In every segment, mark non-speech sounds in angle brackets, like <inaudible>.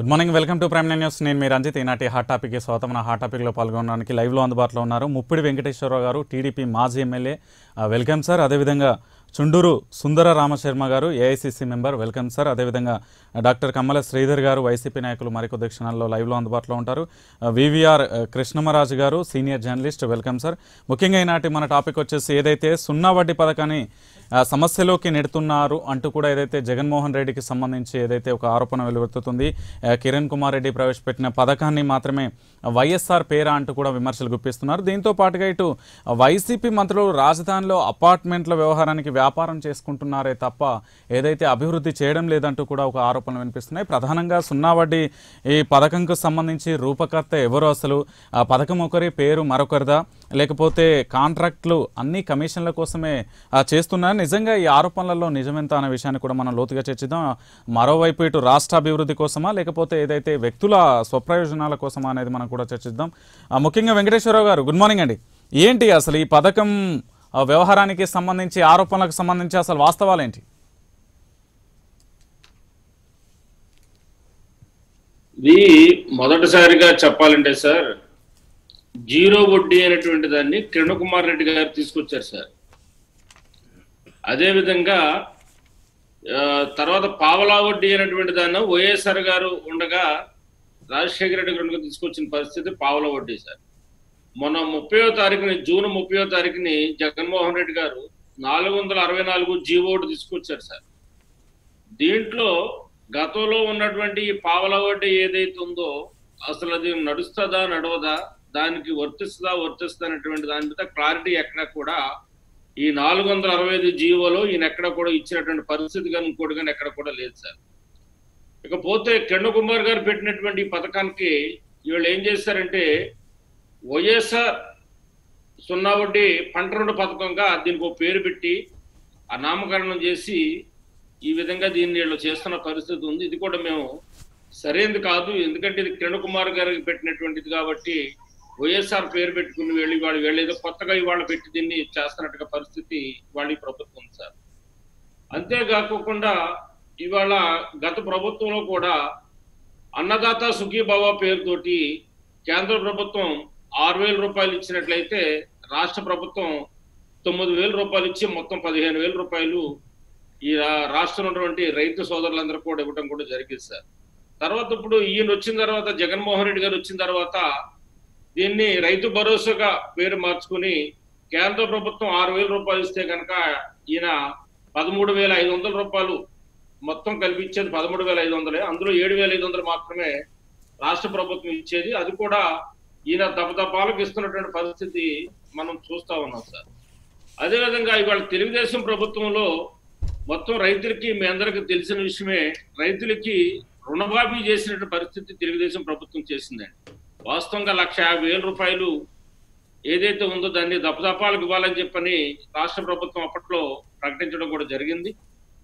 Good morning welcome to prime news నేను మీ రంజిత్. ఈనాటి హాట్ టాపిక్కి స్వాతం నా హాట్ టాపిక్లో పాల్గొనడానికి లైవ్లో అందుబాటులో ఉన్నారు ముప్పిడి వెంకటేశ్వరరావు గారు టీడీపీ మాజీ ఎమ్మెల్యే. Welcome sir. అదేవిధంగా Chunduru Sundara Ramasharma garu AICC member. Welcome sir. అదేవిధంగా డాక్టర్ కమ్మల శ్రీధర్ గారు వైసీపీ నాయకులు మరికొద్ది క్షణాల్లో లైవ్లో అందుబాటులో ఉంటారు. వివిఆర్ కృష్ణమరాజు గారు సీనియర్ జర్నలిస్ట్. Welcome sir. ముఖ్యంగా ఈనాటి మన టాపిక్ వచ్చేసి ఏదైతే సున్నా వడ్డీ పథకాన్ని సమస్యలోకి నెడుతున్నారు అంటూ కూడా ఏదైతే జగన్మోహన్ రెడ్డికి సంబంధించి ఏదైతే ఒక ఆరోపణ వెలువెత్తుతుంది కిరణ్ కుమార్ రెడ్డి ప్రవేశపెట్టిన పథకాన్ని మాత్రమే వైఎస్ఆర్ పేరా అంటూ కూడా విమర్శలు గుప్పిస్తున్నారు. దీంతో పాటుగా ఇటు వైసీపీ మంత్రులు రాజధానిలో అపార్ట్మెంట్ల వ్యవహారానికి వ్యాపారం చేసుకుంటున్నారే తప్ప ఏదైతే అభివృద్ధి చేయడం లేదంటూ కూడా ఒక ఆరోపణలు వినిపిస్తున్నాయి. ప్రధానంగా సున్నా వడ్డీ ఈ పథకంకు సంబంధించి రూపకర్త ఎవరు అసలు? ఆ పథకం ఒకరి పేరు మరొకరిదా? లేకపోతే కాంట్రాక్ట్లు అన్ని కమిషన్ల కోసమే ఆ, చేస్తున్నారు? నిజంగా ఈ ఆరోపణలలో నిజమెంత అనే విషయాన్ని కూడా మనం లోతుగా చర్చిద్దాం. మరోవైపు ఇటు రాష్ట్ర అభివృద్ధి కోసమా? లేకపోతే ఏదైతే వ్యక్తుల స్వప్రయోజనాల కోసమా అనేది మనం కూడా చర్చిద్దాం. ముఖ్యంగా వెంకటేశ్వరరావు గారు గుడ్ మార్నింగ్ అండి. ఏంటి అసలు ఈ పథకం వ్యవహారానికి సంబంధించి ఆరోపణలకు సంబంధించి అసలు వాస్తవాలు ఏంటి? ఇది మొదటిసారిగా చెప్పాలంటే సార్ జీరో వడ్డీ అనేటువంటి దాన్ని కిరణ్ కుమార్ రెడ్డి గారు తీసుకొచ్చారు సార్. అదేవిధంగా తర్వాత పావలా వడ్డీ అనేటువంటి దాన్ని వైఎస్ఆర్ గారు ఉండగా రాజశేఖర రెడ్డి గారు తీసుకొచ్చిన పరిస్థితి పావలా వడ్డీ సార్. మొన్న ముప్పయో తారీఖుని జూన్ ముప్పయో తారీఖుని జగన్మోహన్ రెడ్డి గారు నాలుగు వందల అరవై నాలుగు జీవోడు తీసుకొచ్చారు సార్. దీంట్లో గతంలో ఉన్నటువంటి ఈ పావల వడ్డీ ఏదైతే ఉందో అసలు అది నడుస్తుందా నడవదా దానికి వర్తిస్తుందా వర్తిస్తుందా అనేటువంటి దాని మీద క్లారిటీ ఎక్కడ కూడా ఈ నాలుగు వందల అరవై ఐదు జీవోలో ఈయన ఎక్కడ కూడా ఇచ్చినటువంటి పరిస్థితి కానీ ఇంకోటి కానీ ఎక్కడ కూడా లేదు సార్. ఇకపోతే కిరణ్ కుమార్ గారు పెట్టినటువంటి ఈ పథకానికి వీళ్ళు ఏం చేశారంటే వైఎస్ఆర్ సున్నా వడ్డీ పంట రుణ పథకంగా దీనికి ఒక పేరు పెట్టి ఆ నామకరణం చేసి ఈ విధంగా దీన్ని వీళ్ళు చేస్తున్న పరిస్థితి ఉంది. ఇది కూడా మేము సరైనది కాదు. ఎందుకంటే ఇది కిరణ్ కుమార్ గారికి పెట్టినటువంటిది కాబట్టి వైఎస్ఆర్ పేరు పెట్టుకుని వెళ్ళి వాళ్ళు వీళ్ళు ఏదో కొత్తగా ఇవాళ పెట్టి దీన్ని చేస్తున్నట్టుగా పరిస్థితి వాళ్ళ ప్రభుత్వం ఉంది సార్. అంతేకాకుండా ఇవాళ గత ప్రభుత్వంలో కూడా అన్నదాత సుఖీభావ పేరుతోటి కేంద్ర ప్రభుత్వం ఆరు వేల రూపాయలు ఇచ్చినట్లయితే రాష్ట్ర ప్రభుత్వం తొమ్మిది వేల రూపాయలు ఇచ్చి మొత్తం పదిహేను వేల రూపాయలు ఈ రాష్ట్రంలో ఉన్నటువంటి రైతు సోదరులందరూ కూడా ఇవ్వడం కూడా జరిగింది సార్. తర్వాత ఇప్పుడు ఈయన వచ్చిన తర్వాత జగన్మోహన్ రెడ్డి గారు వచ్చిన తర్వాత దీన్ని రైతు భరోసాగా పేరు మార్చుకుని కేంద్ర ప్రభుత్వం ఆరు వేల రూపాయలు ఇస్తే కనుక ఈయన పదమూడు వేల ఐదు వందల రూపాయలు మొత్తం కల్పించేది పదమూడు వేల ఐదు వందలే. అందులో ఏడు వేల ఐదు వందలు మాత్రమే రాష్ట్ర ప్రభుత్వం ఇచ్చేది. అది కూడా ఈయన దపదపాలకు ఇస్తున్నటువంటి పరిస్థితి మనం చూస్తా ఉన్నాం సార్. అదేవిధంగా ఇవాళ తెలుగుదేశం ప్రభుత్వంలో మొత్తం రైతులకి మీ అందరికీ తెలిసిన విషయమే రైతులకి రుణమాఫీ చేసినటువంటి పరిస్థితి తెలుగుదేశం ప్రభుత్వం చేసిందండి. వాస్తవంగా లక్ష యాభై వేల రూపాయలు ఏదైతే ఉందో దాన్ని దపదపాలకు ఇవ్వాలని చెప్పని రాష్ట్ర ప్రభుత్వం అప్పట్లో ప్రకటించడం కూడా జరిగింది.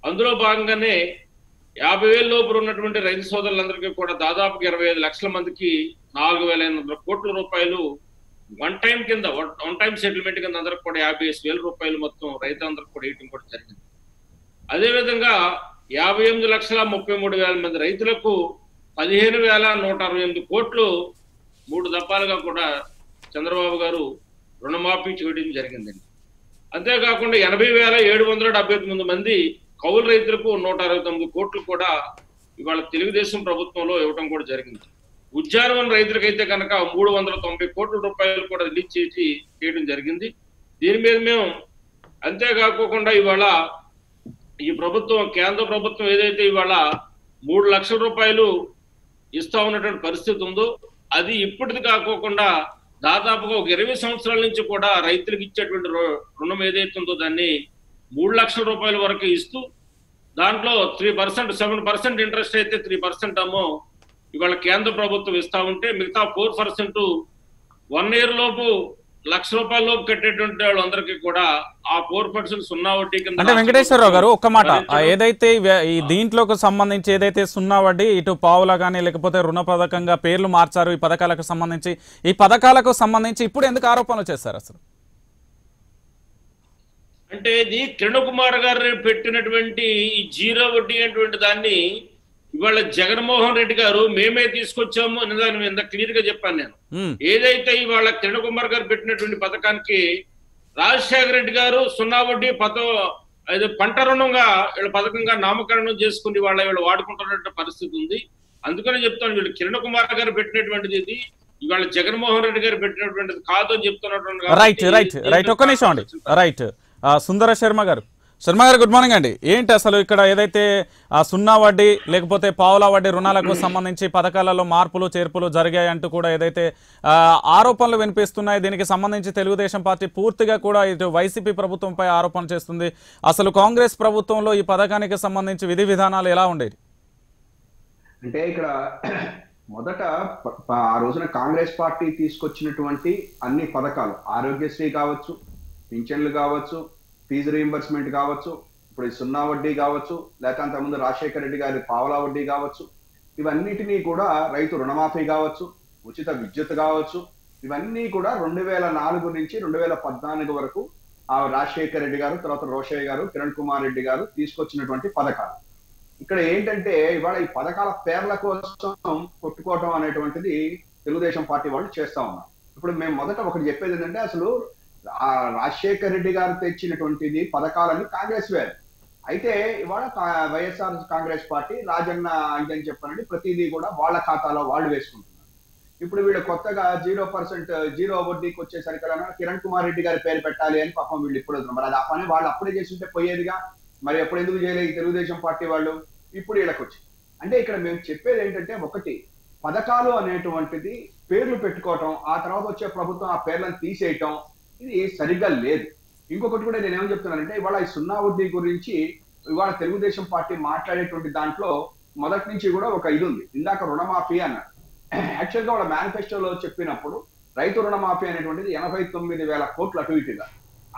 అందులో భాగంగానే యాభై వేల లోపు ఉన్నటువంటి రైతు సోదరులందరికీ కూడా దాదాపుగా ఇరవై ఐదు లక్షల మందికి నాలుగు వేల ఐదు వందల కోట్ల రూపాయలు వన్ టైం కింద వన్ టైం సెటిల్మెంట్ కింద అందరికి కూడా యాభై ఐదు వేల రూపాయలు మొత్తం రైతులందరికి కూడా ఇవ్వడం కూడా జరిగింది. అదేవిధంగా యాభై ఎనిమిది లక్షల ముప్పై మూడు వేల మంది రైతులకు పదిహేను వేల నూట అరవై ఎనిమిది కోట్లు మూడు దఫాలుగా కూడా చంద్రబాబు గారు రుణమాఫీ చేయడం జరిగిందండి. అంతేకాకుండా ఎనభై వేల ఏడు వందల డెబ్బై తొమ్మిది మంది కౌలు రైతులకు నూట అరవై తొమ్మిది కోట్లు కూడా ఇవాళ తెలుగుదేశం ప్రభుత్వంలో ఇవ్వడం కూడా జరిగింది. ఉద్యానవన రైతులకైతే కనుక మూడు వందల తొంభై కోట్ల రూపాయలు కూడా రిలీజ్ చేసి చేయడం జరిగింది. దీని మీద మేము అంతేకాకుండా ఇవాళ ఈ ప్రభుత్వం కేంద్ర ప్రభుత్వం ఏదైతే ఇవాళ మూడు లక్షల రూపాయలు ఇస్తా ఉన్నటువంటి పరిస్థితి ఉందో అది ఇప్పటిది కాకోకుండా దాదాపుగా ఒక ఇరవై సంవత్సరాల నుంచి కూడా రైతులకు ఇచ్చేటువంటి రు- రుణం ఏదైతే ఉందో దాన్ని మూడు లక్షల రూపాయల వరకు ఇస్తూ దాంట్లో three percent seven percent interest అయితే త్రీ పర్సెంట్ ఏమో ఇవాళ కేంద్ర ప్రభుత్వం ఇస్తా ఉంటే మిగతా ఫోర్ పర్సెంట్ వన్ ఇయర్ లోపు లక్ష రూపాయల లోపు కట్టేటువంటి వాళ్ళందరికీ కూడా ఆ ఫోర్ పర్సెంట్ సున్నా వడ్డీ కింద అంటే వెంకటేశ్వరరావు గారు ఒక్క మాట. ఏదైతే ఈ దీంట్లోకి సంబంధించి ఏదైతే సున్నా వడ్డీ ఇటు పావులా కానీ లేకపోతే రుణ పథకంగా పేర్లు మార్చారు ఈ పథకాలకు సంబంధించి. ఈ పథకాలకు సంబంధించి ఇప్పుడు ఎందుకు ఆరోపణలు చేస్తారు అసలు? అంటే ఇది కిరణ్ కుమార్ గారు పెట్టినటువంటి ఈ జీరో వడ్డీ అనేటువంటి దాన్ని ఇవాళ జగన్మోహన్ రెడ్డి గారు మేమే తీసుకొచ్చాము అని దాని మీద క్లియర్గా చెప్పాను నేను. ఏదైతే ఇవాళ కిరణ్ కుమార్ గారు పెట్టినటువంటి పథకానికి రాజశేఖర రెడ్డి గారు సున్నా వడ్డీ పథ అది పంట రుణంగా వీళ్ళ పథకంగా నామకరణం చేసుకుని వాళ్ళ వీళ్ళు వాడుకుంటున్నటువంటి పరిస్థితి ఉంది. అందుకని చెప్తాను వీళ్ళు కిరణ్ కుమార్ గారు పెట్టినటువంటిది ఇది. ఇవాళ జగన్మోహన్ రెడ్డి గారు పెట్టినటువంటిది కాదు అని చెప్తున్నటువంటి రైట్ రైట్ రైట్ ఒక్క నిమిషం అండి. రైట్ సుందర శర్మ గారు. శర్మ గారు గుడ్ మార్నింగ్ అండి. ఏంటి అసలు ఇక్కడ ఏదైతే సున్నా వడ్డీ లేకపోతే పావులా వడ్డీ రుణాలకు సంబంధించి పథకాలలో మార్పులు చేర్పులు జరిగాయి అంటూ కూడా ఏదైతే ఆరోపణలు వినిపిస్తున్నాయి దీనికి సంబంధించి తెలుగుదేశం పార్టీ పూర్తిగా కూడా ఇటు వైసీపీ ప్రభుత్వంపై ఆరోపణ చేస్తుంది. అసలు కాంగ్రెస్ ప్రభుత్వంలో ఈ పథకానికి సంబంధించి విధి విధానాలు ఎలా ఉండేవి? అంటే ఇక్కడ మొదట ఆ రోజున కాంగ్రెస్ పార్టీ తీసుకొచ్చినటువంటి అన్ని పథకాలు ఆరోగ్యశ్రీ కావచ్చు పింఛన్లు కావచ్చు ఫీజు రీఎంబర్స్మెంట్ కావచ్చు ఇప్పుడు ఈ సున్నా వడ్డీ కావచ్చు లేకపోతే అంతకుముందు రాజశేఖర రెడ్డి గారి పావలా వడ్డీ కావచ్చు ఇవన్నిటినీ కూడా రైతు రుణమాఫీ కావచ్చు ఉచిత విద్యుత్ కావచ్చు ఇవన్నీ కూడా రెండు వేల నాలుగు నుంచి రెండు వేల పద్నాలుగు వరకు ఆ రాజశేఖర రెడ్డి గారు తర్వాత రోషయ్య గారు కిరణ్ కుమార్ రెడ్డి గారు తీసుకొచ్చినటువంటి పథకాలు. ఇక్కడ ఏంటంటే ఇవాళ ఈ పథకాల పేర్ల కోసం కొట్టుకోవటం అనేటువంటిది తెలుగుదేశం పార్టీ వాళ్ళు చేస్తా ఉన్నారు. ఇప్పుడు మేము మొదట ఒకటి చెప్పేది ఏంటంటే అసలు ఆ రాజశేఖర్ రెడ్డి గారు తెచ్చినటువంటిది పథకాలన్నీ కాంగ్రెస్ వేరు. అయితే ఇవాళ వైఎస్ఆర్ కాంగ్రెస్ పార్టీ రాజన్న అని చెప్పానండి ప్రతిదీ కూడా వాళ్ళ ఖాతాలో వాళ్ళు వేసుకుంటున్నారు. ఇప్పుడు వీళ్ళు కొత్తగా జీరో పర్సెంట్ జీరో వడ్డీకి వచ్చేసరికి కిరణ్ కుమార్ రెడ్డి గారి పేరు పెట్టాలి అని పాపం వీళ్ళు ఇప్పుడు వస్తున్నారు. మరి అది ఆ పని వాళ్ళు అప్పుడే చేస్తుంటే పోయేదిగా? మరి ఎప్పుడు ఎందుకు చేయలేదు తెలుగుదేశం పార్టీ వాళ్ళు? ఇప్పుడు వీళ్ళకి వచ్చి. అంటే ఇక్కడ మేము చెప్పేది ఏంటంటే ఒకటి పథకాలు అనేటువంటిది పేర్లు పెట్టుకోవటం ఆ తర్వాత వచ్చే ప్రభుత్వం ఆ పేర్లను తీసేయటం ఇది సరిగ్గా లేదు. ఇంకొకటి కూడా నేను ఏమని చెప్తున్నానంటే ఇవాళ ఈ సున్నా వడ్డీ గురించి ఇవాళ తెలుగుదేశం పార్టీ మాట్లాడేటువంటి దాంట్లో మొదటి నుంచి కూడా ఒక ఇది ఉంది. ఇందాక రుణమాఫీ అన్నారు. యాక్చువల్గా వాళ్ళ మేనిఫెస్టోలో చెప్పినప్పుడు రైతు రుణమాఫీ అనేటువంటిది ఎనభై తొమ్మిది వేల కోట్లు అటు ఇటుగా.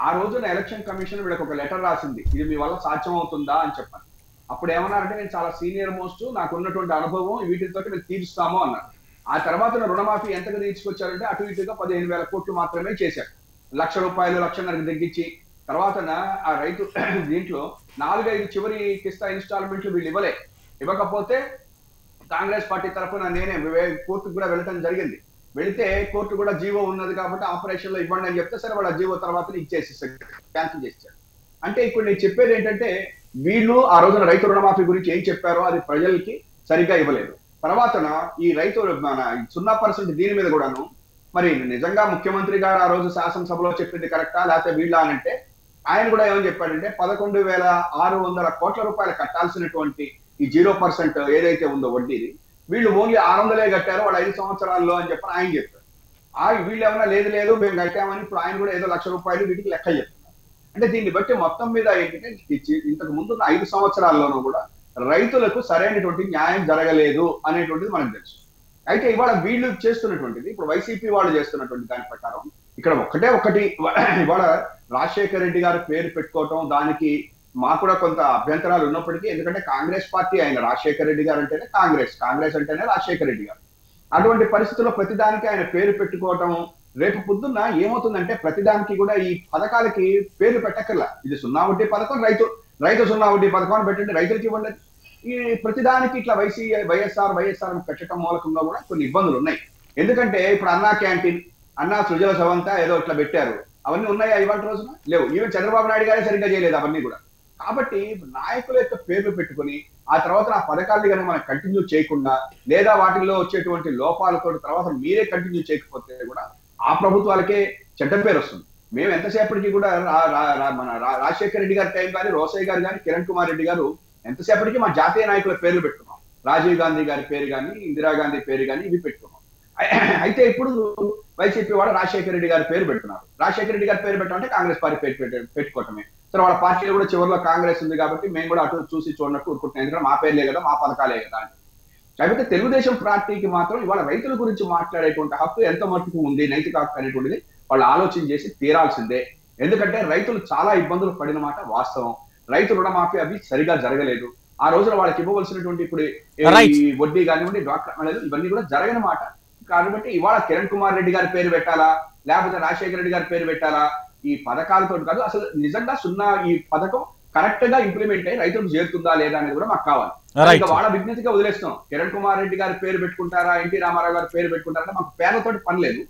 ఆ రోజున ఎలక్షన్ కమిషన్ వీళ్ళకి ఒక లెటర్ రాసింది. ఇది మీ వల్ల సాధ్యం అవుతుందా అని చెప్పాను. అప్పుడు ఏమన్నారంటే నేను చాలా సీనియర్ మోస్ట్ నాకు ఉన్నటువంటి అనుభవం వీటితో నేను తీరుస్తాము అన్నారు. ఆ తర్వాత రుణమాఫీ ఎంతగా తీసుకొచ్చారంటే అటు ఇటుగా పదిహేను వేల కోట్లు మాత్రమే చేశారు. లక్ష రూపాయలు లక్షన్నరకు తగ్గించి తర్వాత ఆ రైతు <clears throat> దీంట్లో నాలుగైదు చివరి కిస్తా ఇన్స్టాల్మెంట్లు వీళ్ళు ఇవ్వలే. ఇవ్వకపోతే కాంగ్రెస్ పార్టీ తరఫున నేనే కోర్టుకు కూడా వెళ్ళటం జరిగింది. వెళితే కోర్టు కూడా జీవో ఉన్నది కాబట్టి ఆపరేషన్లో ఇవ్వండి అని చెప్తే సరే వాళ్ళ జీవో తర్వాత ఇచ్చేసి క్యాన్సిల్ చేశారు అంటే ఇప్పుడు నేను చెప్పేది ఏంటంటే వీళ్ళు ఆ రోజున రైతు రుణమాఫీ గురించి ఏం చెప్పారో అది ప్రజలకి సరిగ్గా ఇవ్వలేదు. తర్వాతన ఈ రైతు మన సున్నా పర్సెంట్ దీని మీద కూడాను మరి నిజంగా ముఖ్యమంత్రి గారు ఆ రోజు శాసనసభలో చెప్పింది కరెక్టా? లేకపోతే వీళ్ళ అని అంటే ఆయన కూడా ఏమని చెప్పాడంటే పదకొండు వేల ఆరు వందల కోట్ల రూపాయలు కట్టాల్సినటువంటి ఈ జీరో పర్సెంట్ ఏదైతే ఉందో వడ్డీది వీళ్ళు ఓన్లీ ఆరు వందలే కట్టారు వాళ్ళు ఐదు సంవత్సరాల్లో అని చెప్పి ఆయన చెప్పారు. ఆ వీళ్ళు ఏమైనా లేదు లేదు మేము కట్టామని ఇప్పుడు ఆయన కూడా ఏదో లక్ష రూపాయలు వీటికి లెక్క చెప్తున్నారు. అంటే దీన్ని బట్టి మొత్తం మీద ఏంటంటే ఇంతకు ముందున్న ఐదు సంవత్సరాల్లోనూ కూడా రైతులకు సరైనటువంటి న్యాయం జరగలేదు అనేటువంటిది మనకు తెలుసు. అయితే ఇవాళ వీళ్ళు చేస్తున్నటువంటిది ఇప్పుడు వైసీపీ వాళ్ళు చేస్తున్నటువంటి దాని ప్రకారం ఇక్కడ ఒక్కటే ఒకటి ఇవాళ రాజశేఖర రెడ్డి గారు పేరు పెట్టుకోవటం దానికి మాకు కూడా కొంత అభ్యంతరాలు ఉన్నప్పటికీ ఎందుకంటే కాంగ్రెస్ పార్టీ ఆయన రాజశేఖర రెడ్డి గారు అంటేనే కాంగ్రెస్ కాంగ్రెస్ అంటేనే రాజశేఖర రెడ్డి గారు. అటువంటి పరిస్థితుల్లో ప్రతిదానికి ఆయన పేరు పెట్టుకోవటం రేపు పొద్దున్న ఏమవుతుందంటే ప్రతిదానికి కూడా ఈ పథకాలకి పేర్లు పెట్టక్కర్లా. ఇది సున్నా వడ్డీ పథకం రైతు రైతు సున్నా వడ్డీ పథకం అని పెట్టండి రైతులకి ఇవ్వండి ఈ ప్రతిదానికి ఇట్లా వైసీ వైఎస్ఆర్ వైఎస్ఆర్ పెట్టడం మూలకంగా కూడా కొన్ని ఇబ్బందులు ఉన్నాయి. ఎందుకంటే ఇప్పుడు అన్నా క్యాంటీన్ అన్నా సృజల సవంత ఏదో ఇట్లా పెట్టారు. అవన్నీ ఉన్నాయా ఇవాళ రోజున? లేవు. ఈవెన్ చంద్రబాబు నాయుడు గారే సరిగ్గా చేయలేదు అవన్నీ కూడా. కాబట్టి నాయకుల యొక్క పేర్లు పెట్టుకొని ఆ తర్వాత ఆ పథకాలు కనుక మనం కంటిన్యూ చేయకుండా లేదా వాటిల్లో వచ్చేటువంటి లోపాలతో తర్వాత మీరే కంటిన్యూ చేయకపోతే కూడా ఆ ప్రభుత్వాలకే చెడ్డ పేరు వస్తుంది. మేము ఎంతసేపటికి కూడా రా- రా- మన రా- రాజశేఖర రెడ్డి గారి టైం కానీ రోసయ్య గారు కానీ కిరణ్ కుమార్ రెడ్డి గారు ఎంతసేపటికి మా జాతీయ నాయకుల పేర్లు పెట్టుకున్నాం. రాజీవ్ గాంధీ గారి పేరు కానీ ఇందిరాగాంధీ పేరు కానీ ఇవి పెట్టుకున్నాం. అయితే ఇప్పుడు వైసీపీ వాడు రాజశేఖర రెడ్డి గారి పేరు పెట్టున్నారు. రాజశేఖర రెడ్డి గారి పేరు పెట్టమంటే కాంగ్రెస్ పార్టీ పేరు పెట్ట పెట్టుకోవటమే. సరే వాళ్ళ పార్టీలో కూడా చివరిలో కాంగ్రెస్ ఉంది కాబట్టి మేము కూడా అటు చూసి చూడనట్టు ఊరుకుంటున్నాం. ఎందుకంటే మా పేర్లే కదా మా పథకాలే కదా అని. కాకపోతే తెలుగుదేశం పార్టీకి మాత్రం ఇవాళ రైతుల గురించి మాట్లాడేటువంటి హక్కు ఎంత మట్టుకు ఉంది నైతిక హక్కు అనేటువంటిది వాళ్ళు ఆలోచన చేసి తీరాల్సిందే. ఎందుకంటే రైతులు చాలా ఇబ్బందులు పడిన మాట వాస్తవం. రైతు రుణమాఫీ అవి సరిగా జరగలేదు. ఆ రోజున వాళ్ళకి ఇవ్వవలసినటువంటి ఇప్పుడు. వడ్డీ కానివ్వండి డ్వాక్రా అనేది ఇవన్నీ కూడా జరగని మాట కాబట్టి ఇవాళ కిరణ్ కుమార్ రెడ్డి గారి పేరు పెట్టాలా? లేకపోతే రాజశేఖర రెడ్డి గారి పేరు పెట్టాలా? ఈ పథకాలతో కాదు అసలు నిజంగా సున్నా ఈ పథకం కరెక్ట్గా ఇంప్లిమెంట్ అయ్యి రైతులకు చేరుతుందా లేదా అనేది కూడా మాకు కావాలి. ఇంకా వాళ్ళ విజ్ఞతగా వదిలేస్తాం కిరణ్ కుమార్ రెడ్డి గారి పేరు పెట్టుకుంటారా? ఎన్టీ రామారావు గారి పేరు పెట్టుకుంటారా? మాకు పేర్లతో పని లేదు.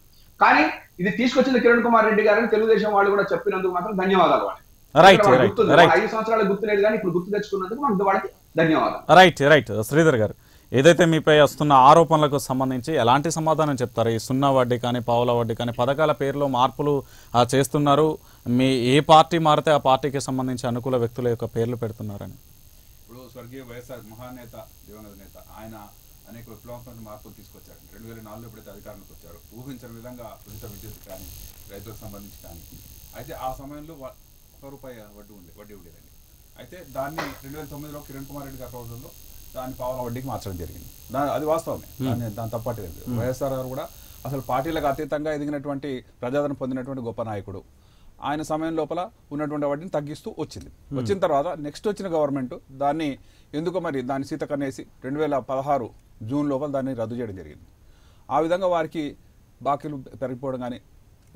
కానీ ఇది తీసుకొచ్చిన కిరణ్ కుమార్ రెడ్డి గారని తెలుగుదేశం వాళ్ళు కూడా చెప్పినందుకు మాత్రం ధన్యవాదాలు వాళ్ళకి. Right right. రైట్ ఐదు సంవత్సరాలు గుర్తులేదు కానీ ఇప్పుడు గుర్తు తెచ్చుకున్నందుకు మనకు వాళ్ళకి ధన్యవాదాలు. రైట్ రైట్ శ్రీధర్ గారు ఏదైతే మీపై వస్తున్న ఆరోపణలకు సంబంధించి ఎలాంటి సమాధానం చెప్తారు? ఈ సున్నా వడ్డీ కానీ పావుల వడ్డీ కానీ పథకాల పేరులో మార్పులు ఆ, చేస్తున్నారు. మీ ఏ పార్టీ మారితే ఆ పార్టీకి సంబంధించి అనుకూల వ్యక్తుల యొక్క పేర్లు పెడుతున్నారని. ఇప్పుడు స్వర్గీయ వైఎస్ఆర్ మహానేత దివంగత నేత ఆయన అనేక విప్లవాత్మక మార్పులు తీసుకొచ్చారు. రెండు వేల నాలుగులో ఎప్పుడైతే అధికారంలోకి వచ్చారు ఊహించిన విధంగా ఉచిత విద్యుత్ కానీ రైతులకు సంబంధించి కానీ అయితే ఆ సమయంలో ఒక రూపాయి వడ్డీ ఉండే వడ్డీ ఉండేదండి. అయితే దాన్ని రెండు వేల తొమ్మిదిలో కిరణ్ కుమార్ రెడ్డి గారి రోజుల్లో దాన్ని పావుల వడ్డీకి మార్చడం జరిగింది. దా అది వాస్తవమే. దాన్ని దాని తప్పటి లేదు. వైఎస్ఆర్ గారు కూడా అసలు పార్టీలకు అతీతంగా ఎదిగినటువంటి ప్రజాదరణ పొందినటువంటి గొప్ప నాయకుడు. ఆయన సమయం లోపల ఉన్నటువంటి వాటిని తగ్గిస్తూ వచ్చింది. వచ్చిన తర్వాత నెక్స్ట్ వచ్చిన గవర్నమెంట్ దాన్ని ఎందుకో మరి దాన్ని సీత కన్నేసి రెండు వేల పదహారు జూన్ లోపల దాన్ని రద్దు చేయడం జరిగింది. ఆ విధంగా వారికి బాకీలు పెరిగిపోవడం కానీ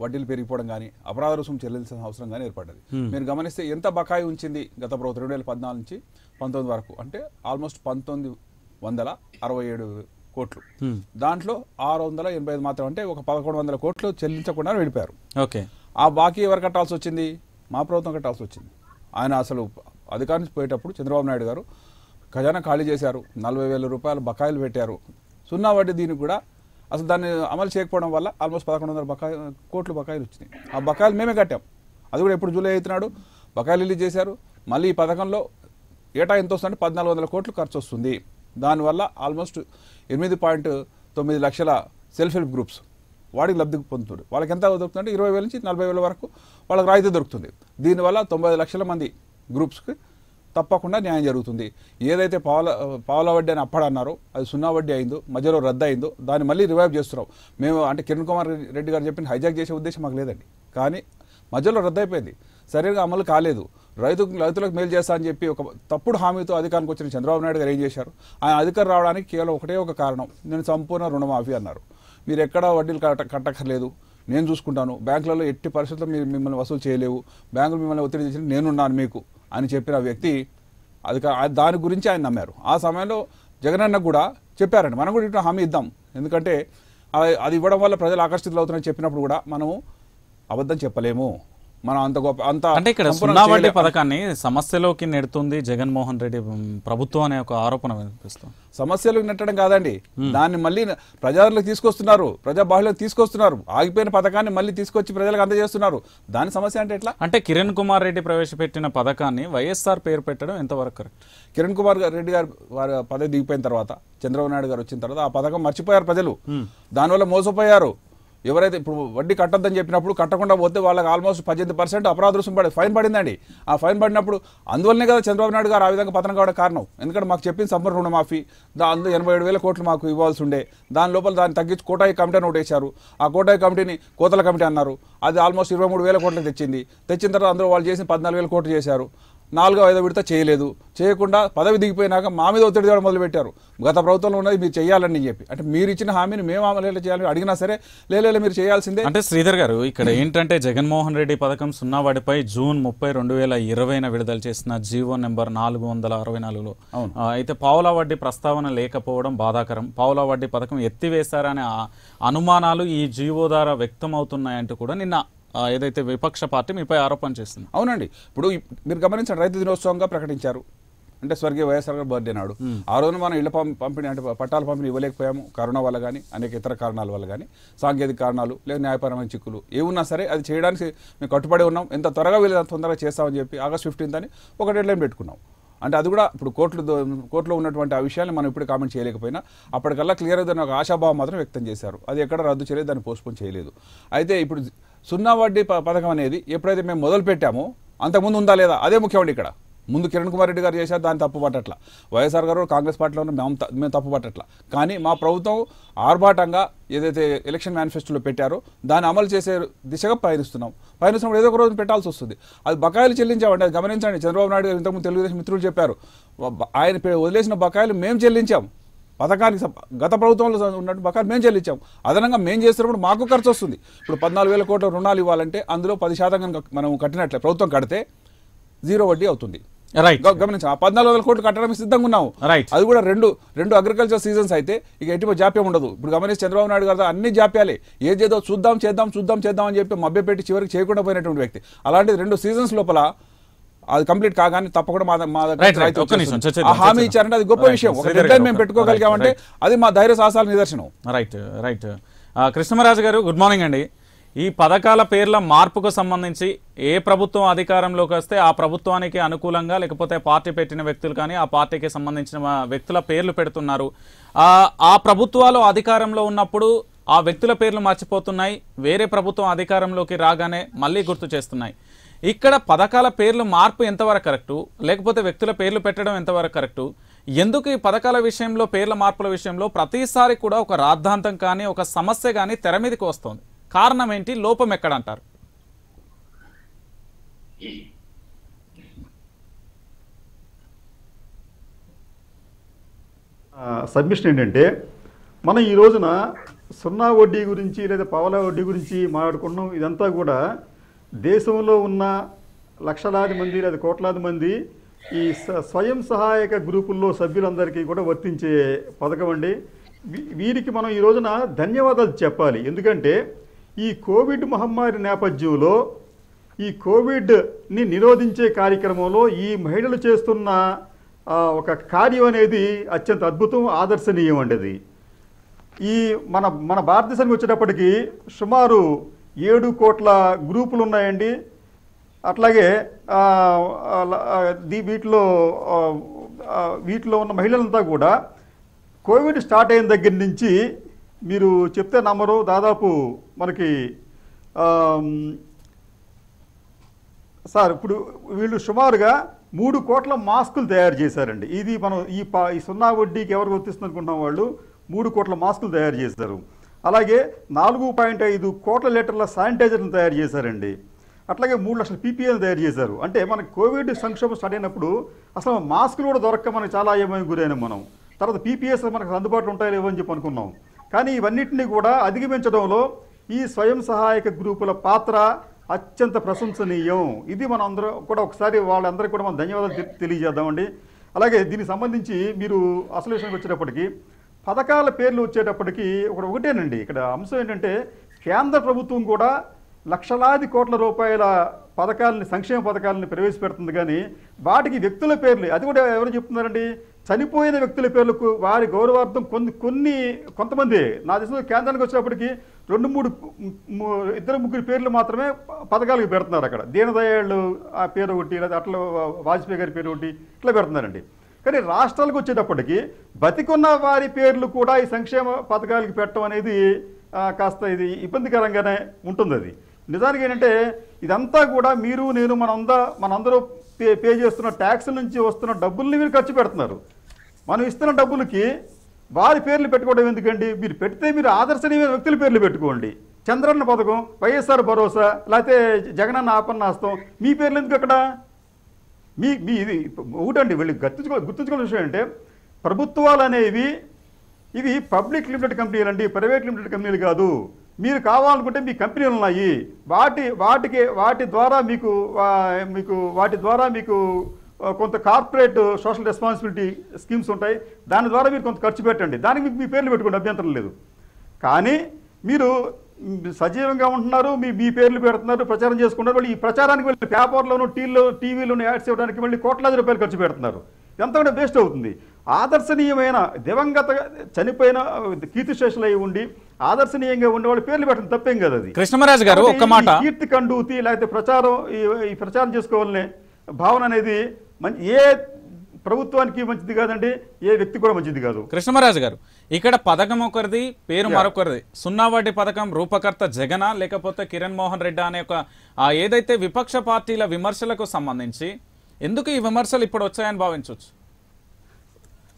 వడ్డీలు పెరిగిపోవడం కానీ అపరాధ రుసుము చెల్లించాల్సిన అవసరం కానీ ఏర్పడ్డది. మీరు గమనిస్తే ఎంత బకాయి ఉంచింది గత ప్రభుత్వం రెండు వేల పద్నాలుగు నుంచి పంతొమ్మిది వరకు? అంటే ఆల్మోస్ట్ పంతొమ్మిది వందల అరవై ఏడు కోట్లు. దాంట్లో ఆరు వందల ఎనభై ఐదు మాత్రం అంటే ఒక పదకొండు వందల కోట్లు చెల్లించకుండా వెళ్ళిపోయారు. ఓకే. ఆ బాకీ ఎవరు కట్టాల్సి వచ్చింది? మా ప్రభుత్వం కట్టాల్సి వచ్చింది. ఆయన అసలు అధికారం పోయేటప్పుడు చంద్రబాబు నాయుడు గారు ఖజానా ఖాళీ చేశారు. నలభై వేల రూపాయలు బకాయిలు పెట్టారు. సున్నా వడ్డీ దీనికి కూడా అసలు దాన్ని అమలు చేయకపోవడం వల్ల ఆల్మోస్ట్ పదకొండు వందల బకాయి కోట్లు బకాయిలు వచ్చినాయి. ఆ బకాయిలు మేమే కట్టాం. అది కూడా ఎప్పుడు జూలై అవుతున్నాడు బకాయిలు రిలీజ్ చేశారు. మళ్ళీ ఈ పథకంలో ఏటా ఎంత వస్తుందంటే పద్నాలుగు వందల కోట్లు ఖర్చు వస్తుంది. దానివల్ల ఆల్మోస్ట్ ఎనిమిది పాయింట్ తొమ్మిది లక్షల సెల్ఫ్ హెల్ప్ గ్రూప్స్ వాడికి లబ్ధి పొందుతుంది వాళ్ళకి ఎంత దొరుకుతుందంటే ఇరవై వేల నుంచి నలభై వేల వరకు వాళ్ళకి రాయితీ దొరుకుతుంది. దీనివల్ల తొంభై ఐదు లక్షల మంది గ్రూప్స్కి తప్పకుండా న్యాయం జరుగుతుంది. ఏదైతే పావుల పావుల వడ్డీ అని అప్పడన్నారో అన్నారో అది సున్నా వడ్డీ అయిందో మధ్యలో రద్దు అయిందో దాన్ని మళ్ళీ రివైవ్ చేస్తున్నాం. మేము అంటే కిరణ్ కుమార్ రెడ్డి గారు చెప్పిన హైజాక్ చేసే ఉద్దేశం మాకు లేదండి. కానీ మధ్యలో రద్దు అయిపోయింది. సరిగ్గా అమలు కాలేదు. రైతు రైతులకు మేలు చేస్తా అని చెప్పి ఒక తప్పుడు హామీతో అధికారానికి వచ్చిన చంద్రబాబు నాయుడు గారు ఏం చేశారు? ఆయన అధికారం రావడానికి కేవలం ఒకటే ఒక కారణం. నేను సంపూర్ణ రుణమాఫీ అన్నారు. మీరు ఎక్కడా వడ్డీలు కట్ట కట్టక్కర్లేదు. నేను చూసుకుంటాను. బ్యాంకులలో ఎట్టి పరిస్థితుల్లో మీరు మిమ్మల్ని వసూలు చేయలేవు. బ్యాంకులు మిమ్మల్ని ఒత్తిడి చేసి నేనున్నాను మీకు. అని చెప్పిన వ్యక్తి అది దాని గురించి ఆయన నమ్మారు. ఆ సమయంలో జగనన్న కూడా చెప్పారండి మనం కూడా ఇట్లా హామీ ఇద్దాం. ఎందుకంటే అది ఇవ్వడం వల్ల ప్రజలు ఆకర్షితులు అవుతున్నారని చెప్పినప్పుడు కూడా మనము అబద్ధం చెప్పలేము. మనం అంత గొప్ప అంత అంటే ఇక్కడ సున్నా వడ్డీ పథకాన్ని సమస్యలోకి నెడుతుంది జగన్మోహన్ రెడ్డి ప్రభుత్వం అనే ఒక ఆరోపణ వినిపిస్తుంది. సమస్యలు నెట్టడం కాదండి. దాన్ని మళ్ళీ ప్రజలకు తీసుకొస్తున్నారు. ప్రజా బాహులకు తీసుకొస్తున్నారు. ఆగిపోయిన పథకాన్ని మళ్ళీ తీసుకొచ్చి ప్రజలకు అందజేస్తున్నారు. దాని సమస్య అంటే ఎట్లా? అంటే కిరణ్ కుమార్ రెడ్డి ప్రవేశపెట్టిన పథకాన్ని వైఎస్ఆర్ పేరు పెట్టడం ఎంతవరకు కరెక్ట్? కిరణ్ కుమార్ రెడ్డి గారు వారి పదవి దిగిపోయిన తర్వాత చంద్రబాబు నాయుడు గారు వచ్చిన తర్వాత ఆ పథకం మర్చిపోయారు ప్రజలు. దానివల్ల మోసపోయారు. ఎవరైతే ఇప్పుడు వడ్డీ కట్టొద్దని చెప్పినప్పుడు కట్టకుండా పోతే వాళ్ళకి ఆల్మోస్ట్ పద్దెనిమిది పర్సెంట్ అపరాధ రుసుము పడి ఫైన్ పడిందండి. ఆ ఫైన్ పడినప్పుడు అందువల్లనే కదా చంద్రబాబు నాయుడు గారు ఆ విధంగా పతనం కావడం కారణం. ఎందుకంటే మాకు చెప్పింది సంపూర్ణ రుణమాఫీ దా అందులో ఎనభై ఏడు వేల కోట్లు మాకు ఇవ్వాల్సి ఉండే దాని లోపల దాన్ని తగ్గించి కోటాయి కమిటీ అని ఆ కోటాయి కమిటీని కోతల కమిటీ అన్నారు. అది ఆల్మోస్ట్ ఇరవై మూడు వేల కోట్లు తెచ్చింది. తెచ్చిన తర్వాత అందులో వాళ్ళు చేసిన పద్నాలుగు వేల కోట్లు చేశారు. నాలుగో ఐదో విడత చేయలేదు. చేయకుండా పదవి దిగిపోయినాక మా మీద ఒత్తిడి తేవడం మొదలుపెట్టారు. గత ప్రభుత్వంలో ఉన్నది మీరు చేయాలని చెప్పి. అంటే మీరు ఇచ్చిన హామీని మేము అమలు చేయాలని అడిగినా సరే లేలే మీరు చేయాల్సిందే. అంటే శ్రీధర్ గారు ఇక్కడ ఏంటంటే జగన్మోహన్ రెడ్డి పథకం సున్నా వడ్డీపై జూన్ ముప్పై రెండు వేల ఇరవైన విడుదల చేసిన జీవో నెంబర్ నాలుగు వందల అరవై నాలుగులో. అయితే పావులా వడ్డీ ప్రస్తావన లేకపోవడం బాధాకరం. పావులా వడ్డీ పథకం ఎత్తివేశారనే అనుమానాలు ఈ జీవో ద్వారా వ్యక్తమవుతున్నాయంటూ కూడా నిన్న ఏదైతే విపక్ష పార్టీ మీపై ఆరోపణ చేస్తుంది. అవునండి. ఇప్పుడు ఇప్- మీరు గమనించండి రైతు దినోత్సవంగా ప్రకటించారు. అంటే స్వర్గీయ వైఎస్ఆర్ గారి బర్త్డే నాడు. ఆ రోజున మనం ఇళ్ళ పంపిణీ అంటే పట్టాల పంపిణీ ఇవ్వలేకపోయాము కరోనా వల్ల కానీ అనేక ఇతర కారణాల వల్ల కానీ సాంకేతిక కారణాలు లేదా న్యాయపరమైన చిక్కులు ఏమున్నా సరే అది చేయడానికి మేము కట్టుబడి ఉన్నాం. ఎంత త్వరగా వీళ్ళు తొందరగా చేస్తామని చెప్పి ఆగస్ట్ ఫిఫ్టీన్త్ అని ఒక డెడ్ లైన్ పెట్టుకున్నాం. అంటే అది కూడా ఇప్పుడు కోర్టులు కోర్టులో ఉన్నటువంటి ఆ విషయాన్ని మనం ఇప్పుడు కామెంట్ చేయలేకపోయినా అప్పటికల్లా క్లియర్ దాని ఒక ఆశాభావం మాత్రం వ్యక్తం చేశారు. అది ఎక్కడ రద్దు చేయలేదు దాన్ని పోస్ట్పోన్ చేయలేదు. అయితే ఇప్పుడు సున్నా వడ్డీ ప- పథకం అనేది ఎప్పుడైతే మేము మొదలు పెట్టామో అంతకుముందు ఉందా లేదా? అదే ముఖ్యమండి ఇక్కడ. ముందు కిరణ్ కుమార్ రెడ్డి గారు చేశారు దాన్ని తప్పు పట్టట్ల వైఎస్ఆర్ గారు కాంగ్రెస్ పార్టీలో ఉన్న మేము మేము తప్పు పట్టట్ల కానీ మా ప్రభుత్వం ఆర్భాటంగా ఏదైతే ఎలక్షన్ మేనిఫెస్టోలో పెట్టారో దాన్ని అమలు చేసే దిశగా పయనిస్తున్నాం. పయనిస్తున్నప్పుడు ఏదో ఒక రోజు పెట్టాల్సి వస్తుంది. అది బకాయిలు చెల్లించామండి అది గమనించండి. చంద్రబాబు నాయుడు గారు ఇంతకుముందు తెలుగుదేశం మిత్రులు చెప్పారు. ఆయన వదిలేసిన బకాయిలు మేము చెల్లించాం. పథకానికి గత ప్రభుత్వంలో ఉన్నట్టు బకాయిలు మేము చెల్లించాం. అదనంగా మేము చేస్తున్నప్పుడు మాకు ఖర్చు వస్తుంది. ఇప్పుడు పద్నాలుగు వేల కోట్ల రుణాలు ఇవ్వాలంటే అందులో పది శాతం కనుక మనం కట్టినట్లే ప్రభుత్వం కడితే జీరో వడ్డీ అవుతుంది. రైట్ గమనించాం ఆ పద్నాలుగు వందల కోట్లు కట్టడానికి సిద్ధంగా ఉన్నాము. రైట్ అది కూడా రెండు రెండు అగ్రికల్చర్ సీజన్స్ అయితే ఇక ఎటువంటి జాప్యం ఉండదు. ఇప్పుడు గమనించి చంద్రబాబు నాయుడు గారు అన్ని జాప్యాలే. ఏది చేద్దాం చూద్దాం చేద్దాం చూద్దాం చేద్దాం అని చెప్పి మభ్యపెట్టి చివరికి చేయకుండా పోయినటువంటి వ్యక్తి. అలాంటిది రెండు సీజన్స్ లోపల అది కంప్లీట్ కాగానే తప్పకుండా మా దగ్గర ఆ హామీ. ఇచ్చారంటే అది గొప్ప విషయం. ఒక శ్రీధర్ డెడ్ గారు మేము పెట్టుకోగలిగామంటే అది మా ధైర్య సాహసాల నిదర్శనం. రైట్ రైట్ కృష్ణమరాజు గారు గుడ్ మార్నింగ్ అండి. ఈ పథకాల పేర్ల మార్పుకు సంబంధించి ఏ ప్రభుత్వం అధికారంలోకి వస్తే ఆ ప్రభుత్వానికి అనుకూలంగా లేకపోతే పార్టీ పెట్టిన వ్యక్తులు కానీ ఆ పార్టీకి సంబంధించిన వ్యక్తుల పేర్లు పెడుతున్నారు. ఆ, ఆ ప్రభుత్వాలు అధికారంలో ఉన్నప్పుడు ఆ వ్యక్తుల పేర్లు మర్చిపోతున్నాయి వేరే ప్రభుత్వం అధికారంలోకి రాగానే మళ్ళీ గుర్తు చేస్తున్నాయి. ఇక్కడ పథకాల పేర్లు మార్పు ఎంతవరకు కరెక్టు? లేకపోతే వ్యక్తుల పేర్లు పెట్టడం ఎంతవరకు కరెక్టు? ఎందుకు ఈ పథకాల విషయంలో పేర్ల మార్పుల విషయంలో ప్రతిసారి కూడా ఒక రాద్ధాంతం కానీ ఒక సమస్య కానీ తెర మీదకి వస్తుంది? కారణం ఏంటి? లోపం ఎక్కడ అంటారు సబ్మిషన్ ఏంటంటే మనం ఈ రోజున సున్నా వడ్డీ గురించి లేదా పవల వడ్డీ గురించి మాట్లాడుకున్నాం. ఇదంతా కూడా దేశంలో ఉన్న లక్షలాది మంది లేదా కోట్లాది మంది ఈ స- స్వయం సహాయక గ్రూపుల్లో సభ్యులందరికీ కూడా వర్తించే పథకం అండి. వీ- వీరికి మనం ఈ రోజున ధన్యవాదాలు చెప్పాలి. ఎందుకంటే ఈ కోవిడ్ మహమ్మారి నేపథ్యంలో ఈ కోవిడ్ని నిరోధించే కార్యక్రమంలో ఈ మహిళలు చేస్తున్న ఒక కార్యం అనేది అత్యంత అద్భుతం ఆదర్శనీయం అండి అది. ఈ మన మన భారతదేశానికి వచ్చేటప్పటికి సుమారు ఏడు కోట్ల గ్రూపులు ఉన్నాయండి. అట్లాగే ఆ, దీ- వీటిలో వీటిలో ఉన్న మహిళలంతా కూడా కోవిడ్ స్టార్ట్ అయిన దగ్గర నుంచి మీరు చెప్తే నమ్మరు. దాదాపు మనకి సార్ ఇప్పుడు వీళ్ళు సుమారుగా మూడు కోట్ల మాస్కులు తయారు చేశారండి. ఇది మనం ఈ పా ఈ సున్నా వడ్డీకి ఎవరు వర్తిస్తుంది అనుకుంటున్నాం వాళ్ళు? మూడు కోట్ల మాస్కులు తయారు చేశారు. అలాగే నాలుగు పాయింట్ ఐదు కోట్ల లీటర్ల శానిటైజర్లు తయారు చేశారండి. అట్లాగే మూడు లక్షల పీపీఎల్ తయారు చేశారు. అంటే మనకి కోవిడ్ సంక్షోభం స్టార్ట్ అయినప్పుడు అసలు మాస్కులు కూడా దొరక్క మనకి చాలా ఏమైనా గురైనాం మనం. తర్వాత పీపీఎస్ మనకు అందుబాటులో ఉంటాయో లేవో అని చెప్పి అనుకున్నాం. కానీ ఇవన్నిటిని కూడా అధిగమించడంలో ఈ స్వయం సహాయక గ్రూపుల పాత్ర అత్యంత ప్రశంసనీయం. ఇది మనం అందరూ కూడా ఒకసారి వాళ్ళందరికీ కూడా మనం ధన్యవాదాలు తెలియజేద్దామండి. అలాగే దీనికి సంబంధించి మీరు అసలు విషయానికి వచ్చేటప్పటికి పథకాల పేర్లు వచ్చేటప్పటికి ఒకటి ఒకటేనండి. ఇక్కడ అంశం ఏంటంటే కేంద్ర ప్రభుత్వం కూడా లక్షలాది కోట్ల రూపాయల పథకాలని సంక్షేమ పథకాలని ప్రవేశపెడుతుంది కానీ వాటికి వ్యక్తుల పేర్లు అది కూడా ఎవరు చెప్తున్నారండి? చనిపోయిన వ్యక్తుల పేర్లకు వారి గౌరవార్థం కొన్ని కొన్ని కొంతమంది. నా దేశంలో కేంద్రానికి వచ్చినప్పటికి రెండు మూడు ఇద్దరు ముగ్గురు పేర్లు మాత్రమే పథకాలకు పెడుతున్నారు అక్కడ. దీనదయాళ్ళు ఆ పేరు ఒకటి లేదా అట్లా వాజ్పేయి గారి పేరు ఒకటి ఇట్లా పెడుతున్నారండి. కానీ రాష్ట్రాలకు వచ్చేటప్పటికి బతికున్న వారి పేర్లు కూడా ఈ సంక్షేమ పథకాలకు పెట్టడం అనేది కాస్త ఇది ఇబ్బందికరంగానే ఉంటుంది అది. నిజానికి ఏంటంటే ఇదంతా కూడా మీరు నేను మనందా మనందరూ పే పే చేస్తున్న ట్యాక్స్ నుంచి వస్తున్న డబ్బుల్ని మీరు ఖర్చు పెడుతున్నారు. మనం ఇస్తున్న డబ్బులకి వారి పేర్లు పెట్టుకోవడం ఎందుకండి? మీరు పెడితే మీరు ఆదర్శనీయమైన వ్యక్తుల పేర్లు పెట్టుకోండి. చంద్రన్న పథకం వైఎస్ఆర్ భరోసా లేకపోతే జగనన్న ఆపన్నాస్తం మీ పేర్లు ఎందుకు అక్కడ? మీ మీ ఇది ఒకటండి వీళ్ళు గుర్తుంచుకో గుర్తుంచుకోవాల్సిన విషయం అంటే ప్రభుత్వాలు అనేవి ఇవి పబ్లిక్ లిమిటెడ్ కంపెనీలు అండి ప్రైవేట్ లిమిటెడ్ కంపెనీలు కాదు. మీరు కావాలనుకుంటే మీ కంపెనీలు ఉన్నాయి వాటి వాటికి వాటి ద్వారా మీకు మీకు వాటి ద్వారా మీకు కొంత కార్పొరేట్ సోషల్ రెస్పాన్సిబిలిటీ స్కీమ్స్ ఉంటాయి. దాని ద్వారా మీరు కొంత ఖర్చు పెట్టండి. దానికి మీకు మీ పేర్లు పెట్టుకోండి అభ్యంతరం లేదు. కానీ మీరు సజీవంగా ఉంటున్నారు మీ మీ పేర్లు పెడుతున్నారు ప్రచారం చేసుకుంటారు మళ్ళీ ఈ ప్రచారానికి వెళ్ళి పేపర్లోను టీల్లో టీవీలోను యాడ్స్ ఇవ్వడానికి మళ్ళీ కోట్లాది రూపాయలు ఖర్చు పెడుతున్నారు. కూడా వేస్ట్ అవుతుంది? ఆదర్శనీయమైన దివంగత చనిపోయిన కీర్తిశేషులు అయి ఉండి ఆదర్శనీయంగా ఉండే వాళ్ళ పేర్లు పెట్టడం తప్పేం కదా అది. కృష్ణమరాజు గారు ఒక్క మాట. కీర్తి కండూతి లేకపోతే ప్రచారం ఈ- ఈ ప్రచారం చేసుకోవాలనే భావన అనేది మంచి ఏ ప్రభుత్వానికి మంచిది కాదండి ఏ వ్యక్తి కూడా మంచిది కాదు. కృష్ణమరాజు గారు ఇక్కడ పథకం ఒకరిది పేరు మరొకరిది. సున్నా వడ్డీ పథకం రూపకర్త జగన లేకపోతే కిరణ్ మోహన్ రెడ్డి అనే ఒక ఏదైతే విపక్ష పార్టీల విమర్శలకు సంబంధించి ఎందుకు ఈ విమర్శలు ఇప్పుడు వచ్చాయని భావించవచ్చు?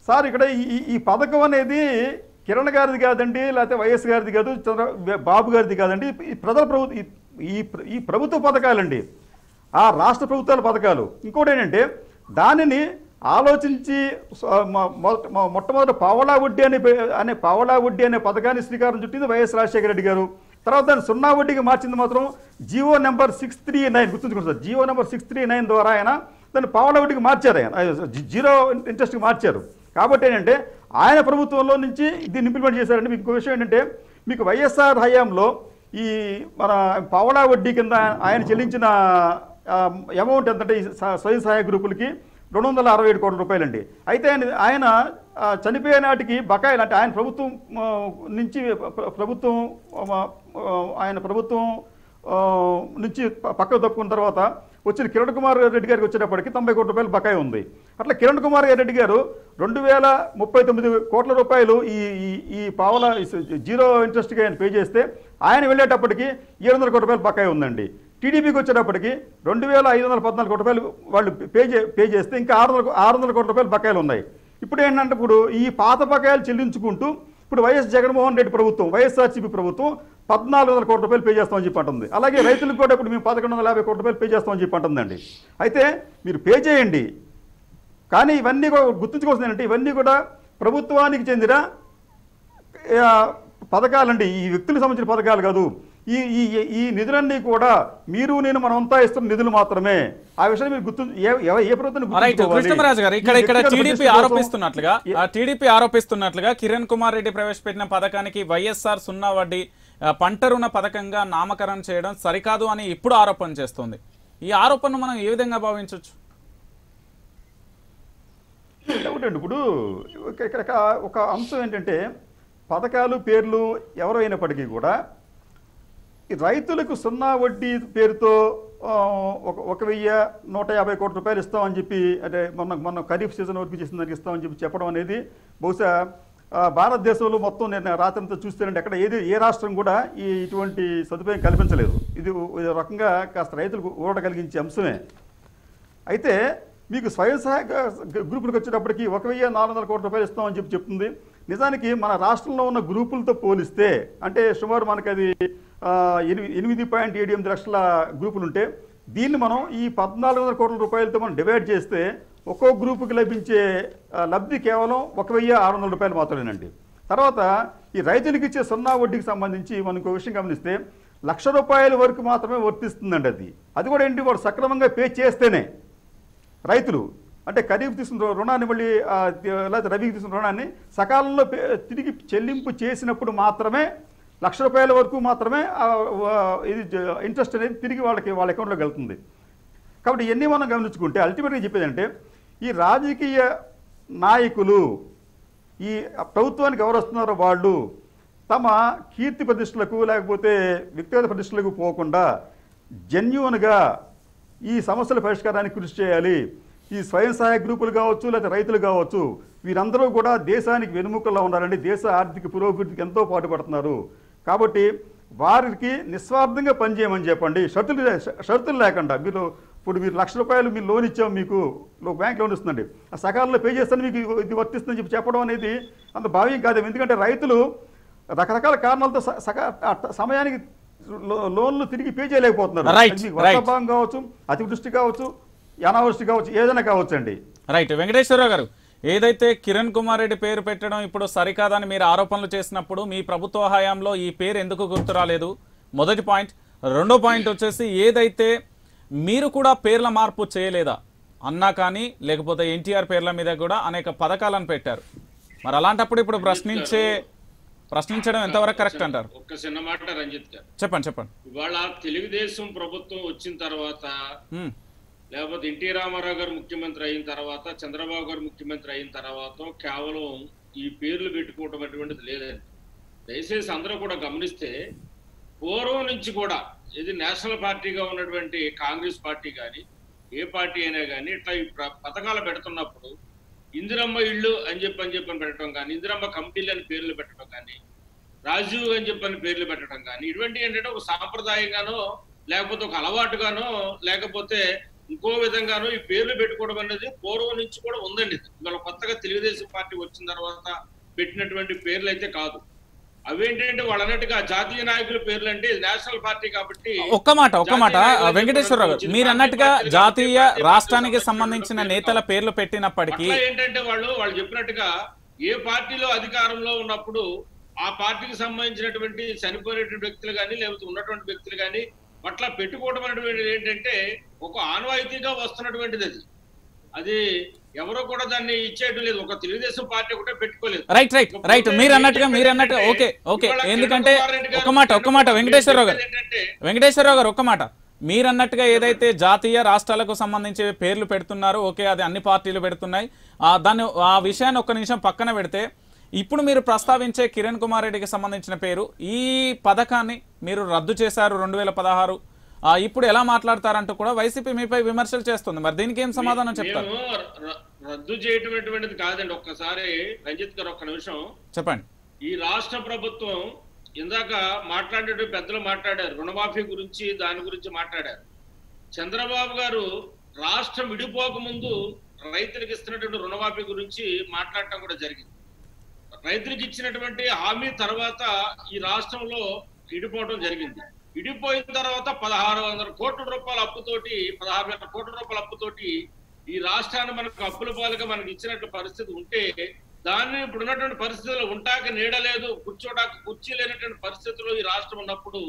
సార్ ఇక్కడ ఈ- ఈ పథకం అనేది కిరణ్ గారిది కాదండి లేకపోతే వైఎస్ గారిది కాదు చంద్ర బాబు గారిది కాదండి ఈ ప్రజల ప్రభుత్వ ఈ ఈ ప్రభుత్వ పథకాలండి. ఆ రాష్ట్ర ప్రభుత్వాల పథకాలు. ఇంకోటి ఏంటంటే దానిని ఆలోచించి స- మొట్టమొదటి పావలా వడ్డీ అనే అనే పావలా వడ్డీ అనే పథకాన్ని శ్రీకారం చుట్టింది వైఎస్ రాజశేఖర రెడ్డి గారు. తర్వాత దాన్ని సున్నా వడ్డీకి మార్చింది మాత్రం GO number six three nine గుర్తుంచుకోండి sir. GO number six three nine ద్వారా ఆయన దాన్ని పావలా వడ్డీకి మార్చారు ఆయన. జీరో ఇంట్రెస్ట్కి మార్చారు. కాబట్టి ఏంటంటే ఆయన ప్రభుత్వంలో నుంచి దీన్ని ఇంప్లిమెంట్ చేశారండి. మీకు ఇంకో విషయం ఏంటంటే మీకు వైఎస్ఆర్ హయాంలో ఈ మన పావలా వడ్డీ కింద ఆయన చెల్లించిన అమౌంట్ ఎంతంటే ఈ స- స్వయం సహాయ గ్రూపులకి రెండు వందల అరవై ఏడు కోట్ల రూపాయలండి. అయితే ఆయన ఆయన చనిపోయే నాటికి బకాయిలు అంటే ఆయన ప్రభుత్వం నుంచి ప్రభుత్వం ఆయన ప్రభుత్వం నుంచి పక్కకు తప్పుకున్న తర్వాత వచ్చిన కిరణ్ కుమార్ రెడ్డి గారికి వచ్చేటప్పటికి తొంభై కోట్ల రూపాయలు బకాయి ఉంది. అట్లా కిరణ్ కుమార్ రెడ్డి గారు రెండు వేల ముప్పై తొమ్మిది కోట్ల రూపాయలు ఈ ఈ- ఈ పావల జీరో ఇంట్రెస్ట్గా ఆయన పే చేస్తే ఆయన వెళ్ళేటప్పటికి ఏడు వందల కోట్ల రూపాయలు బకాయి ఉందండి. టీడీపీకి వచ్చేటప్పటికి రెండు వేల ఐదు వందల పద్నాలుగు కోట్ల రూపాయలు వాళ్ళు పే చే పే చేస్తే ఇంకా ఆరు వందల ఆరు వందల కోట్ల రూపాయలు బకాయిలు ఉన్నాయి. ఇప్పుడు ఏంటంటే ఇప్పుడు ఈ పాత బకాయిలు చెల్లించుకుంటూ ఇప్పుడు వైఎస్ జగన్మోహన్ రెడ్డి ప్రభుత్వం వైఎస్ఆర్సీపీ ప్రభుత్వం పద్నాలుగు వందల కోట్ల రూపాయలు పే చేస్తామని చెప్పి అంటుంది. అలాగే రైతులకు కూడా ఇప్పుడు మేము పదకొండు వందల యాభై కోట్ల రూపాయలు పే చేస్తామని చెప్పి అంటుందండి. అయితే మీరు పే చేయండి. కానీ ఇవన్నీ కూడా గుర్తుంచుకోవాల్సింది ఏంటంటే ఇవన్నీ కూడా ప్రభుత్వానికి చెందిన పథకాలండి. ఈ వ్యక్తులకు సంబంధించిన పథకాలు కాదు. ఈ ఈ ఈ నిధులన్నీ కూడా మీరు నేను మనమంతా ఇస్తున్న నిధులు మాత్రమే. ఆ విషయం మీరు గుర్తు ఏ ప్రభుత్వం గారు ఇక్కడ ఇక్కడ టీడీపీ ఆరోపిస్తున్నట్లుగా టీడీపీ ఆరోపిస్తున్నట్లుగా కిరణ్ కుమార్ రెడ్డి ప్రవేశపెట్టిన పథకానికి వైఎస్ఆర్ సున్నా వడ్డీ పంట రుణ పథకంగా నామకరణం చేయడం సరికాదు అని ఇప్పుడు ఆరోపణ చేస్తోంది. ఈ ఆరోపణను మనం ఏ విధంగా భావించవచ్చు? ఒకటండి ఇప్పుడు ఇక్కడ ఒక అంశం ఏంటంటే పథకాలు పేర్లు ఎవరైనప్పటికీ కూడా రైతులకు సున్నా వడ్డీ పేరుతో ఒక ఒక వెయ్యి నూట యాభై కోట్ల రూపాయలు ఇస్తామని చెప్పి అంటే మొన్న మొన్న ఖరీఫ్ సీజన్ వరకు చేసిన దానికి ఇస్తామని చెప్పి చెప్పడం అనేది బహుశా భారతదేశంలో మొత్తం నేను రాత్రంతా చూస్తేనండి ఎక్కడ ఏది ఏ రాష్ట్రం కూడా ఈ ఇటువంటి సదుపాయం కల్పించలేదు. ఇది రకంగా కాస్త రైతులకు ఊరట కలిగించే అంశమే. అయితే మీకు స్వయం సహాయక గ్రూపులకు వచ్చేటప్పటికి ఒక వెయ్యి నాలుగు వందల కోట్ల రూపాయలు ఇస్తామని చెప్పి చెప్తుంది. నిజానికి మన రాష్ట్రంలో ఉన్న గ్రూపులతో పోలిస్తే అంటే సుమారు మనకి అది ఎనిమిది ఎనిమిది పాయింట్ ఏడు ఎనిమిది లక్షల గ్రూపులు ఉంటే దీన్ని మనం ఈ పద్నాలుగు వందల కోట్ల రూపాయలతో మనం డివైడ్ చేస్తే ఒక్కో గ్రూపుకి లభించే లబ్ధి కేవలం ఒక వెయ్యి ఆరు వందల రూపాయలు మాత్రమేనండి. తర్వాత ఈ రైతులకు ఇచ్చే సున్నా వడ్డీకి సంబంధించి మనం ఇంకో విషయం గమనిస్తే లక్ష రూపాయల వరకు మాత్రమే వర్తిస్తుందండి అది. అది కూడా ఏంటి? వాడు సక్రమంగా పే చేస్తేనే రైతులు అంటే ఖరీఫ్ తీసుకున్న రుణాన్ని మళ్ళీ లేకపోతే రబీకి తీసుకున్న రుణాన్ని సకాలంలో తిరిగి చెల్లింపు చేసినప్పుడు మాత్రమే లక్ష రూపాయల వరకు మాత్రమే ఇది ఇంట్రెస్ట్ అనేది తిరిగి వాళ్ళకి వాళ్ళ అకౌంట్లోకి వెళ్తుంది. కాబట్టి ఇవన్నీ మనం గమనించుకుంటే అల్టిమేట్గా చెప్పేది అంటే ఈ రాజకీయ నాయకులు ఈ ప్రభుత్వానికి ఎవరు వస్తున్నారో వాళ్ళు తమ కీర్తి ప్రతిష్టలకు లేకపోతే వ్యక్తిగత ప్రతిష్టలకు పోకుండా జెన్యున్గా ఈ సమస్యల పరిష్కారానికి కృషి చేయాలి. ఈ స్వయం సహాయ గ్రూపులు కావచ్చు లేకపోతే రైతులు కావచ్చు వీరందరూ కూడా దేశానికి వెనుముకల్లో ఉన్నారండి దేశ ఆర్థిక పురోభివృద్ధికి ఎంతో పాటుపడుతున్నారు. కాబట్టి వారికి నిస్వార్థంగా పనిచేయమని చెప్పండి. షరతులు షరతులు లేకుండా మీరు ఇప్పుడు మీరు లక్ష రూపాయలు మీరు లోన్ ఇచ్చాం మీకు బ్యాంక్ లోన్ ఇస్తుందండి. ఆ సకాలంలో పే చేస్తాను మీకు ఇది వర్తిస్తుందని చెప్పి చెప్పడం అనేది అంత భావ్యం కాదు. ఎందుకంటే రైతులు రకరకాల కారణాలతో సకా సమయానికి లోన్లు తిరిగి పే చేయలేకపోతున్నారు. వర్షాభావం కావచ్చు అతివృష్టి కావచ్చు అనావృష్టి కావచ్చు ఏదైనా కావచ్చు అండి రైట్ వెంకటేశ్వరరావు గారు ఏదైతే కిరణ్ కుమార్ రెడ్డి పేరు పెట్టడం ఇప్పుడు సరికాదని మీరు ఆరోపణలు చేసినప్పుడు మీ ప్రభుత్వ హయాంలో ఈ పేరు ఎందుకు గుర్తు రాలేదు? మొదటి పాయింట్. రెండో పాయింట్ వచ్చేసి ఏదైతే మీరు కూడా పేర్ల మార్పు చేయలేదా? అన్నా కానీ లేకపోతే ఎన్టీఆర్ పేర్ల మీద కూడా అనేక పథకాలను పెట్టారు. మరి అలాంటప్పుడు ఇప్పుడు ప్రశ్నించే ప్రశ్నించడం ఎంతవరకు కరెక్ట్ అంటారు? ఒక్క చిన్న మాట రంజిత్ గారు. చెప్పండి చెప్పండి. ఇవాళ తెలుగుదేశం ప్రభుత్వం వచ్చిన తర్వాత లేకపోతే ఎన్టీ రామారావు గారు ముఖ్యమంత్రి అయిన తర్వాత చంద్రబాబు గారు ముఖ్యమంత్రి అయిన తర్వాత కేవలం ఈ పేర్లు పెట్టుకోవటం అటువంటిది లేదండి. దయచేసి అందరూ కూడా గమనిస్తే పూర్వం నుంచి కూడా ఇది నేషనల్ పార్టీగా ఉన్నటువంటి కాంగ్రెస్ పార్టీ కానీ ఏ పార్టీ అయినా కానీ ఇట్లా ఈ పథకాలు పెడుతున్నప్పుడు ఇందిరమ్మ ఇళ్ళు అని చెప్పి అని చెప్పని పెట్టడం కానీ ఇందిరమ్మ కమిటీలు అని పేర్లు పెట్టడం కానీ రాజీవ్ అని చెప్పని పేర్లు పెట్టడం కానీ ఇటువంటి ఏంటంటే ఒక సాంప్రదాయంగానో లేకపోతే ఒక అలవాటుగానో లేకపోతే ఇంకో విధంగానో ఈ పేర్లు పెట్టుకోవడం అనేది పూర్వం నుంచి కూడా ఉందండి. ఇవాళ కొత్తగా తెలుగుదేశం పార్టీ వచ్చిన తర్వాత పెట్టినటువంటి పేర్లు అయితే కాదు అవేంటంటే వాళ్ళు అన్నట్టుగా జాతీయ నాయకుల పేర్లు అంటే నేషనల్ పార్టీ కాబట్టి ఒక్క మాట ఒక్క మాట వెంకటేశ్వరరావు గారు. మీరు అన్నట్టుగా జాతీయ రాష్ట్రానికి సంబంధించిన నేతల పేర్లు పెట్టినప్పటికీ ఏంటంటే వాళ్ళు వాళ్ళు చెప్పినట్టుగా ఏ పార్టీలో అధికారంలో ఉన్నప్పుడు ఆ పార్టీకి సంబంధించినటువంటి చనిపోయినటువంటి వ్యక్తులు కానీ లేకపోతే ఉన్నటువంటి వ్యక్తులు కానీ అట్లా పెట్టుకోవడం అనేటువంటిది ఏంటంటే ఒక ఆనవాయితీగా వస్తున్నటువంటిది అది. అది ఎవరో కూడా దాన్ని ఇచ్చేయడం లేదు. ఒక తెలుగుదేశం పార్టీ ఒకటే పెట్టుకోలేదు. రైట్ రైట్ రైట్ మీరు అన్నట్టుగా మీరు అన్నట్టుగా ఓకే ఓకే. ఎందుకంటే ఒక మాట ఒక మాట వెంకటేశ్వరరావు గారు. వెంకటేశ్వరరావు గారు ఒక మాట. మీరు అన్నట్టుగా ఏదైతే జాతీయ రాష్ట్రాలకు సంబంధించి పేర్లు పెడుతున్నారో ఓకే అది అన్ని పార్టీలు పెడుతున్నాయి. ఆ, దాన్ని ఆ విషయాన్ని ఒక్క నిమిషం పక్కన పెడితే ఇప్పుడు మీరు ప్రస్తావించే కిరణ్ కుమార్ రెడ్డికి సంబంధించిన పేరు ఈ పథకాన్ని మీరు రద్దు చేశారు రెండు వేల పదహారు ఇప్పుడు ఎలా మాట్లాడతారంటూ కూడా వైసీపీ మీపై విమర్శలు చేస్తుంది. మరి దీనికి ఏం సమాధానం చెప్తారు? రద్దు చేయటటువంటిది కాదండి. ఒక్కసారి రంజిత్ గారు ఒక్క నిమిషం. చెప్పండి. ఈ రాష్ట్ర ప్రభుత్వం ఇందాక మాట్లాడేటప్పుడు పెద్దలు మాట్లాడారు. రుణమాఫీ గురించి దాని గురించి మాట్లాడారు. చంద్రబాబు గారు రాష్ట్రం విడిపోక ముందు రైతులకు ఇస్తున్నటువంటి రుణమాఫీ గురించి మాట్లాడటం కూడా జరిగింది. రైతులకు ఇచ్చినటువంటి హామీ తర్వాత ఈ రాష్ట్రంలో విడిపోవడం జరిగింది. విడిపోయిన తర్వాత పదహారు వందల కోట్ల రూపాయల అప్పుతోటి పదహారు వేల కోట్ల రూపాయల అప్పుతోటి ఈ రాష్ట్రాన్ని మనకు అప్పుల పాలుగా మనకి ఇచ్చినట్టు పరిస్థితి ఉంటే దాన్ని ఇప్పుడు ఉన్నటువంటి పరిస్థితుల్లో ఉంటాక నీడలేదు కూర్చోటాక కుర్చీ లేనటువంటి పరిస్థితుల్లో ఈ రాష్ట్రం ఉన్నప్పుడు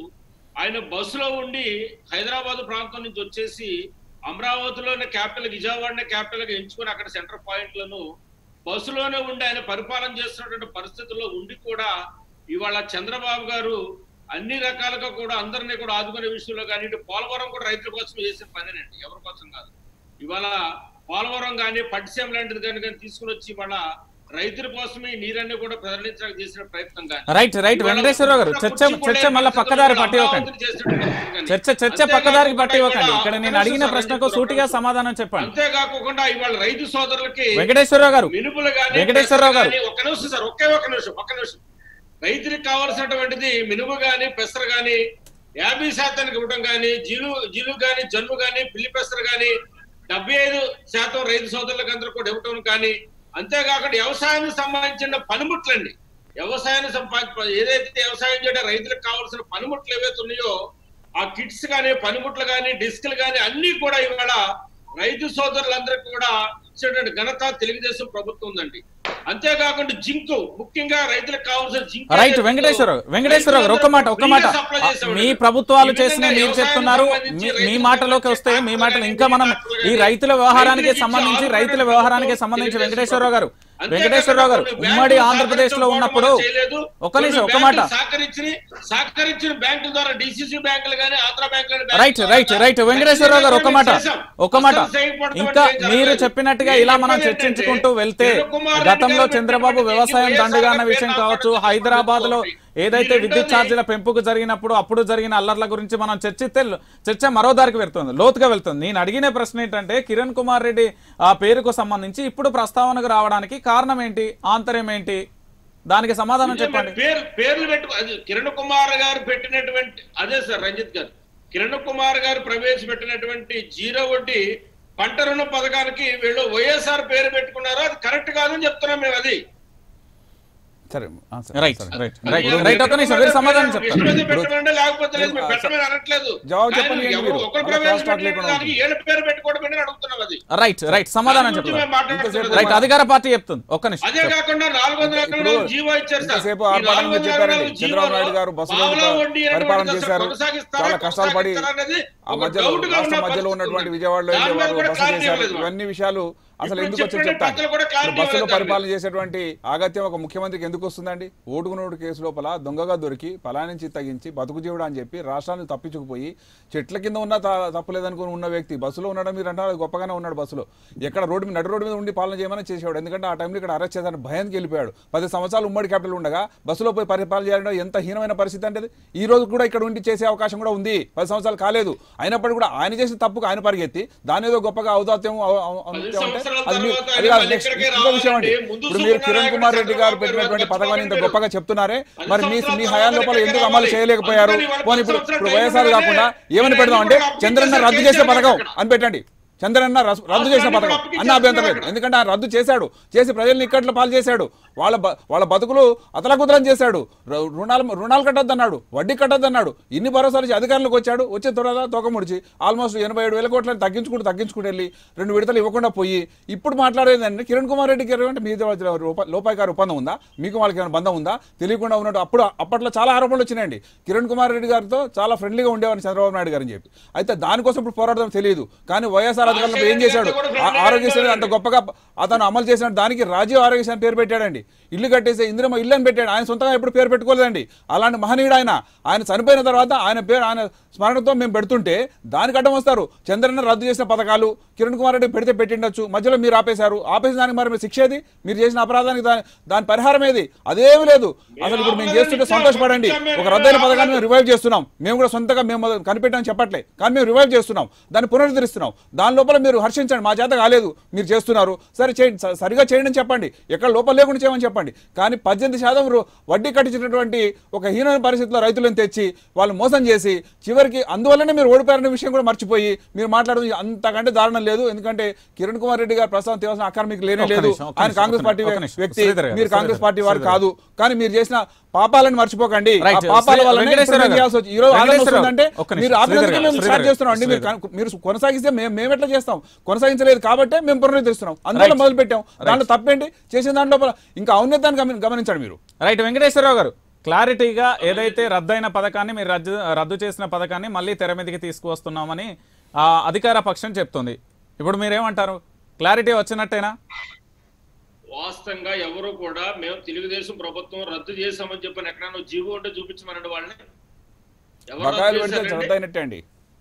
ఆయన బస్సులో ఉండి హైదరాబాద్ ప్రాంతం నుంచి వచ్చేసి అమరావతిలోనే క్యాపిటల్ విజయవాడనే క్యాపిటల్గా ఎంచుకొని అక్కడ సెంటర్ పాయింట్లను బస్సులోనే ఉండి ఆయన పరిపాలన చేస్తున్నటువంటి పరిస్థితుల్లో ఉండి కూడా ఇవాళ చంద్రబాబు గారు అన్ని రకాలుగా కూడా అందరినీ కూడా ఆదుకునే విషయంలో కానీ ఇటు పోలవరం కూడా రైతుల కోసం చేసిన పనేనండి. ఎవరి కోసం కాదు. ఇవాళ పోలవరం కానీ పట్టిసీమ లాంటిది కానీ కానీ తీసుకుని వచ్చి ఇవాళ రైతుల కోసమే నీరన్నీ కూడా ప్రదర్శించడానికి చేసిన ప్రయత్నం కానీ. రైట్ రైట్ వెంకటేశ్వరరావు గారు చర్చ చర్చ మళ్ళీ పక్కదారి పట్టి ఇవ్వకండి చర్చ చర్చ పక్కదారికి పట్టి ఇవ్వకండి ఇక్కడ నేను అడిగిన ప్రశ్నకు సూటిగా సమాధానం చెప్పండి. అంతేకాకుండా ఇవాళ రైతు సోదరులకి వెంకటేశ్వరరావు గారు మినుపులు కానీ వెంకటేశ్వరరావు గారు. ఒక్క నిమిషం సార్ ఒకే ఒక్క నిమిషం ఒక్క నిమిషం. రైతులకు కావాల్సినటువంటిది మినుము గాని పెసర గాని యాభై శాతానికి ఇవ్వడం గాని జీలు జీలు గాని జన్ము గాని పిల్లి పెసర గాని డెబ్బై ఐదు శాతం రైతు సోదరులకు అందరూ కూడా ఇవ్వటం కానీ అంతేకాకుండా వ్యవసాయానికి సంబంధించిన పనిముట్లండి. వ్యవసాయాన్ని సంపా ఏదైతే వ్యవసాయం చేయడం రైతులకు కావాల్సిన పనిముట్లు ఏవైతే ఉన్నాయో ఆ కిట్స్ కానీ పనిముట్లు కానీ డిస్కులు కానీ అన్ని కూడా ఇవాళ రైతు సోదరులందరికీ కూడా ఇచ్చేటువంటి ఘనత తెలుగుదేశం ప్రభుత్వం ఉందండి. అంతేకాకుండా జింకు ముఖ్యంగా రైతులకు కావాల్సిన జింక్ రైట్ వెంకటేశ్వరరావు గారు ఒక్క మాట ఒక్క మాట. మీ ప్రభుత్వాలు చేసిన మీరు చెప్తున్నారు. మీ- మాటలోకి వస్తే మీ మాటలు ఇంకా మనం ఈ రైతుల వ్యవహారానికి సంబంధించి రైతుల వ్యవహారానికి సంబంధించి వెంకటేశ్వరరావు గారు వెంకటేశ్వరరావు గారు ఉమ్మడి ఆంధ్రప్రదేశ్లో ఉన్నప్పుడు ఒక్క నిమిషం ఒక్క మాట. సహకరించిన సహకరించిన బ్యాంకుల ద్వారా డిసిసి బ్యాంకులు కానీ ఆంధ్ర బ్యాంకులు రైట్ రైట్ రైట్. వెంకటేశ్వరరావు గారు ఒక మాట ఒక మాట. ఇంకా మీరు చెప్పినట్టుగా ఇలా మనం చర్చించుకుంటూ వెళ్తే గతంలో చంద్రబాబు వ్యవసాయం దండుగా అన్న విషయం కావచ్చు హైదరాబాద్లో ఏదైతే విద్యుత్ ఛార్జీల పెంపుకు జరిగినప్పుడు అప్పుడు జరిగిన అల్లర్ల గురించి మనం చర్చిస్తే చర్చ మరో దారికి వెళ్తుంది లోతుగా వెళ్తుంది. నేను అడిగిన ప్రశ్న ఏంటంటే కిరణ్ కుమార్ రెడ్డి ఆ పేరుకు సంబంధించి ఇప్పుడు ప్రస్తావనకు రావడానికి కారణం ఏంటి? ఆంతర్యం ఏంటి? దానికి సమాధానం చెప్పండి. పేరు పేర్లు పెట్టు కిరణ్ కుమార్ గారు పెట్టినటువంటి అదే సార్ రంజిత్ గారు. కిరణ్ కుమార్ గారు ప్రవేశపెట్టినటువంటి జీరో వడ్డీ పంట రుణ పథకానికి వీళ్ళు వైఎస్ఆర్ పేరు పెట్టుకున్నారు? అది కరెక్ట్ కాదని చెప్తున్నాం మేము అది. సరే రైట్ సరే. రైట్ రైట్ రైట్ ఒక నిమిషం మీరు సమాధానం చెప్పండి. రైట్ రైట్ సమాధానం. రైట్ అధికార పార్టీ చెప్తుంది. ఒక్క నిమిషం. అదే కాకుండా ఆర్భాటంగా చెప్పారండి. చంద్రబాబు నాయుడు గారు బస్సులో పరిపాలన చేశారు. చాలా కష్టాలు పడి ఆ మధ్యలో రాష్ట్ర మధ్యలో ఉన్నటువంటి. విజయవాడలో దాని మీద వెళ్ళేవారు కూడా బస clarity చేశారు. ఇవన్నీ విషయాలు అసలు ఎందుకు వచ్చి చెప్పిన చెప్తాను. బస్సులో పరిపాలన చేసేటువంటి ఆగత్యం ఒక ముఖ్యమంత్రికి ఎందుకు వస్తుందండి? ఓటుకునోడు కేసు లోపల దొంగగా దొరికి పలానించి తగ్గించి బతుకు జీవుడు అని చెప్పి రాష్ట్రాన్ని తప్పించుకుపోయి చెట్ల కింద ఉన్న తప్పలేదనుకుని ఉన్న వ్యక్తి బస్సులో ఉన్నాడు మీరు అంటారు? గొప్పగానే ఉన్నాడు బస్సులో. ఎక్కడ రోడ్డు మీద నడు రోడ్డు మీద ఉండి పాలన చేయమని చేసేవాడు. ఎందుకంటే ఆ టైంలో ఇక్కడ అరెస్ట్ చేశారు భయానికి వెళ్ళిపోయాడు. పది సంవత్సరాలు ఉమ్మడి క్యాపిటల్ ఉండగా బస్సులో పోయి పరిపాలన చేయాలంటే ఎంత హీనమైన పరిస్థితి అంటే. ఈ రోజు కూడా ఇక్కడ ఉండి చేసే అవకాశం కూడా ఉంది. పది సంవత్సరాలు కాలేదు. అయినప్పటికీ కూడా ఆయన చేసిన తప్పుకు ఆయన పరిగెత్తి దాని ఏదో గొప్పగా ఔదాత్యం అవ- ఇంకో విషయం అండి రావాలండి. ముందు ఇప్పుడు మీరు కిరణ్ కుమార్ రెడ్డి గారు పెట్టినటువంటి పథకాన్ని ఇంత గొప్పగా చెప్తున్నారే మరి మీ మీ హయాం లోపల ఎందుకు అమలు. చేయలేకపోయారు పోనీ ఇప్పుడు వైఎస్ఆర్ కాకుండా ఏమని పెడదాం అంటే చంద్రన్న రద్దు చేసే పథకం. అని పెట్టండి చంద్రన్న రద్దు చేసిన పథకం. అన్న అభ్యంతరం లేదు. ఎందుకంటే ఆయన రద్దు చేశాడు. చేసి ప్రజల్ని ఇక్కట్లో పాలు చేశాడు. వాళ్ళ వాళ్ళ బతుకులు అతలకుతలం చేశాడు. రుణాలు రుణాలు కట్టొద్దు అన్నాడు వడ్డీ కట్టొద్దు అన్నాడు ఇన్ని భరోసాలు అధికారంలోకి వచ్చాడు. వచ్చే త్వరగా తోక ముడిచి ఆల్మోస్ట్ ఎనభై ఏడు వేల కోట్లని తగ్గించుకుంటూ తగ్గించుకుంటూ వెళ్ళి రెండు విడతలు ఇవ్వకుండా పోయి ఇప్పుడు మాట్లాడేదంటే కిరణ్ కుమార్ రెడ్డి గారు అంటే మీ లోపాయి గారు ఒప్పందం ఉందా? మీకు వాళ్ళకి ఏమైనా బంధం ఉందా? తెలియకుండా ఉన్నట్టు అప్పుడు అప్పట్లో చాలా ఆరోపణలు వచ్చినాయండి. కిరణ్ కుమార్ రెడ్డి గారితో చాలా ఫ్రెండ్లీగా ఉండేవారు చంద్రబాబు నాయుడు గారు అని చెప్పి. అయితే దానికోసం ఇప్పుడు పోరాడడం తెలియదు. కానీ వైఎస్ఆర్ అధికారులు ఏం చేశాడు? ఆరోగ్యశ్రీ అంత గొప్పగా అతను అమలు చేసిన దానికి రాజీవ్ ఆరోగ్యశ్రీ పేరు పెట్టాడండి. ఇల్లు కట్టేసి ఇందిరమ్మ ఇల్లు అని పెట్టాడు. ఆయన సొంతంగా ఎప్పుడు పేరు పెట్టుకోలేదండి. అలాంటి మహనీయుడు ఆయన ఆయన చనిపోయిన తర్వాత ఆయన పేరు ఆయన స్మరణతో మేము పెడుతుంటే దానికి అడ్డం వస్తారు. చంద్రన్న రద్దు చేసిన పథకాలు కిరణ్ కుమార్ రెడ్డి పెడితే పెట్టిండొచ్చు. మధ్యలో మీరు ఆపేశారు. ఆపేసిన దానికి మరి శిక్ష ఏది? మీరు చేసిన అపరాధానికి దాని దాని పరిహారం ఏది? అదేమీ లేదు. అసలు ఇప్పుడు మేము చేస్తుంటే సంతోషపడండి. ఒక రద్దయిన పథకాన్ని మేము రివైవ్ చేస్తున్నాం. మేము కూడా సొంతంగా మేము కనిపెట్టామని చెప్పట్లే. కానీ మేము రివైవ్ చేస్తున్నాం. దాన్ని పునరుద్ధరిస్తున్నాం. దాని లోపల మీరు హర్షించండి. మా చేత కాలేదు. మీరు చేస్తున్నారు. సరే చేయండి. సరిగా చేయండి అని చెప్పండి. ఎక్కడ లోపల లేకుండా చేయమని చెప్పండి. కానీ పద్దెనిమిది శాతం వడ్డీ కట్టించినటువంటి ఒక హీనమైన పరిస్థితిలో రైతులను తెచ్చి వాళ్ళు మోసం చేసి చివరికి అందువల్లనే మీరు ఓడిపోయారనే విషయం కూడా మర్చిపోయి మీరు మాట్లాడడం అంతకంటే దారుణం లేదు. ఎందుకంటే కిరణ్ కుమార్ రెడ్డి గారు ప్రస్తుతం తీవ్ర అకారం మీకు లేనే లేదు. ఆయన కాంగ్రెస్ పార్టీ. వ్యక్తి మీరు కాంగ్రెస్ పార్టీ వారు కాదు. కానీ మీరు చేసిన పాపాలను మర్చిపోకండి. పాపాల. మీరు కొనసాగిస్తే మేము మేము ఎట్లా చేస్తాం? కొనసాగించలేదు కాబట్టి మేము పునరుద్ధరిస్తున్నాం. అందువల్ల. మొదలు పెట్టాం. దాంట్లో తప్పేంటి? చేసిన దాంట్లో ఇంకా ఔన్నతాన్ని గమని- గమనించండి మీరు. రైట్ వెంకటేశ్వరరావు గారు క్లారిటీగా ఏదైతే రద్దయిన పథకాన్ని మీరు రద్దు రద్దు చేసిన పథకాన్ని మళ్ళీ తెర మీదకి తీసుకువస్తున్నామని ఆ అధికార పక్షం చెప్తుంది. ఇప్పుడు మీరేమంటారు? క్లారిటీ వచ్చినట్టేనా? వాస్తవంగా ఎవరు కూడా మేము తెలుగుదేశం ప్రభుత్వం రద్దు చేశామని చెప్పని ఎక్కడైనా జీవో ఉంటే చూపించమనండి వాళ్ళని. ఎవరు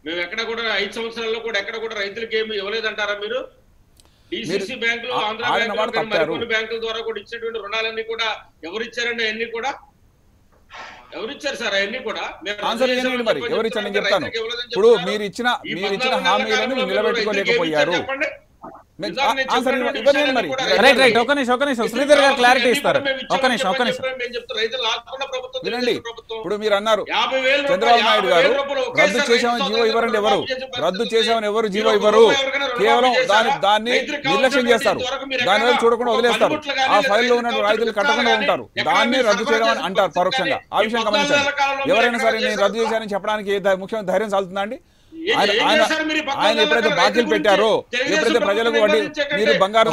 మేము ఎక్కడ కూడా ఐదు సంవత్సరాల్లో కూడా ఎక్కడ కూడా రైతులకి ఏమి ఇవ్వలేదంటారా మీరు? డిసిసి బ్యాంకులు ఆంధ్ర బ్యాంకులు. మరికొన్ని బ్యాంకుల ద్వారా కూడా ఇచ్చేటువంటి రుణాలన్నీ కూడా ఎవరు ఇచ్చారండి అన్ని కూడా? ఎవరు ఇచ్చారు సార్ అవన్నీ కూడా? మరి. ఎవరు ఇచ్చారని చెప్తాను. ఇప్పుడు ఇచ్చిన మీరు ఇచ్చిన హామీలను నిలబెట్టుకోలేకపోయారు. చెప్పండి. Right, right right. రైతులకు ఒక నిమిషం ఒక నిమిషం. శ్రీధర్ గారు క్లారిటీ ఇస్తారు. ఒక నిమిషం ఒక నిమిషం. వినండి. ఇప్పుడు మీరు అన్నారు చంద్రబాబు నాయుడు గారు రద్దు చేశామని రైతు జీవో ఇవ్వరండి ఎవరు? రద్దు చేశామని ఎవరు జీవో ఇవ్వరు? కేవలం? దాని దాన్ని నిర్లక్ష్యం చేస్తారు. దాని ఎక్కడా చూడకుండా వదిలేస్తారు. ఆ ఫైల్లో ఉన్న రైతులు కట్టకుండా ఉంటారు. దాన్ని రద్దు చేయడం అని అంటారు పరోక్షంగా. ఆ విషయం నెలల ఎవరైనా సరే నేను రద్దు? చేశానని చెప్పడానికి ముఖ్యమైన ధైర్యం సాగుతుందా అండి? ఆయన ఎప్పుడైతే బాకీలు పెట్టారో? ఎప్పుడైతే ప్రజలకు వడ్డీ మీరు బంగారు?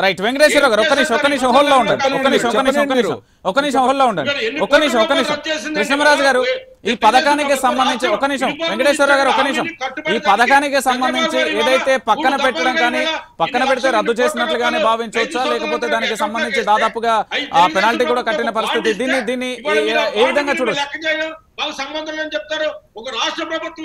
రైట్ వెంకటేశ్వర గారు ఒక్క నిమిషం ఒక్క నిమిషం హోల్లో ఉండండి. ఒక్క నిమిషం ఒక్క నిమిషం ఒక్క నిమిషం ఒక్క నిమిషం హోల్లో ఉండండి. ఒక్క నిమిషం ఒక్క నిమిషం. కృష్ణరాజు గారు ఈ పథకానికి సంబంధించి ఒక్క నిమిషం వెంకటేశ్వర గారు ఒక్క నిమిషం. ఈ పథకానికి సంబంధించి ఏదైతే పక్కన పెట్టడం కానీ పక్కన పెడితే రద్దు చేసినట్లుగానే భావించవచ్చా? లేకపోతే దానికి సంబంధించి దాదాపుగా ఆ పెనాల్టీ కూడా కట్టిన పరిస్థితి దీన్ని దీన్ని ఏ- విధంగా చూడొచ్చు? వాళ్ళ సంబంధం చెప్తారు? ఒక రాష్ట్ర ప్రభుత్వం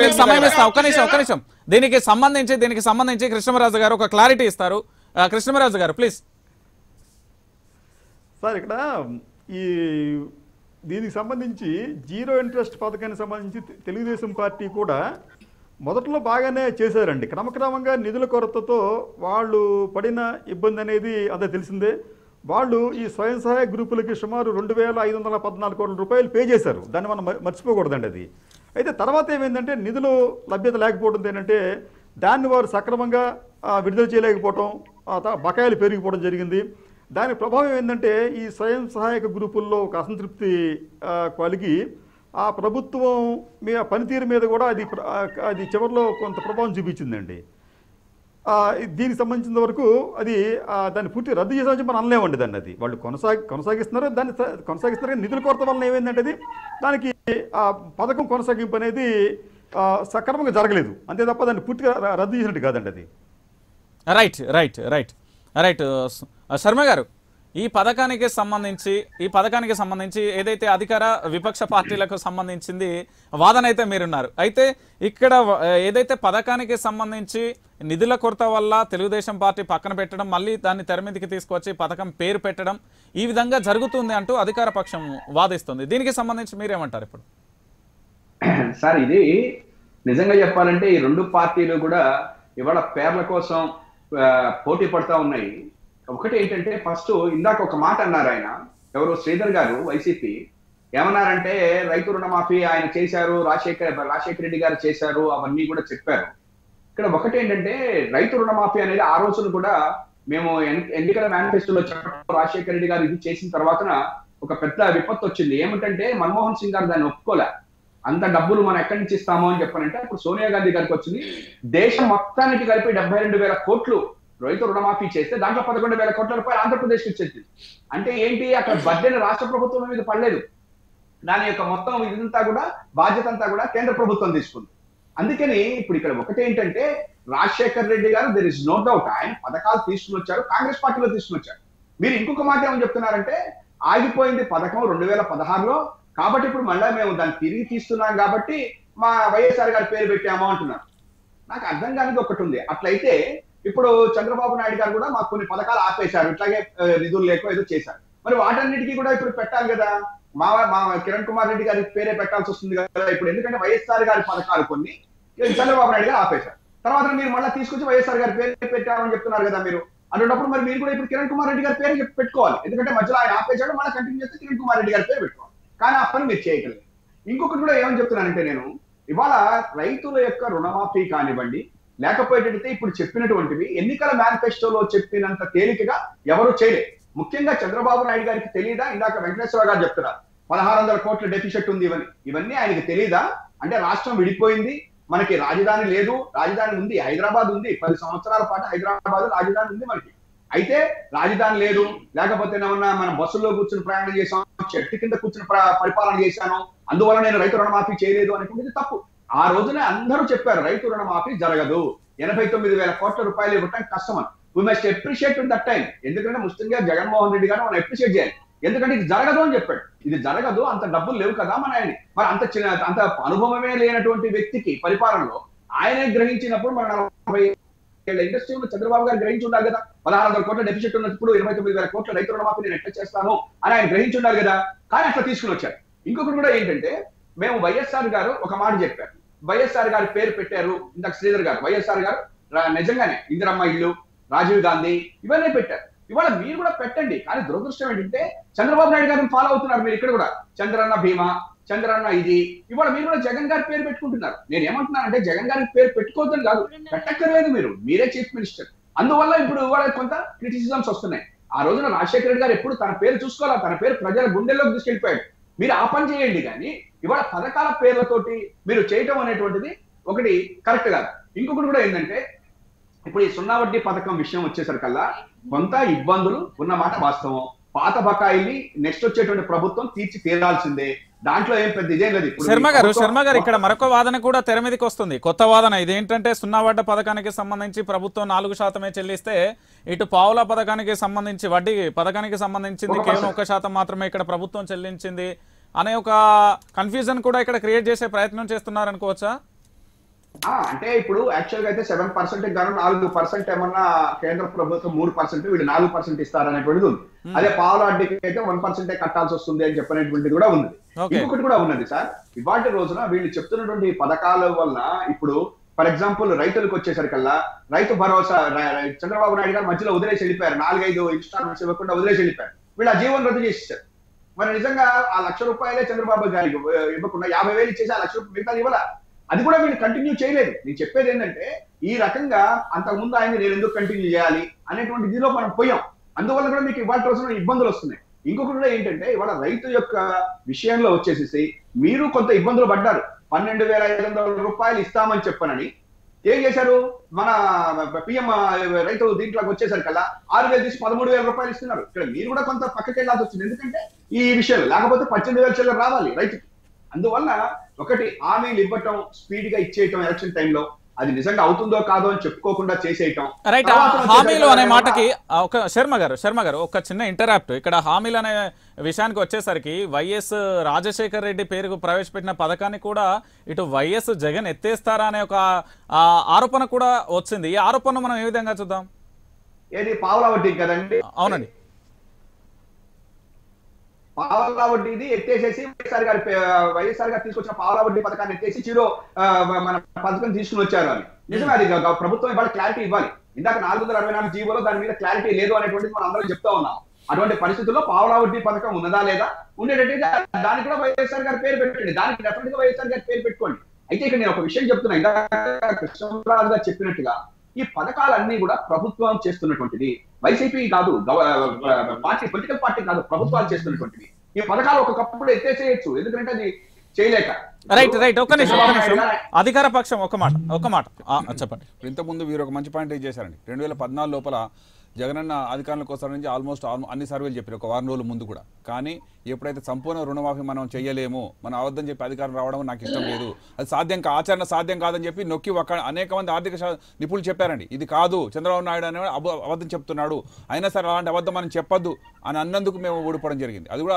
నిమిషం నిమిషం దీనికి సంబంధించి దీనికి సంబంధించి కృష్ణమరాజు గారు ఒక క్లారిటీ ఇస్తారు. కృష్ణమరాజు గారు ప్లీజ్. సార్ ఇక్కడ ఈ దీనికి సంబంధించి జీరో ఇంట్రెస్ట్ పథకానికి సంబంధించి తెలుగుదేశం పార్టీ కూడా మొదట్లో బాగానే చేశారండి. క్రమక్రమంగా నిధుల కొరతతో వాళ్ళు పడిన ఇబ్బంది అనేది అదే తెలిసిందే. వాళ్ళు ఈ స్వయం సహాయ గ్రూపులకి సుమారు రెండు వేల ఐదు వందల పద్నాలుగు కోట్ల రూపాయలు పే చేశారు. దాన్ని మనం మర్చిపోకూడదండి అది. అయితే తర్వాత ఏమైందంటే నిధులు లభ్యత లేకపోవడం ఏంటంటే దాన్ని వారు సక్రమంగా విడుదల చేయలేకపోవటం బకాయిలు పెరిగిపోవడం జరిగింది. దాని ప్రభావం ఏంటంటే ఈ స్వయం సహాయక గ్రూపుల్లో ఒక అసంతృప్తి కలిగి ఆ ప్రభుత్వం మీ పనితీరు మీద కూడా అది అది చివరిలో కొంత ప్రభావం చూపించిందండి. దీనికి సంబంధించిన వరకు అది దాన్ని పూర్తి రద్దు చేసామని మనం అనలేమండి దాన్ని అది. వాళ్ళు కొనసాగి కొనసాగిస్తున్నారు దాన్ని కొనసాగిస్తున్నారు కానీ నిధుల కొరత వలన ఏమైందంటే అది దానికి ఆ పథకం కొనసాగింపు అనేది సక్రమంగా జరగలేదు. అంతే తప్ప దాన్ని పూర్తిగా రద్దు చేసినట్టు కాదండి అది. Right right right. Right Sharma garu. ఈ పథకానికి సంబంధించి ఈ పథకానికి సంబంధించి ఏదైతే అధికార విపక్ష పార్టీలకు సంబంధించింది వాదన అయితే మీరున్నారు. అయితే ఇక్కడ ఏదైతే పథకానికి సంబంధించి నిధుల కొరత వల్ల తెలుగుదేశం పార్టీ పక్కన పెట్టడం మళ్ళీ దాన్ని తెర తీసుకొచ్చి పథకం పేరు పెట్టడం ఈ విధంగా జరుగుతుంది అంటూ అధికార పక్షం వాదిస్తుంది. దీనికి సంబంధించి మీరేమంటారు ఇప్పుడు? సార్ ఇది నిజంగా చెప్పాలంటే ఈ రెండు పార్టీలు కూడా ఇవాళ పేర్ల కోసం పోటీ పడతా ఉన్నాయి. ఒకటి ఏంటంటే ఫస్ట్ ఇందాక ఒక మాట అన్నారు ఆయన ఎవరు శ్రీధర్ గారు వైసీపీ. ఏమన్నారంటే రైతు రుణమాఫీ ఆయన చేశారు రాజశేఖర్ రాజశేఖర రెడ్డి గారు చేశారు అవన్నీ కూడా చెప్పారు. ఇక్కడ ఒకటి ఏంటంటే రైతు రుణమాఫీ అనేది ఆ రోజున కూడా మేము ఎన్నికల మేనిఫెస్టోలో చెప్పడం రాజశేఖర రెడ్డి గారు ఇది చేసిన తర్వాతన ఒక పెద్ద విపత్తు వచ్చింది. ఏమిటంటే మన్మోహన్ సింగ్ గారు దాన్ని ఒప్పుకోలే. అంత డబ్బులు మనం ఎక్కడి నుంచి ఇస్తామో? అని చెప్పానంటే అప్పుడు సోనియా గాంధీ గారికి వచ్చింది. దేశం మొత్తానికి కలిపి డెబ్బై రెండు వేల కోట్లు రైతు రుణమాఫీ చేస్తే దాంట్లో పదకొండు వేల కోట్ల రూపాయలు ఆంధ్రప్రదేశ్ ఇచ్చేది అంటే ఏంటి? అక్కడ బడ్జెట్ రాష్ట్ర ప్రభుత్వం మీద పడలేదు. దాని యొక్క మొత్తం ఇదంతా కూడా బాధ్యత అంతా కూడా కేంద్ర ప్రభుత్వం తీసుకుంది. అందుకని ఇప్పుడు ఇక్కడ ఒకటి ఏంటంటే రాజశేఖర్ రెడ్డి గారు దెర్ ఇస్ నో డౌట్ ఆయన పథకాలు తీసుకుని వచ్చారు కాంగ్రెస్ పార్టీలో తీసుకుని వచ్చారు. మీరు ఇంకొక మాట ఏమని చెప్తున్నారంటే ఆగిపోయింది పథకం రెండు వేల పదహారులో కాబట్టి ఇప్పుడు మళ్ళీ మేము దాన్ని తిరిగి తీస్తున్నాం కాబట్టి మా వైఎస్ఆర్ గారి పేరు పెట్టాము అంటున్నారు. నాకు అర్థం కానిది ఒకటి ఉంది. అట్లయితే ఇప్పుడు చంద్రబాబు నాయుడు గారు కూడా మాకు కొన్ని పథకాలు ఆపేశారు. ఇట్లాగే నిధులు లేక ఏదో చేశారు. మరి వాటన్నిటికీ కూడా ఇప్పుడు పెట్టాలి కదా? మా మా కిరణ్ కుమార్ రెడ్డి గారి పేరే పెట్టాల్సి వస్తుంది కదా ఇప్పుడు. ఎందుకంటే వైఎస్ఆర్ గారి పథకాలు కొన్ని చంద్రబాబు నాయుడు గారు ఆపేశారు. తర్వాత మీరు మళ్ళీ తీసుకొచ్చి వైఎస్ఆర్ గారి పేరు పెట్టామని చెప్తున్నారు కదా మీరు. అన్నప్పుడు మరి మీరు కూడా ఇప్పుడు కిరణ్ కుమార్ రెడ్డి గారి పేరు పెట్టుకోవాలి. ఎందుకంటే మధ్యలో ఆయన ఆపేశాడు మళ్ళీ కంటిన్యూ చేస్తే కిరణ్ కుమార్ రెడ్డి గారి పేరు పెట్టుకోవాలి. కానీ ఆ పని మీరు చేయగలరు ఇంకొకటి కూడా ఏమని చెప్తున్నానంటే నేను ఇవాళ రైతుల యొక్క రుణమాఫీ కానివ్వండి లేకపోయేటైతే ఇప్పుడు చెప్పినటువంటివి ఎన్నికల మేనిఫెస్టోలో చెప్పినంత తేలికగా ఎవరు చేయలేదు ముఖ్యంగా చంద్రబాబు నాయుడు గారికి తెలియదా ఇందాక వెంకటేశ్వర గారు చెప్తున్నారు. పదహారు వందల కోట్ల డెఫిషిట్ ఉంది ఇవన్నీ. ఇవన్నీ ఆయనకి తెలియదా అంటే రాష్ట్రం విడిపోయింది. మనకి రాజధాని లేదు. రాజధాని ఉంది. హైదరాబాద్ ఉంది. పది సంవత్సరాల పాటు హైదరాబాద్ రాజధాని ఉంది మనకి. అయితే రాజధాని లేదు. లేకపోతే ఏమన్నా మనం బస్సుల్లో కూర్చుని ప్రయాణం చేశాం చెట్టు కింద కూర్చుని పరిపాలన చేశాను అందువల్ల నేను రైతు రుణమాఫీ చేయలేదు అనేటువంటిది తప్పు. ఆ రోజునే అందరూ చెప్పారు రైతు రుణమాఫీ జరగదు. ఎనభై తొమ్మిది వేల కోట్ల రూపాయలు ఇవ్వటం కష్టం అని we must appreciate in that time ఎందుకంటే ముఖ్యంగా జగన్మోహన్ రెడ్డి గారు మనం అప్రిషియేట్ చేయాలి. ఎందుకంటే ఇది జరగదు అని చెప్పాడు. ఇది జరగదు అంత డబ్బులు లేవు కదా మన ఆయన మరి అంత చిన్న అంత అనుభవమే లేనటువంటి వ్యక్తికి పరిపాలనలో ఆయనే గ్రహించినప్పుడు మన నలభై ఏళ్ళ ఇండస్ట్రీ ఉన్న చంద్రబాబు గారు గ్రహించి ఉండాలి కదా. పదహారు వందల కోట్ల డెఫిసిట్ ఉన్నప్పుడు ఇరవై తొమ్మిది వేల కోట్ల రైతు రుణమాఫీ నేను ఎట్లా చేస్తాను అని ఆయన గ్రహించి ఉండాలి కదా. కానీ అట్లా తీసుకుని వచ్చారు. ఇంకొకటి కూడా ఏంటంటే మేము వైఎస్ఆర్ గారు ఒక మాట చెప్పారు. వైఎస్ఆర్ గారి పేరు పెట్టారు. ఇందాక శ్రీధర్ గారు. వైఎస్ఆర్ గారు నిజంగానే ఇందిరమ్మ ఇల్లు రాజీవ్ గాంధీ ఇవన్నీ పెట్టారు. ఇవాళ మీరు కూడా పెట్టండి. కానీ దురదృష్టం ఏంటంటే చంద్రబాబు నాయుడు గారిని ఫాలో అవుతున్నారు మీరు ఇక్కడ కూడా. చంద్రన్న భీమా చంద్రన్న ఇది. ఇవాళ మీరు కూడా జగన్ గారి పేరు పెట్టుకుంటున్నారు. నేను ఏమంటున్నానంటే జగన్ గారి పేరు పెట్టుకోవద్దని కాదు. పెట్టక్కర్లేదు మీరు. మీరే చీఫ్ మినిస్టర్ అందువల్ల ఇప్పుడు ఇవాళ కొంత క్రిటిసిజమ్స్ వస్తున్నాయి. ఆ రోజున రాజశేఖర రెడ్డి గారు ఎప్పుడు తన పేరు చూసుకోవాలా? తన పేరు ప్రజల గుండెల్లోకి తీసుకెళ్ళిపోయాడు. మీరు ఆ పని చేయండి కానీ ఇవాళ పథకాల పేర్లతోటి మీరు చేయటం అనేటువంటిది ఒకటి కరెక్ట్ కాదు. ఇంకొకటి కూడా ఏంటంటే ఇప్పుడు ఈ సున్నా వడ్డీ పథకం విషయం వచ్చేసరికల్లా కొంత ఇబ్బందులు ఉన్నమాట వాస్తవం. పాత బకాయిల్ని నెక్స్ట్ వచ్చేటువంటి ప్రభుత్వం తీర్చి తీరాల్సిందే. దాంట్లో ఏం పెద్ద ఇదేం లేదు. శర్మ గారు శర్మ గారు ఇక్కడ మరొక వాదన కూడా తెర మీదకి వస్తుంది. కొత్త వాదన ఇదేంటంటే సున్నా వడ్డ పథకానికి సంబంధించి ప్రభుత్వం నాలుగు శాతమే చెల్లిస్తే ఇటు పావుల పథకానికి సంబంధించి వడ్డీ పథకానికి సంబంధించింది కేవలం. ఒక శాతం మాత్రమే ఇక్కడ ప్రభుత్వం చెల్లించింది. అనే ఒక కన్ఫ్యూజన్ కూడా ఇక్కడ క్రియేట్ చేసే ప్రయత్నం చేస్తున్నారు అనుకోవచ్చా అంటే ఇప్పుడు యాక్చువల్గా అయితే సెవెన్ పర్సెంట్ గాను నాలుగు పర్సెంట్ ఏమన్నా కేంద్ర ప్రభుత్వం మూడు పర్సెంట్ వీళ్ళు నాలుగు పర్సెంట్ ఇస్తారనేటువంటిది ఉంది. అదే పావుల అడ్డీకి అయితే వన్ పర్సెంటే కట్టాల్సి వస్తుంది అని చెప్పనేటువంటిది కూడా ఉంది. ఇంకొకటి కూడా ఉన్నది సార్. ఇవాటి రోజున వీళ్ళు చెప్తున్నటువంటి పథకాల వల్ల ఇప్పుడు ఫర్ ఎగ్జాంపుల్ రైతులకు వచ్చేసరికల్లా రైతు భరోసా చంద్రబాబు నాయుడు గారు మధ్యలో వదిలేసి వెళ్ళిపోయారు. నాలుగైదు ఇన్స్టాల్మెంట్స్ ఇవ్వకుండా వదిలేసి వెళ్ళిపోయారు. వీళ్ళు ఆ జీవన్ రద్దు చేసేసారు. మరి నిజంగా ఆ లక్ష రూపాయలే చంద్రబాబు గారికి ఇవ్వకుండా యాభై వేలు ఇచ్చేసి ఆ లక్ష రూపాయలు మిగతా ఇవ్వాల? అది కూడా వీళ్ళు కంటిన్యూ చేయలేదు. నేను చెప్పేది ఏంటంటే ఈ రకంగా అంతకుముందు ఆయన నేను ఎందుకు కంటిన్యూ చేయాలి అనేటువంటి ఇదిలో మనం పోయాం. అందువల్ల కూడా మీకు ఇవాళ రోజున ఇబ్బందులు వస్తున్నాయి. ఇంకొకటి కూడా ఏంటంటే ఇవాళ రైతు యొక్క విషయంలో వచ్చేసేసి మీరు కొంత ఇబ్బందులు పడ్డారు. పన్నెండు వేల ఐదు వందల రూపాయలు ఇస్తామని చెప్పనని ఏం చేశారు? మన పిఎం రైతు దీంట్లోకి వచ్చేసరికల్లా ఆరు వేలు తీసి పదమూడు వేల రూపాయలు ఇస్తున్నారు. ఇక్కడ మీరు కూడా కొంత పక్కకి వెళ్ళాల్సి వచ్చింది. ఎందుకంటే ఈ విషయం లేకపోతే పద్దెనిమిది వేల చిల్లర రావాలి రైతుకి. అందువల్ల ఒకటి హామీలు ఇవ్వటం స్పీడ్గా ఇచ్చేయటం ఎలక్షన్ టైంలో అది నిజంగా అవుతుందో కాదో అని చెప్పుకోకుండా చేసేయటం. రైట్ హామీలు అనే మాటకి ఒక శర్మ గారు శర్మ గారు ఒక చిన్న ఇంటరాప్ట్. ఇక్కడ హామీలు అనే విషయానికి వచ్చేసరికి వైఎస్ రాజశేఖర్ రెడ్డి పేరుకు ప్రవేశపెట్టిన పథకాన్ని కూడా ఇటు వైఎస్ జగన్ ఎత్తేస్తారా అనే ఒక ఆరోపణ కూడా వచ్చింది. ఈ ఆరోపణ మనం ఏ విధంగా చూద్దాం? ఏది పావులా వడ్డీ కదండి? అవునండి. పావులా వడ్డీది ఎత్తేసేసి వైఎస్ఆర్ గారి వైఎస్ఆర్ గారు తీసుకొచ్చిన పావులా వడ్డీ పథకాన్ని ఎత్తేసి చిరో ఆ, మన పథకం తీసుకుని వచ్చారు అని. నిజమే అది ప్రభుత్వం ఇవాళ క్లారిటీ ఇవ్వాలి. ఇందాక నాలుగు వందల అరవై నాలుగు జీవోలో దాని మీద క్లారిటీ లేదు అనేటువంటిది మనం అందరం చెప్తా ఉన్నాం. అటువంటి పరిస్థితుల్లో పావులా వడ్డీ పథకం ఉన్నదా లేదా? ఉండేటట్టయితే దానికి కూడా వైఎస్ఆర్ గారి పేరు పెట్టండి. దానికి డెఫినెట్గా వైఎస్ఆర్ గారి పేరు పెట్టుకోండి. అయితే ఇక్కడ నేను ఒక విషయం చెప్తున్నా. ఇందాక కృష్ణరాజు గారు చెప్పినట్టుగా ఈ పథకాలన్నీ కూడా ప్రభుత్వం చేస్తున్నటువంటిది. వైసీపీ కాదు పార్టీ పొలిటికల్ పార్టీ కాదు ప్రభుత్వాలు చేస్తున్నటువంటివి ఈ పథకాలు ఒకప్పుడు ఎత్తేసేయచ్చు. ఎందుకంటే అది చేయలేక. Right right. ఒక్క నిమిషం ఒక్క అధికార పక్షం ఒక మాట ఒక మాట. ఆ, చెప్పండి. ఇంతకుముందు వీరు ఒక మంచి పాయింట్ చేశారండి. రెండు వేల పద్నాలుగు లోపల జగనన్న అధికారంలోకి వస్తారని ఆల్మోస్ట్ ఆల్ అన్ని సర్వేలు చెప్పారు. ఒక వారం రోజుల ముందు కూడా. కానీ ఎప్పుడైతే సంపూర్ణ రుణమాఫీ మనం చేయలేము మనం అవద్దని చెప్పి అధికారం రావడం నాకు ఇష్టం లేదు. అది సాధ్యం కా ఆచరణ సాధ్యం కాదని చెప్పి నొక్కి ఒక అనేక మంది ఆర్థిక నిపుణులు చెప్పారండి. ఇది కాదు చంద్రబాబు నాయుడు అనే అబద్ధం చెప్తున్నాడు. అయినా సరే అలాంటి అబద్ధం మనం చెప్పొద్దు అని అన్నందుకు మేము ఓడిపోవడం జరిగింది. అది కూడా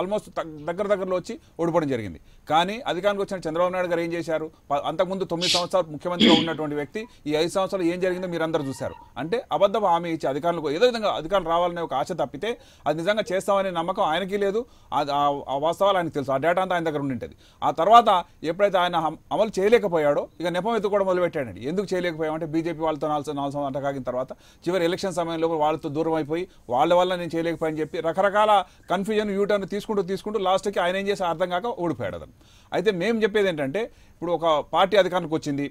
ఆల్మోస్ట్ దగ్గర దగ్గరలో వచ్చి ఓడిపోవడం జరిగింది. కానీ అధికారానికి వచ్చిన చంద్రబాబు నాయుడు గారు ఏం చేశారు? అంతకుముందు తొమ్మిది సంవత్సరాలు ముఖ్యమంత్రిగా ఉన్నటువంటి వ్యక్తి ఈ ఐదు సంవత్సరాలు ఏం జరిగిందో మీరందరూ చూశారు. అంటే అబద్ధం హామీ ఇచ్చి అధికారులకు ఏదో విధంగా అధికారులు రావాలనే ఒక ఆశ తప్పితే అది నిజంగా చేస్తామనే నమ్మకం ఆయనకి లేదు. ఆ- ఆ- వాస్తవాలు ఆయనకు తెలుసు. ఆ డేటా అంతా ఆయన దగ్గర ఉండింటది. ఆ తర్వాత ఎప్పుడైతే ఆయన అమలు చేయలేకపోయాడో ఇక నెపం ఎత్తుకోవడం మొదలుపెట్టాడండి. ఎందుకు చేయలేకపోయామంటే బీజేపీ వాళ్ళతో నాలుగు నాలుగు సంవత్సరాలు కాగిన తర్వాత చివరి ఎలక్షన్ సమయంలో వాళ్ళతో దూరం అయిపోయి వాళ్ళ వల్ల నేను చేయలేకపోయాని చెప్పి రకరకాల కన్ఫ్యూజన్ యూటర్న్ తీసుకుంటూ తీసుకుంటూ లాస్ట్కి ఆయన ఏం చేసి అర్థం కాక ఓడిపోయాడు అయితే మేము చెప్పేది ఏంటంటే ఇప్పుడు ఒక పార్టీ అధికారానికి వచ్చింది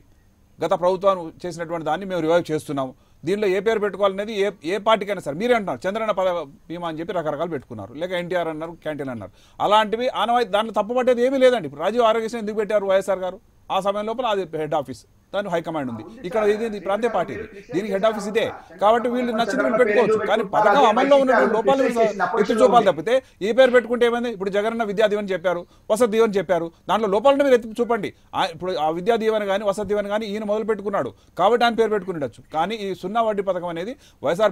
గత ప్రభుత్వం చేసినటువంటి దాన్ని మేము రివైవ్ చేస్తున్నాము దీనిలో ఏ పేరు పెట్టుకోవాలనేది ఏ ఏ పార్టీకైనా సరే మీరే అంటున్నారు చంద్రన్న పద బీమా అని చెప్పి రకరకాలు పెట్టుకున్నారు. లేక ఎన్టీఆర్ అన్నారు క్యాంటీన్ అన్నారు. అలాంటివి ఆనవాయి దాంట్లో తప్పుపట్టేది ఏమీ లేదండి. ఇప్పుడు రాజీవ్ ఆరోగ్యశ్రీ ఎందుకు పెట్టారు వైఎస్ఆర్ గారు? ఆ సమయం లోపల అది హెడ్ ఆఫీస్. దాని హైకమాండ్ ఉంది. ఇక్కడ ఇది ప్రాంతీయ పార్టీ దీనికి హెడ్ ఆఫీస్ ఇదే. కాబట్టి వీళ్ళు నచ్చింది వీళ్ళు పెట్టుకోవచ్చు. కానీ పథకం అమల్లో ఉన్నటువంటి లోపాలు ఎత్తి చూపాలి తప్పితే ఈ పేరు పెట్టుకుంటే ఏమైంది? ఇప్పుడు జగనన్న విద్యా దీవెన చెప్పారు వసతి దీవెన చెప్పారు. దాంట్లో లోపాలను మీరు ఎత్తి చూపండి. ఆ- ఇప్పుడు ఆ విద్యా దీవెన కానీ వసతి దీవెన కానీ ఈయన మొదలు పెట్టుకున్నాడు. కాబట్టి ఆయన పేరు పెట్టుకుని ఉండొచ్చు కానీ ఈ సున్నా వడ్డీ పథకం అనేది వైఎస్ఆర్.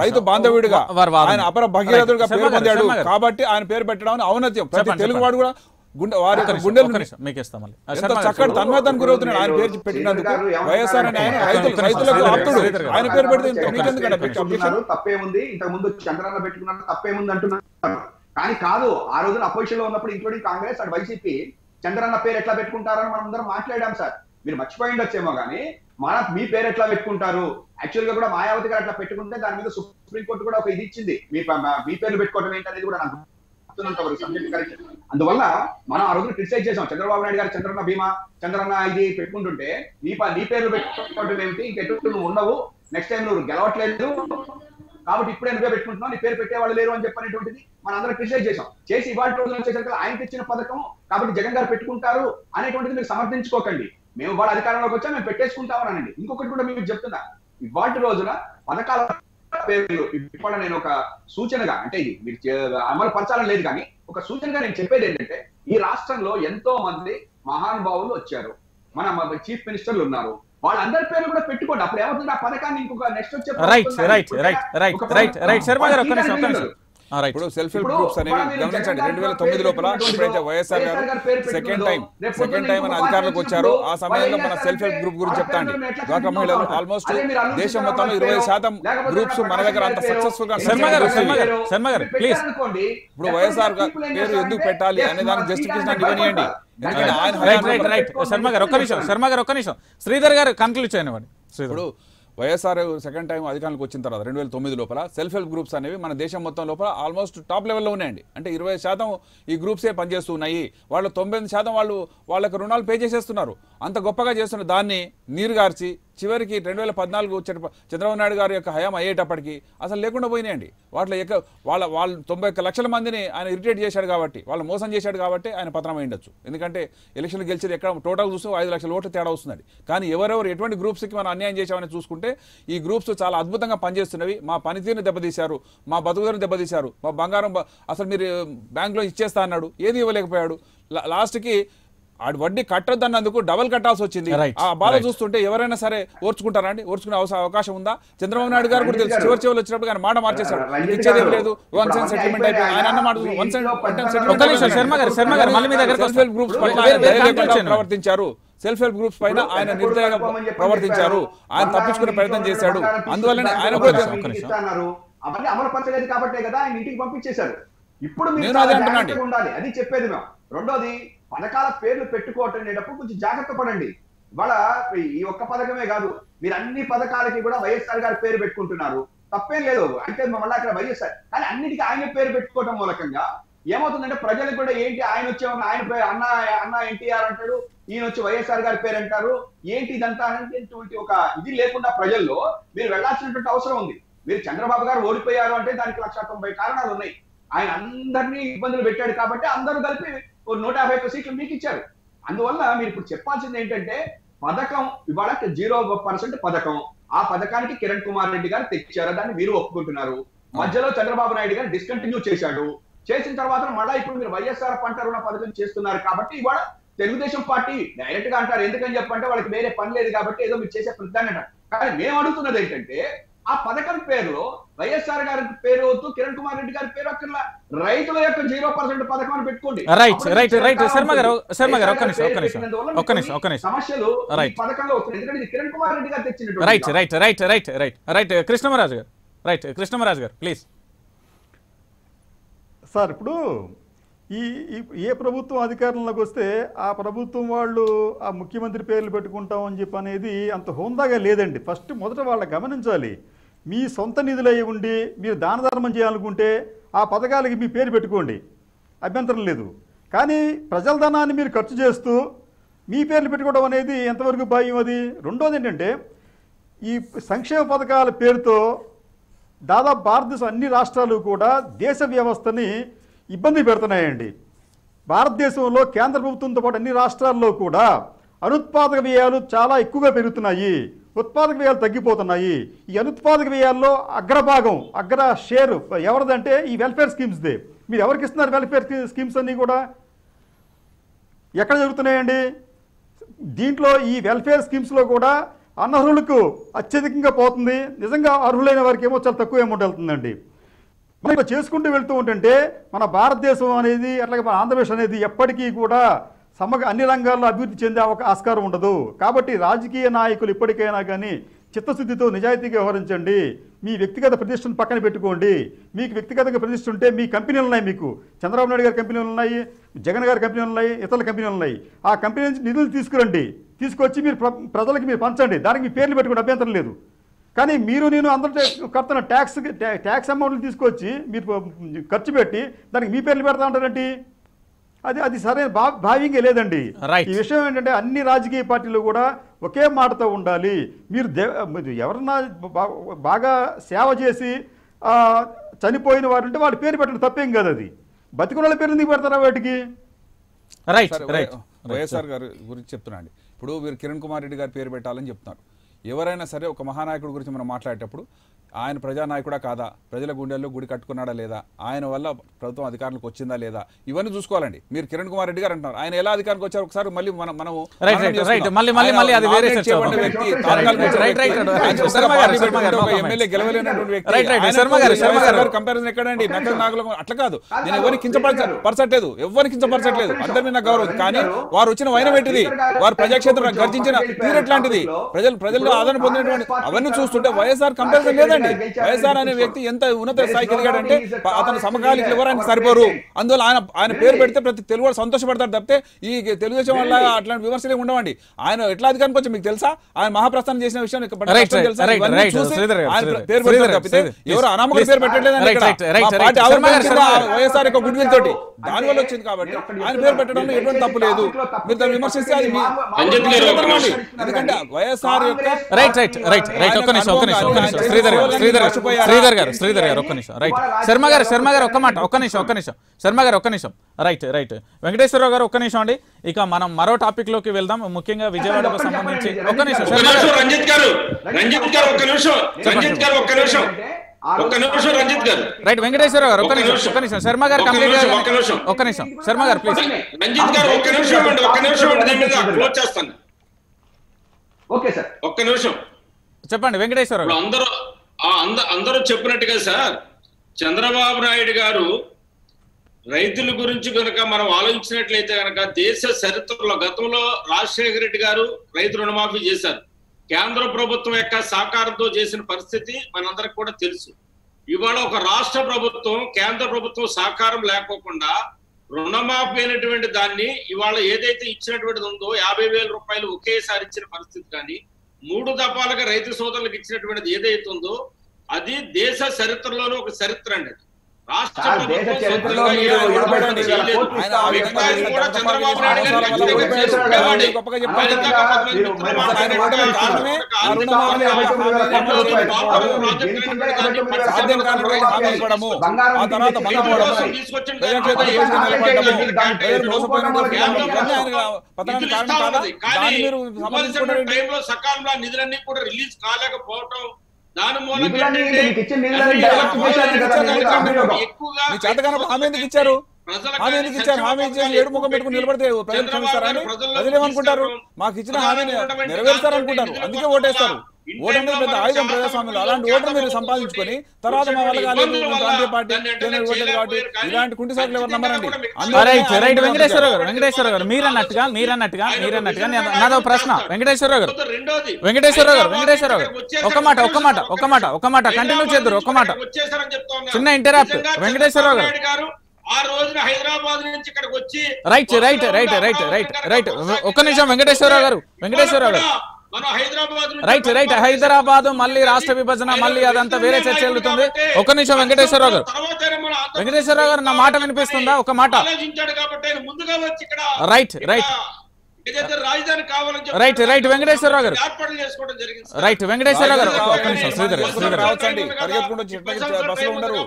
రైతు బాంధవుడిగా వాదన. ఆయన అపర భగీరథుడిగా. పేరు పొందాడు. కాబట్టి ఆయన పేరు పెట్టడం అనేది ఔన్నత్యం. ప్రతి చెప్పండి, తెలుగు చెప్పండి. వాడు కూడా గుండె వారి గుండెలు మీకు ఇస్తాం మళ్ళీ. చక్కటి చెప్పండి. తన్మయతను గురవుతున్నాడు ఆయన పేరు పెట్టినందుకు వైఎస్ఆర్ అని ఆయన రైతులు ఒక్క నిమిషం, రైతులకు ఆప్తుడు. ఆయన పేరు పెడితే తప్పేముంది? ఇంతకు ముందు చంద్రన్న పెట్టుకున్నారు తప్పేముంది అంటున్నారు కానీ కాదు ఆ రోజున అపోజిషన్లో ఉన్నప్పుడు including Congress and YCP Chandranna పేరు ఎట్లా పెట్టుకుంటారని మనం అందరం మాట్లాడాం సార్. మీరు మర్చిపోయి ఉండొచ్చేమో కానీ మన మీ పేరు ఎట్లా పెట్టుకుంటారు? యాక్చువల్గా కూడా మాయావతి గారు అట్లా పెట్టుకుంటే దాని మీద సుప్రీంకోర్టు కూడా ఒక ఇది ఇచ్చింది. మీ మీ పేర్లు పెట్టుకోవడం ఏంటనేది కూడా నాకు గుర్తున్నంత వరకు సబ్జెక్ట్ కరెక్ట్ అందువల్ల మనం ఆ రోజున క్రిటిసైజ్ చేసాం. చంద్రబాబు నాయుడు గారు చంద్రన్న బీమా చంద్రన్న ఇది పెట్టుకుంటుంటే నీ నీ పేర్లు పెట్టుకోవడం ఏమిటి? ఇంకెటువంటి నువ్వు ఉండవు. నెక్స్ట్ టైం నువ్వు గెలవట్లేదు. కాబట్టి ఇప్పుడే నువ్వే పెట్టుకుంటున్నావు. నీ పేరు పెట్టేవాళ్ళు లేరు అని చెప్పనేటువంటిది మనం అందరం క్రిటిసైజ్ చేసాం. చేసి ఇవాళ రోజున వచ్చేసరికి ఆయన తెచ్చిన పథకం కాబట్టి జగన్ గారు పెట్టుకుంటారు అనేటువంటిది మీరు సమర్థించుకోకండి. మేము వాళ్ళ అధికారంలోకి వచ్చా మేము పెట్టేసుకుంటామని అనండి. ఇంకొకటి కూడా మీకు చెప్తున్నా. ఇవాటి రోజున పథకాల పేర్లు ఇప్పుడు నేను ఒక సూచనగా అంటే ఇది మీరు అమలు పరచాలని లేదు కానీ ఒక సూచనగా నేను చెప్పేది ఏంటంటే ఈ రాష్ట్రంలో ఎంతో మంది మహానుభావులు వచ్చారు. మన చీఫ్ మినిస్టర్లు ఉన్నారు. వాళ్ళందరి పేర్లు కూడా పెట్టుకోండి. అప్పుడు ఏమవుతుంది? ఆ పథకాన్ని ఇంకొక నెక్స్ట్ వచ్చే right right right right right right Sharma garu ఒక్క వాళ్ళు నిమిషం. రైట్ ఇప్పుడు సెల్ఫ్ హెల్ప్ గ్రూప్స్ అనేవి గమనించండి. రెండు వేల తొమ్మిది లోపల ఎప్పుడైతే వైఎస్ఆర్ గారి సెకండ్ టైం సెకండ్ టైం అని అధికారంలోకి వచ్చారు. ఆ సమయంలో మన సెల్ఫ్ హెల్ప్ గారి గ్రూప్ గురించి చెప్తా అండి డ్వాక్రా మహిళలు? ఆల్మోస్ట్ దేశం మొత్తంలో ఇరవై శాతం గ్రూప్స్ మన దగ్గర అంత సక్సెస్ఫుల్గా శర్మ గారు, శర్మ గారు, శర్మ గారు. పెట్టారనుకోండి, ఇప్పుడు వైఎస్ఆర్ పేరు ఎందుకు పెట్టాలి అనే దానికి జస్టిఫికేషన్ ఇవ్వనియండి శర్మ గారు ఒక్క నిమిషం శర్మ గారు ఒక్క నిమిషం. శ్రీధర్ గారు కంక్లూడ్ చేయనివ్వండి శ్రీధర్. ఇప్పుడు వైఎస్ఆర్ సెకండ్ టైం అధికారంలోకి వచ్చిన తర్వాత రెండు వేల తొమ్మిది లోపల సెల్ఫ్ హెల్ప్ గ్రూప్స్ అనేవి మన దేశం మొత్తం లోపల ఆల్మోస్ట్ టాప్ లెవెల్లో ఉన్నాయండి. అంటే ఇరవై శాతం ఈ గ్రూప్సే పనిచేస్తున్నాయి. వాళ్ళు తొంభై శాతం వాళ్ళు వాళ్ళకి రుణాలు పే చేసేస్తున్నారు. అంత గొప్పగా చేస్తున్న దాన్ని నీరుగార్చి చివరికి రెండు వేల పద్నాలుగు చంద్రబాబు నాయుడు గారి యొక్క హయాం అయ్యేటప్పటికి అసలు లేకుండా పోయినాయండి. వాటిలో ఎక్క వాళ్ళ వాళ్ళు తొంభై ఒక్క లక్షల మందిని ఆయన ఇరిటేట్ చేశాడు కాబట్టి వాళ్ళు మోసం చేశాడు కాబట్టి ఆయన పతనం అయ్యిండొచ్చు. ఎందుకంటే ఎలక్షన్లు గెలిచేది ఎక్కడ టోటల్ చూస్తే ఐదు లక్షల ఓట్లు తేడా వస్తుందండి. కానీ ఎవరెవరు ఎటువంటి గ్రూప్స్కి మనం అన్యాయం చేశామని చూసుకుంటే ఈ గ్రూప్స్ చాలా అద్భుతంగా పనిచేస్తున్నవి. మా పనితీరుని దెబ్బతీశారు మా బతుకుదలను దెబ్బతీశారు మా బంగారం అసలు మీరు బ్యాంక్లో ఇచ్చేస్తా అన్నాడు ఏది ఇవ్వలేకపోయాడు. లాస్ట్కి ఆడు వడ్డీ కట్టొద్దన్నందుకు డబల్ కట్టాల్సి వచ్చింది. ఆ బాధ. చూస్తుంటే ఎవరైనా సరే ఓర్చుకుంటారా అండి? ఓర్చుకునే అవసరం అవకాశం ఉందా? చంద్రబాబు నాయుడు గారు కూడా తెలుసు. చివరి చివరి వచ్చినప్పుడు ఆయన మాట మార్చేశాడు. ఇచ్చేది లేదు. వన్ సెన్ అవన్నీ సెటిల్మెంట్ అయిపోయి అయిపోయాయి. ఆయన అన్న మాట మీ వన్ శర్మ గారు శర్మ గారు మళ్ళీ మీ గ్రూప్స్ కంక్లూడ్ ప్రవర్తించారు. సెల్ఫ్ హెల్ప్ గ్రూప్స్ పైన ఆయన నిర్దయగా ప్రవర్తించారు. ఆయన తప్పించుకునే ప్రయత్నం చేశాడు. అందువల్లనే ఆయన కూడా అవన్నీ కాబట్టే కదా ఆయన ఇంటికి పంపించేశారు. ఇప్పుడు మీరు అది చెప్పేది మేము. రెండోది పథకాల పేర్లు పెట్టుకోవటం అనేటప్పుడు కొంచెం జాగ్రత్త పడండి. ఇవాళ ఈ ఒక్క పథకమే కాదు మీరు అన్ని పథకాలకి కూడా వైఎస్ఆర్ గారి పేరు పెట్టుకుంటున్నారు. తప్పేం లేదు అంటే మళ్ళీ అక్కడ వైఎస్ఆర్ కానీ అన్నిటికీ ఆయన పేరు పెట్టుకోవటం మూలకంగా ఏమవుతుందంటే ప్రజలకు కూడా ఏంటి ఆయన వచ్చే ఆయన పేరు అన్న అన్న ఎన్టీఆర్ అంటాడు ఈయన వచ్చి వైఎస్ఆర్ గారి పేరు అంటారు ఏంటి ఇదంతా అనేటువంటి ఒక ఇది లేకుండా ప్రజల్లో మీరు వెళ్ళాల్సినటువంటి అవసరం ఉంది. మీరు చంద్రబాబు గారు ఓడిపోయారు అంటే దానికి లక్ష తొంభై కారణాలు ఉన్నాయి. ఆయన అందరినీ ఇబ్బందులు పెట్టాడు కాబట్టి అందరూ కలిపి ఓ నూట యాభై ఒక్క సీట్లు మీకు ఇచ్చారు. అందువల్ల మీరు ఇప్పుడు చెప్పాల్సింది ఏంటంటే పథకం ఇవాళ జీరో పర్సెంట్ పథకం. ఆ పథకానికి కిరణ్ కుమార్ రెడ్డి గారు తెచ్చారు దాన్ని మీరు ఒప్పుకుంటున్నారు. మధ్యలో చంద్రబాబు నాయుడు గారు డిస్కంటిన్యూ చేశాడు. చేసిన తర్వాత మళ్ళా ఇప్పుడు మీరు వైఎస్ఆర్ పంట రుణ పథకం చేస్తున్నారు కాబట్టి ఇవాళ తెలుగుదేశం పార్టీ డైరెక్ట్గా అంటారు. ఎందుకని చెప్పంటే వాళ్ళకి వేరే పని లేదు కాబట్టి ఏదో మీరు చేసే ప్రతిదాన్ని అంటారు. కానీ మేము అడుగుతున్నది ఏంటంటే ఆ పథకం పేరులో వైఎస్ఆర్ గారి పేరు వద్దు కిరణ్ కుమార్ రెడ్డి గారి పేరు అక్కడ రైతుల యొక్క జీరో పర్సెంట్ పథకం అని పెట్టుకోండి మీకు right. చక్కగా శర్మ గారు, ఉంటుంది. శర్మ గారు, ఒక్క వైఎస్ఆర్ నిమిషం, ఒక్క గారి నిమిషం. పేరు పెట్టినందువల్ల ఒక్క నిమిషం, మీకు ఒక్క నిమిషం. సమస్యలు. పథకంలో ఎందుకంటే కిరణ్ కుమార్ రెడ్డి గారు తెచ్చినటువంటి right right right right right right Krishnamaraju garu right Krishnamaraju గారు ప్లీజ్ సార్ ఇప్పుడు ఈ ఈ- ఏ ప్రభుత్వం అధికారంలోకి వస్తే ఆ ప్రభుత్వం వాళ్ళు ఆ ముఖ్యమంత్రి పేర్లు పెట్టుకుంటాం అని చెప్పి అనేది అంత హోందాగా లేదండి ఫస్ట్ మొదట వాళ్ళ గమనించాలి మీ సొంత నిధులు అయి ఉండి మీరు దాన ధర్మం చేయాలనుకుంటే ఆ పథకాలకి మీ పేరు పెట్టుకోండి. అభ్యంతరం లేదు. కానీ ప్రజల ధనాన్ని మీరు ఖర్చు చేస్తూ మీ పేర్లు పెట్టుకోవడం అనేది ఎంతవరకు భావ్యం అది? రెండోది ఏంటంటే ఈ సంక్షేమ పథకాల పేరుతో దాదాపు భారతదేశం అన్ని రాష్ట్రాలు కూడా దేశ వ్యవస్థని ఇబ్బంది పెడుతున్నాయండి. భారతదేశంలో కేంద్ర ప్రభుత్వంతో పాటు అన్ని రాష్ట్రాల్లో కూడా అనుత్పాదక వ్యయాలు చాలా ఎక్కువగా పెరుగుతున్నాయి. ఉత్పాదక వ్యయాలు తగ్గిపోతున్నాయి. ఈ అనుత్పాదక వ్యయాల్లో అగ్రభాగం అగ్ర షేర్ ఎవరిదంటే ఈ వెల్ఫేర్ స్కీమ్స్దే మీరు ఎవరికి ఇస్తున్నారు వెల్ఫేర్ స్కీమ్స్ అన్నీ కూడా? ఎక్కడ జరుగుతున్నాయండి? దీంట్లో ఈ వెల్ఫేర్ స్కీమ్స్లో కూడా అనర్హులకు అత్యధికంగా పోతుంది. నిజంగా అర్హులైన వారికి ఏమో చాలా తక్కువ అమౌంట్ వెళ్తుందండి. మనం చేసుకుంటూ వెళ్తూ ఉంటుంటే మన భారతదేశం అనేది అట్లాగే మన ఆంధ్రప్రదేశ్ అనేది ఎప్పటికీ కూడా సమగ్ర అన్ని రంగాల్లో అభివృద్ధి చెందే ఒక ఆస్కారం ఉండదు. కాబట్టి రాజకీయ నాయకులు ఇప్పటికైనా కానీ చిత్తశుద్ధితో నిజాయితీగా వ్యవహరించండి. మీ వ్యక్తిగత ప్రతిష్టను పక్కన పెట్టుకోండి. మీకు వ్యక్తిగతంగా ప్రతిష్ట ఉంటే మీ కంపెనీలు ఉన్నాయి మీకు. చంద్రబాబు నాయుడు గారి కంపెనీలు ఉన్నాయి జగన్ గారి కంపెనీలు ఉన్నాయి ఇతరుల కంపెనీలు ఉన్నాయి. ఆ కంపెనీ నుంచి నిధులు తీసుకురండి. తీసుకొచ్చి మీరు ప్ర- ప్రజలకి మీరు పంచండి. దానికి మీ పేర్లు పెట్టుకుని అభ్యంతరం లేదు. కానీ మీరు నేను అందరూ కడుతున్న ట్యాక్స్ ట్యాక్స్ అమౌంట్లు తీసుకొచ్చి మీరు ఖర్చు పెట్టి దానికి మీ పేర్లు పెడతా ఉంటారంటే అది అది సరైన భా భావ్యంగా లేదండి. ఈ విషయం ఏంటంటే అన్ని రాజకీయ పార్టీలు కూడా ఒకే మాటతో ఉండాలి. మీరు దే ఎవరన్నా బాగా సేవ చేసి ఆ, చనిపోయిన వారు ఉంటే వాళ్ళ పేరు పెట్టడం తప్పేం కాదు అది. బతికున్న వాళ్ళ పేరు ఎందుకు పెడతారా వాటికి? రైట్ సరే, రైట్ వై- వైఎస్ఆర్ గారి గురించి చెప్తున్నా అండి. ఇప్పుడు మీరు కిరణ్ కుమార్ రెడ్డి గారి పేరు పెట్టాలని చెప్తున్నారు. ఎవరైనా సరే ఒక మహానాయకుడి గురించి మనం మాట్లాడేటప్పుడు ఆయన ప్రజానాయకుడా కాదా? ప్రజల గుండెల్లో గుడి కట్టుకున్నాడా లేదా? ఆయన వల్ల ప్రభుత్వం అధికారులకు వచ్చిందా లేదా? ఇవన్నీ చూసుకోవాలండి. మీరు కిరణ్ కుమార్ రెడ్డి గారు అంటున్నారు. ఆయన ఎలా అధికారానికి వచ్చారు? ఒకసారి మళ్ళీ మనం మనము. ఎమ్మెల్యే గెలవలేనటువంటి వ్యక్తి. కంపారిజన్ ఎక్కడండి? అట్లా కాదు. నేను. ఎవరిని కించపరచ గారు. పరచట్లేదు. ఎవరిని కించపరచట్లేదు. అందరి మీద గౌరవం. కానీ. వారు వచ్చిన వైనం గారు వారు ప్రజాక్షేత్రం గర్జించిన పక్కకి తీరు ఎట్లాంటిది వెళ్ళిపోయారు. ప్రజలు ప్రజల్లో ఆదరణ పొందినటువంటి అవన్నీ చూస్తుంటే వైఎస్ఆర్ కంపారిజన్ రాజశేఖర గారు వైఎస్ఆర్ అనే వ్యక్తి ఎంత ఉన్నత స్థాయికి ఎదిగాడంటే అతను సమకాలీకులు ఎవరు ఆయన సరిపోరు. అందువల్ల ఆయన ఆయన పేరు? పెడితే ప్రతి తెలుగు వాడు సంతోషపడతారు తప్పితే ఈ తెలుగుదేశం వల్ల? అట్లాంటి విమర్శలు ఉండవండి ఆయన ఎట్లా అధికారానికి వచ్చి మీకు తెలుసా ఆయన మహాప్రస్థానం చేసిన విషయం పేరు పెడతారు తప్పితే ఎవరు అనామకులు please. పేరు. వైఎస్ఆర్ యొక్క గుడ్ విల్ తోటి దాని వల్ల వచ్చింది కాబట్టి ఆయన. పేరు పెట్టడంలో ఎటువంటి తప్పు లేదు మీరు దాన్ని విమర్శిస్తే అది. ఎందుకంటే వైఎస్ఆర్ యొక్క రైట్ రైట్ రైట్ రైట్ ఒక్క నిమిషం ఒక్క నిమిషం ఒక్క నిమిషం శ్రీధర్ గారు శ్రీధర్ గారు శ్రీధర్ గారు శ్రీధర్ గారు ఒక్క నిమిషం రైట్. శర్మ గారు శర్మ గారు ఒక్క మాట ఒక్క నిమిషం ఒక్క నిమిషం. శర్మ గారు ఒక్క నిమిషం. Right right. వెంకటేశ్వరరావు గారు ఒక్క నిమిషం అండి. ఇక మనం మరో టాపిక్లోకి వెళ్దాం. ముఖ్యంగా విజయవాడకు సంబంధించి ఒక్క నిమిషం రంజిత్ గారు రంజిత్ గారు ఒక్క నిమిషం రంజిత్ గారు ఒక్క నిమిషం. ఒక్క నిమిషం రంజిత్ గారు. రైట్ వెంకటేశ్వరరావు గారు ఒక్క నిమిషం నిమిషం. ఒక్క నిమిషం. శర్మ గారు కంప్లీట్ నిమిషం, ఒక్క నిమిషం. ఒక్క నిమిషం. శర్మ గారు ప్లీజ్. రంజిత్ గారు ఒక్క నిమిషం అండి ఒక్క నిమిషం అండి దీని మీద క్లోజ్ చేస్తాను. Okay sir. ఒక్క నిమిషం. చెప్పండి గారు. అందరూ ఆ అంద అందరూ చెప్పినట్టుగా సార్ చంద్రబాబు నాయుడు గారు రైతుల గురించి కనుక మనం ఆలోచించినట్లయితే కనుక దేశ చరిత్రలో గతంలో రాజశేఖర రెడ్డి గారు రైతు రుణమాఫీ చేశారు. కేంద్ర ప్రభుత్వం యొక్క సహకారంతో చేసిన పరిస్థితి మనందరికి కూడా తెలుసు. ఇవాళ ఒక రాష్ట్ర ప్రభుత్వం కేంద్ర ప్రభుత్వం సహకారం లేకోకుండా రుణమాఫీ అయినటువంటి దాన్ని ఇవాళ ఏదైతే ఇచ్చినటువంటిది ఉందో యాభై వేల రూపాయలు ఒకేసారి ఇచ్చిన పరిస్థితి కానీ మూడు దఫాలుగా రైతు సోదరులకు ఇచ్చినటువంటిది ఏదైతుందో అది దేశ చరిత్రలోనే ఒక చరిత్ర అండి అది. దేశ చరిత్రలో మీరు ఎనభై తొమ్మిది వేల కోట్ల సకాలంలో నిధులన్నీ కూడా రిలీజ్ కాలేకపోవటం దాని మూలంగా ఇచ్చారు. ఎక్కువగా హామీ ఎందుకు ఇచ్చారు? హామీ ఎందుకు ఇచ్చారు? హామీ ఇచ్చేసి ఏడు ముఖం పెట్టుకుని నిలబడితే ప్రజలు క్షమిస్తారని ప్రజలు ఏమనుకుంటారు? మాకు ఇచ్చిన హామీని నెరవేరుస్తారనుకుంటారు. అందుకే ఓటేస్తారు. పెద్ద ఆయుధం ప్రజాస్వామ్యంలో. అలాంటి ఓట్లు మీరు మంది సంపాదించుకొని తర్వాత మా వల్ల కాలేదు ప్రాంతీయ పార్టీ కాబట్టి ఇలాంటి కుంటి సాకులు ఎవరు నమ్మరండి? రైట్ వెంకటేశ్వరరావు గారు వెంకటేశ్వరరావు గారు మీరన్నట్టుగా మీరన్నట్టుగా మీరన్నట్టుగా నేను- నాదో ప్రశ్న. వెంకటేశ్వరరావు గారు. రెండోది వెంకటేశ్వరరావు గారు వెంకటేశ్వరరావు గారు ఒక మాట ఒక మాట ఒక మాట ఒక మాట కంటిన్యూ చేద్దరు ఒక మాట. చిన్న. నిజంగా వెంకటేశ్వరరావు గారు. చంద్రబాబు నాయుడు గారు ఆ రోజున హైదరాబాద్ నుంచి ఇక్కడికి వచ్చి right right right right right right. ఒక్క నిమిషం వెంకటేశ్వరరావు గారు వెంకటేశ్వరరావు గారు. రైట్ రైట్ హైదరాబాద్ మళ్ళీ రాష్ట్ర విభజన మళ్ళీ అదంతా వేరే చర్చ వెళ్తుంది ఒక నిమిషం వెంకటేశ్వరరావు గారు. వెంకటేశ్వరరావు గారు నా మాట వినిపిస్తుందా? ఒక మాట. ఆలోచించాడు కాబట్టి ఆయన ముందుగా వచ్చి ఇక్కడ right, right. Right, right, Venkateswararao garu. Right Venkateswararao గారు. ఒక్క- ఒక్క నిమిషం శ్రీధర్ శ్రీధర్ రావచ్చండి పరిగెత్తుకుంటూ బస్సులో ఉండరు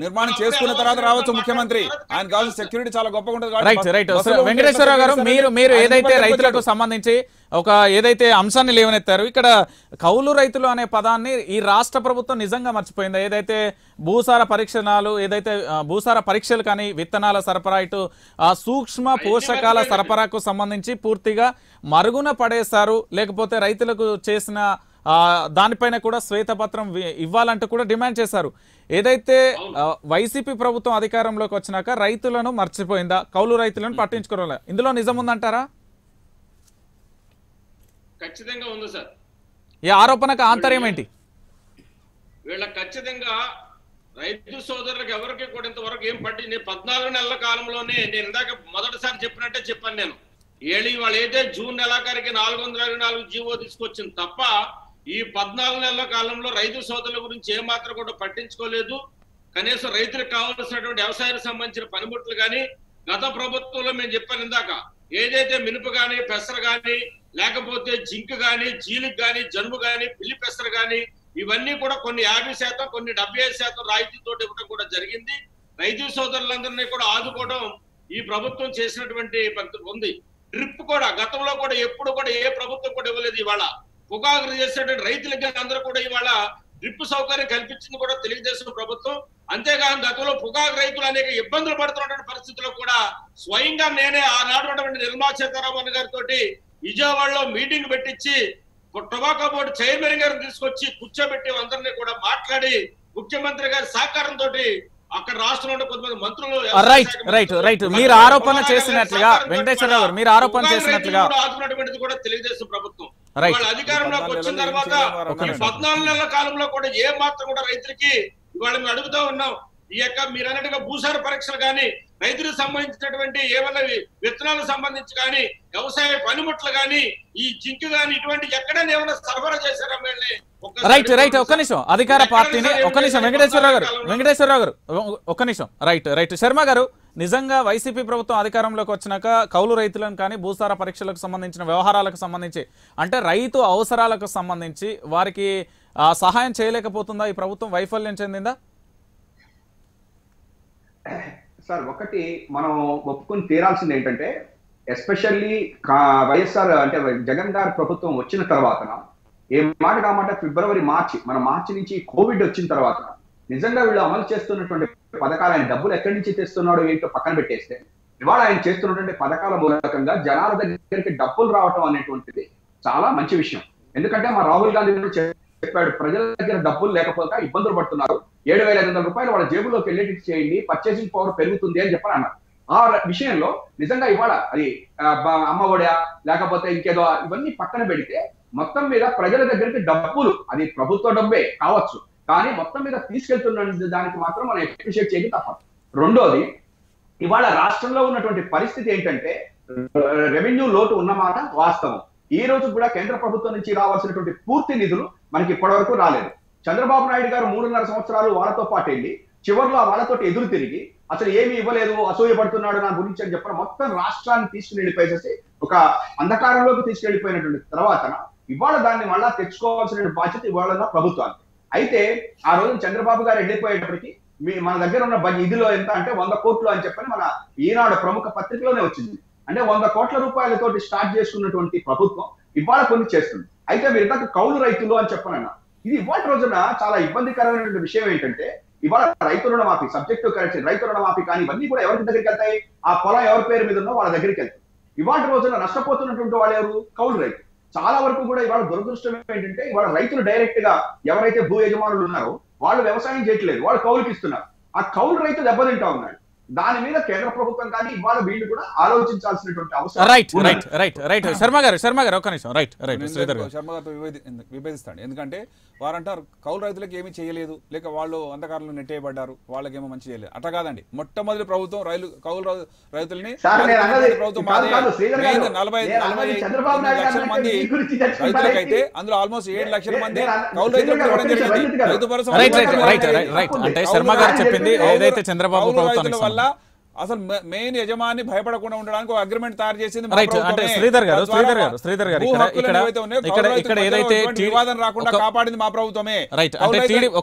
నిర్మాణం చేసుకున్న తర్వాత రావచ్చు ముఖ్యమంత్రి. ఆయన కావాల్సిన సెక్యూరిటీ చాలా గొప్పగా ఉంటుంది రైట్ రైట్ వెంకటేశ్వరరావు గారు మీరు మీరు ఏదైతే రైతులకు. సంబంధించి ఒక ఏదైతే అంశాన్ని లేవనెత్తారు ఇక్కడ కౌలు రైతులు అనే పదాన్ని ఈ రాష్ట్ర ప్రభుత్వం నిజంగా మర్చిపోయింది. ఏదైతే భూసార పరీక్షణాలు ఏదైతే భూసార పరీక్షలు కానీ విత్తనాల సరఫరా ఇటు ఆ, సూక్ష్మ పోషకాల సరఫరాకు సంబంధించి పూర్తిగా మరుగున పడేశారు. లేకపోతే రైతులకు చేసిన దానిపైన కూడా శ్వేతపత్రం ఇవ్వాలంటూ కూడా డిమాండ్ చేశారు. ఏదైతే వైసీపీ ప్రభుత్వం అధికారంలోకి వచ్చినాక రైతులను మర్చిపోయిందా? కౌలు రైతులను పట్టించుకోవడం ఇందులో నిజం ఉందంటారా ఖచ్చితంగా ఉంది సార్? ఈ ఆరోపణకు ఆంతర్యం ఏంటి? వీళ్ళ ఖచ్చితంగా రైతు సోదరులకు ఎవరికి కూడా ఇంతవరకు ఏం పట్టి నేను పద్నాలుగు నెలల కాలంలోనే నేను ఇందాక మొదటిసారి చెప్పినట్టే చెప్పాను నేను. ఏಳಿ వాళ్ళు అయితే జూన్ నెలాఖరికి నాలుగు వందల ఇరవై నాలుగు జీవో తీసుకొచ్చింది తప్ప ఈ పద్నాలుగు నెలల కాలంలో రైతు సోదరుల గురించి ఏమాత్రం కూడా పట్టించుకోలేదు. కనీసం రైతులకు కావాల్సినటువంటి వ్యవసాయానికి సంబంధించిన పనిముట్లు కానీ గత ప్రభుత్వంలో మేము చెప్పాను ఇందాక ఏదైతే మినుపు కానీ పెసర కానీ లేకపోతే జింక్ కానీ జీలికి కానీ జనుము కానీ పిల్లి పెసర కానీ ఇవన్నీ కూడా కొన్ని యాభై శాతం కొన్ని డెబ్బై ఐదు శాతం రాయితీతో ఇవ్వడం కూడా జరిగింది. రైతు సోదరులందరినీ కూడా ఆదుకోవడం ఈ ప్రభుత్వం చేసినటువంటి ఉంది. డ్రిప్ కూడా గతంలో కూడా ఎప్పుడు కూడా ఏ ప్రభుత్వం కూడా ఇవ్వలేదు ఇవాళ. పొగాకు చేసేటువంటి రైతులకి కానీ అందరూ కూడా ఇవాళ డ్రిప్ సౌకర్యం కల్పించింది కూడా తెలుగుదేశం ప్రభుత్వం. అంతేకాదు గతంలో పొగాకు రైతులు అనేక ఇబ్బందులు పడుతున్నటువంటి పరిస్థితుల్లో కూడా స్వయంగా నేనే ఆనాడు ఉన్నటువంటి నిర్మలా సీతారామన్ గారితో విజయవాడలో మీటింగ్ పెట్టించి టొబాకో బోర్డు చైర్మన్ గారిని తీసుకొచ్చి కూర్చోబెట్టి అందరినీ కూడా మాట్లాడి ముఖ్యమంత్రి గారి సహకారంతో అక్కడ రాష్ట్రంలో ఉన్న కొంతమంది మంత్రులు రైట్ రైట్ రైట్ మీరు ఆరోపణ చేసినట్లుగా వెంకటేశ్వరరావు గారు మీరు ఆరోపణ చేసినట్లుగా ఆదుకున్నటువంటిది కూడా తెలుగుదేశం ప్రభుత్వం. వాళ్ళ అధికారంలోకి వచ్చిన తర్వాత. పద్నాలుగు నెలల కాలంలో కూడా ఏ మాత్రం కూడా రైతులకి ఇవాళ మేము అడుగుతా ఉన్నాం ఈ యొక్క మీరు అన్నట్టుగా భూసార పరీక్షలు కానీ రైతులకు సంబంధించినటువంటి ఏమన్నా వి- విత్తనాలకు సంబంధించి కానీ వ్యవసాయ పనిముట్లు కానీ ఈ జింక్ కానీ ఇటువంటి ఎక్కడైనా ఏమైనా సరఫరా చేశారా? ఒక్కసారి రైట్ రైట్ ఒక్క నిమిషం. అధికార పార్టీని ఒక్క నిమిషం. వెంకటేశ్వరరావు గారు వెంకటేశ్వరరావు గారు ఒక్క నిమిషం. Right right. శర్మ గారు నిజంగా వైసీపీ ప్రభుత్వం అధికారంలోకి వచ్చినాక కౌలు రైతులను కానీ భూసార పరీక్షలకు సంబంధించిన వ్యవహారాలకు సంబంధించి అంటే రైతు అవసరాలకు సంబంధించి వారికి సహాయం చేయలేకపోతుందా? ఈ ప్రభుత్వం వైఫల్యం చెందిందా? సార్ ఒకటి మనం ఒప్పుకొని తీరాల్సింది ఏంటంటే ఎస్పెషల్లీ వైఎస్ఆర్ అంటే జగన్ గారి ప్రభుత్వం వచ్చిన తర్వాత ఏ మాట కామాట ఫిబ్రవరి మార్చి మన మార్చి నుంచి కోవిడ్ వచ్చిన తర్వాత నిజంగా వీళ్ళు అమలు చేస్తున్నటువంటి పథకాలు ఆయన డబ్బులు ఎక్కడి నుంచి తెస్తున్నాడో ఏంటో పక్కన పెట్టేస్తే ఇవాళ ఆయన చేస్తున్నటువంటి పథకాల మూలకంగా జనాల దగ్గరికి డబ్బులు రావటం అనేటువంటిది చాలా మంచి విషయం. ఎందుకంటే మా రాహుల్ గాంధీ చెప్పాడు ప్రజల దగ్గర డబ్బులు లేకపోక ఇబ్బందులు పడుతున్నారు. ఏడు వేల ఐదు వందల రూపాయలు వాళ్ళ జేబులోకి వెళ్ళేటి చేయండి పర్చేసింగ్ పవర్ పెరుగుతుంది అని చెప్పని అన్నారు. ఆ విషయంలో నిజంగా ఇవాళ అది అమ్మ ఒడా లేకపోతే ఇంకేదో ఇవన్నీ పక్కన పెడితే మొత్తం మీద ప్రజల దగ్గరికి డబ్బులు అది ప్రభుత్వ డబ్బే కావచ్చు. కానీ మొత్తం మీద తీసుకెళ్తున్న దానికి మాత్రం మనం అప్రిషియేట్ చేయక తప్పదు. రెండోది ఇవాళ రాష్ట్రంలో ఉన్నటువంటి పరిస్థితి ఏంటంటే రెవెన్యూ లోటు ఉన్నమాట వాస్తవం. ఈ రోజు కూడా కేంద్ర ప్రభుత్వం నుంచి రావాల్సినటువంటి పూర్తి నిధులు మనకి ఇప్పటివరకు రాలేదు. చంద్రబాబు నాయుడు గారు మూడున్నర సంవత్సరాలు వాళ్ళతో పాటు వెళ్ళి చివరిలో వాళ్ళతోటి ఎదురు తిరిగి అసలు ఏమి ఇవ్వలేదు అసూయ పడుతున్నాడు నా గురించి అని చెప్పడం మొత్తం రాష్ట్రాన్ని తీసుకుని వెళ్ళిపోయేసేసి ఒక అంధకారంలోకి తీసుకెళ్ళిపోయినటువంటి తర్వాత ఇవాళ దాన్ని మళ్ళా తెచ్చుకోవాల్సిన బాధ్యత ఇవాళ ప్రభుత్వానికి. అయితే ఆ రోజు చంద్రబాబు గారు వెళ్ళిపోయేటప్పటికి మీ మన దగ్గర ఉన్న బడ్జెట్ ఇదిలో ఎంత అంటే వంద కోట్లు అని చెప్పని మన ఈనాడు ప్రముఖ పత్రికలోనే వచ్చింది. అంటే వంద కోట్ల రూపాయలతోటి స్టార్ట్ చేసుకున్నటువంటి ప్రభుత్వం ఇవాళ కొన్ని చేస్తుంది. అయితే మీరు ఇంతకు కౌలు రైతులు అని చెప్పనన్నా. ఇది ఇవాళ రోజున చాలా ఇబ్బందికరమైనటువంటి విషయం ఏంటంటే ఇవాళ రైతు రుణమాఫీ సబ్జెక్టివ్ కరెన్సీ రైతు రుణమాఫీ కానీ ఇవన్నీ కూడా ఎవరికి దగ్గరికి వెళ్తాయి? ఆ పొలం ఎవరి పేరు మీద ఉందో వాళ్ళ దగ్గరికి వెళ్తాయి. ఇవాళ రోజున నష్టపోతున్నటువంటి వాళ్ళు ఎవరు? కౌలు రైతు. చాలా వరకు కూడా ఇవాళ దురదృష్టం ఏంటంటే ఇవాళ రైతులు డైరెక్ట్గా ఎవరైతే భూ యజమానులు ఉన్నారో వాళ్ళు వ్యవసాయం చేయట్లేదు వాళ్ళు కౌలుకి ఇస్తున్నారు. ఆ కౌలు రైతు దెబ్బతింటా ఉన్నాడు. దాని మీద కేంద్ర ప్రభుత్వం కానీ ఇవాళ వీళ్ళు కూడా ఆలోచించాల్సినటువంటి అవసరం right. Right right right Sharma garu Sharma garu ఒక్క నిమిషం. రైట్ రైట్ శ్రీధర్ గారు. శర్మ గారితో విభేది విభేదిస్తాను ఎందుకంటే వారంటారు కౌలు రైతులకు ఏమీ చేయలేదు లేక వాళ్ళు అంధకారంలో నెట్టేయబడ్డారు వాళ్ళకేమో మంచి చేయలేదు అట్లా కాదండి మొట్టమొదటి ప్రభుత్వం రైలు కౌలు రైతుల్ని ప్రభుత్వం కాదు, మాదే. కాదు, శ్రీధర్ గారు, మెయిన్ నలభై నలభై అన్నది చంద్రబాబు నాయుడు లక్షల మంది. రైతులకైతే అందులో ఆల్మోస్ట్ ఏడు లక్షల మంది కౌలు రైతులకు ఇవ్వడం జరిగింది. రైతు భరోసా రైట్ రైట్ పథకం రైట్ అనేది రైట్ రైట్ అంటే కౌలు శర్మ గారు చెప్పింది ఏదైతే చంద్రబాబు వల్ల అసలు మెయిన్ యజమాని భయపడకుండా ఉండడానికి ఒక అగ్రిమెంట్ తయారు చేసింది అంటే. శ్రీధర్ గారు శ్రీధర్ గారు శ్రీధర్ గారు ఇక్కడ ఇక్కడ ఏదైతే వివాదం రాకుండా ఒక- కాపాడింది మా ప్రభుత్వమే. రైట్ అంటే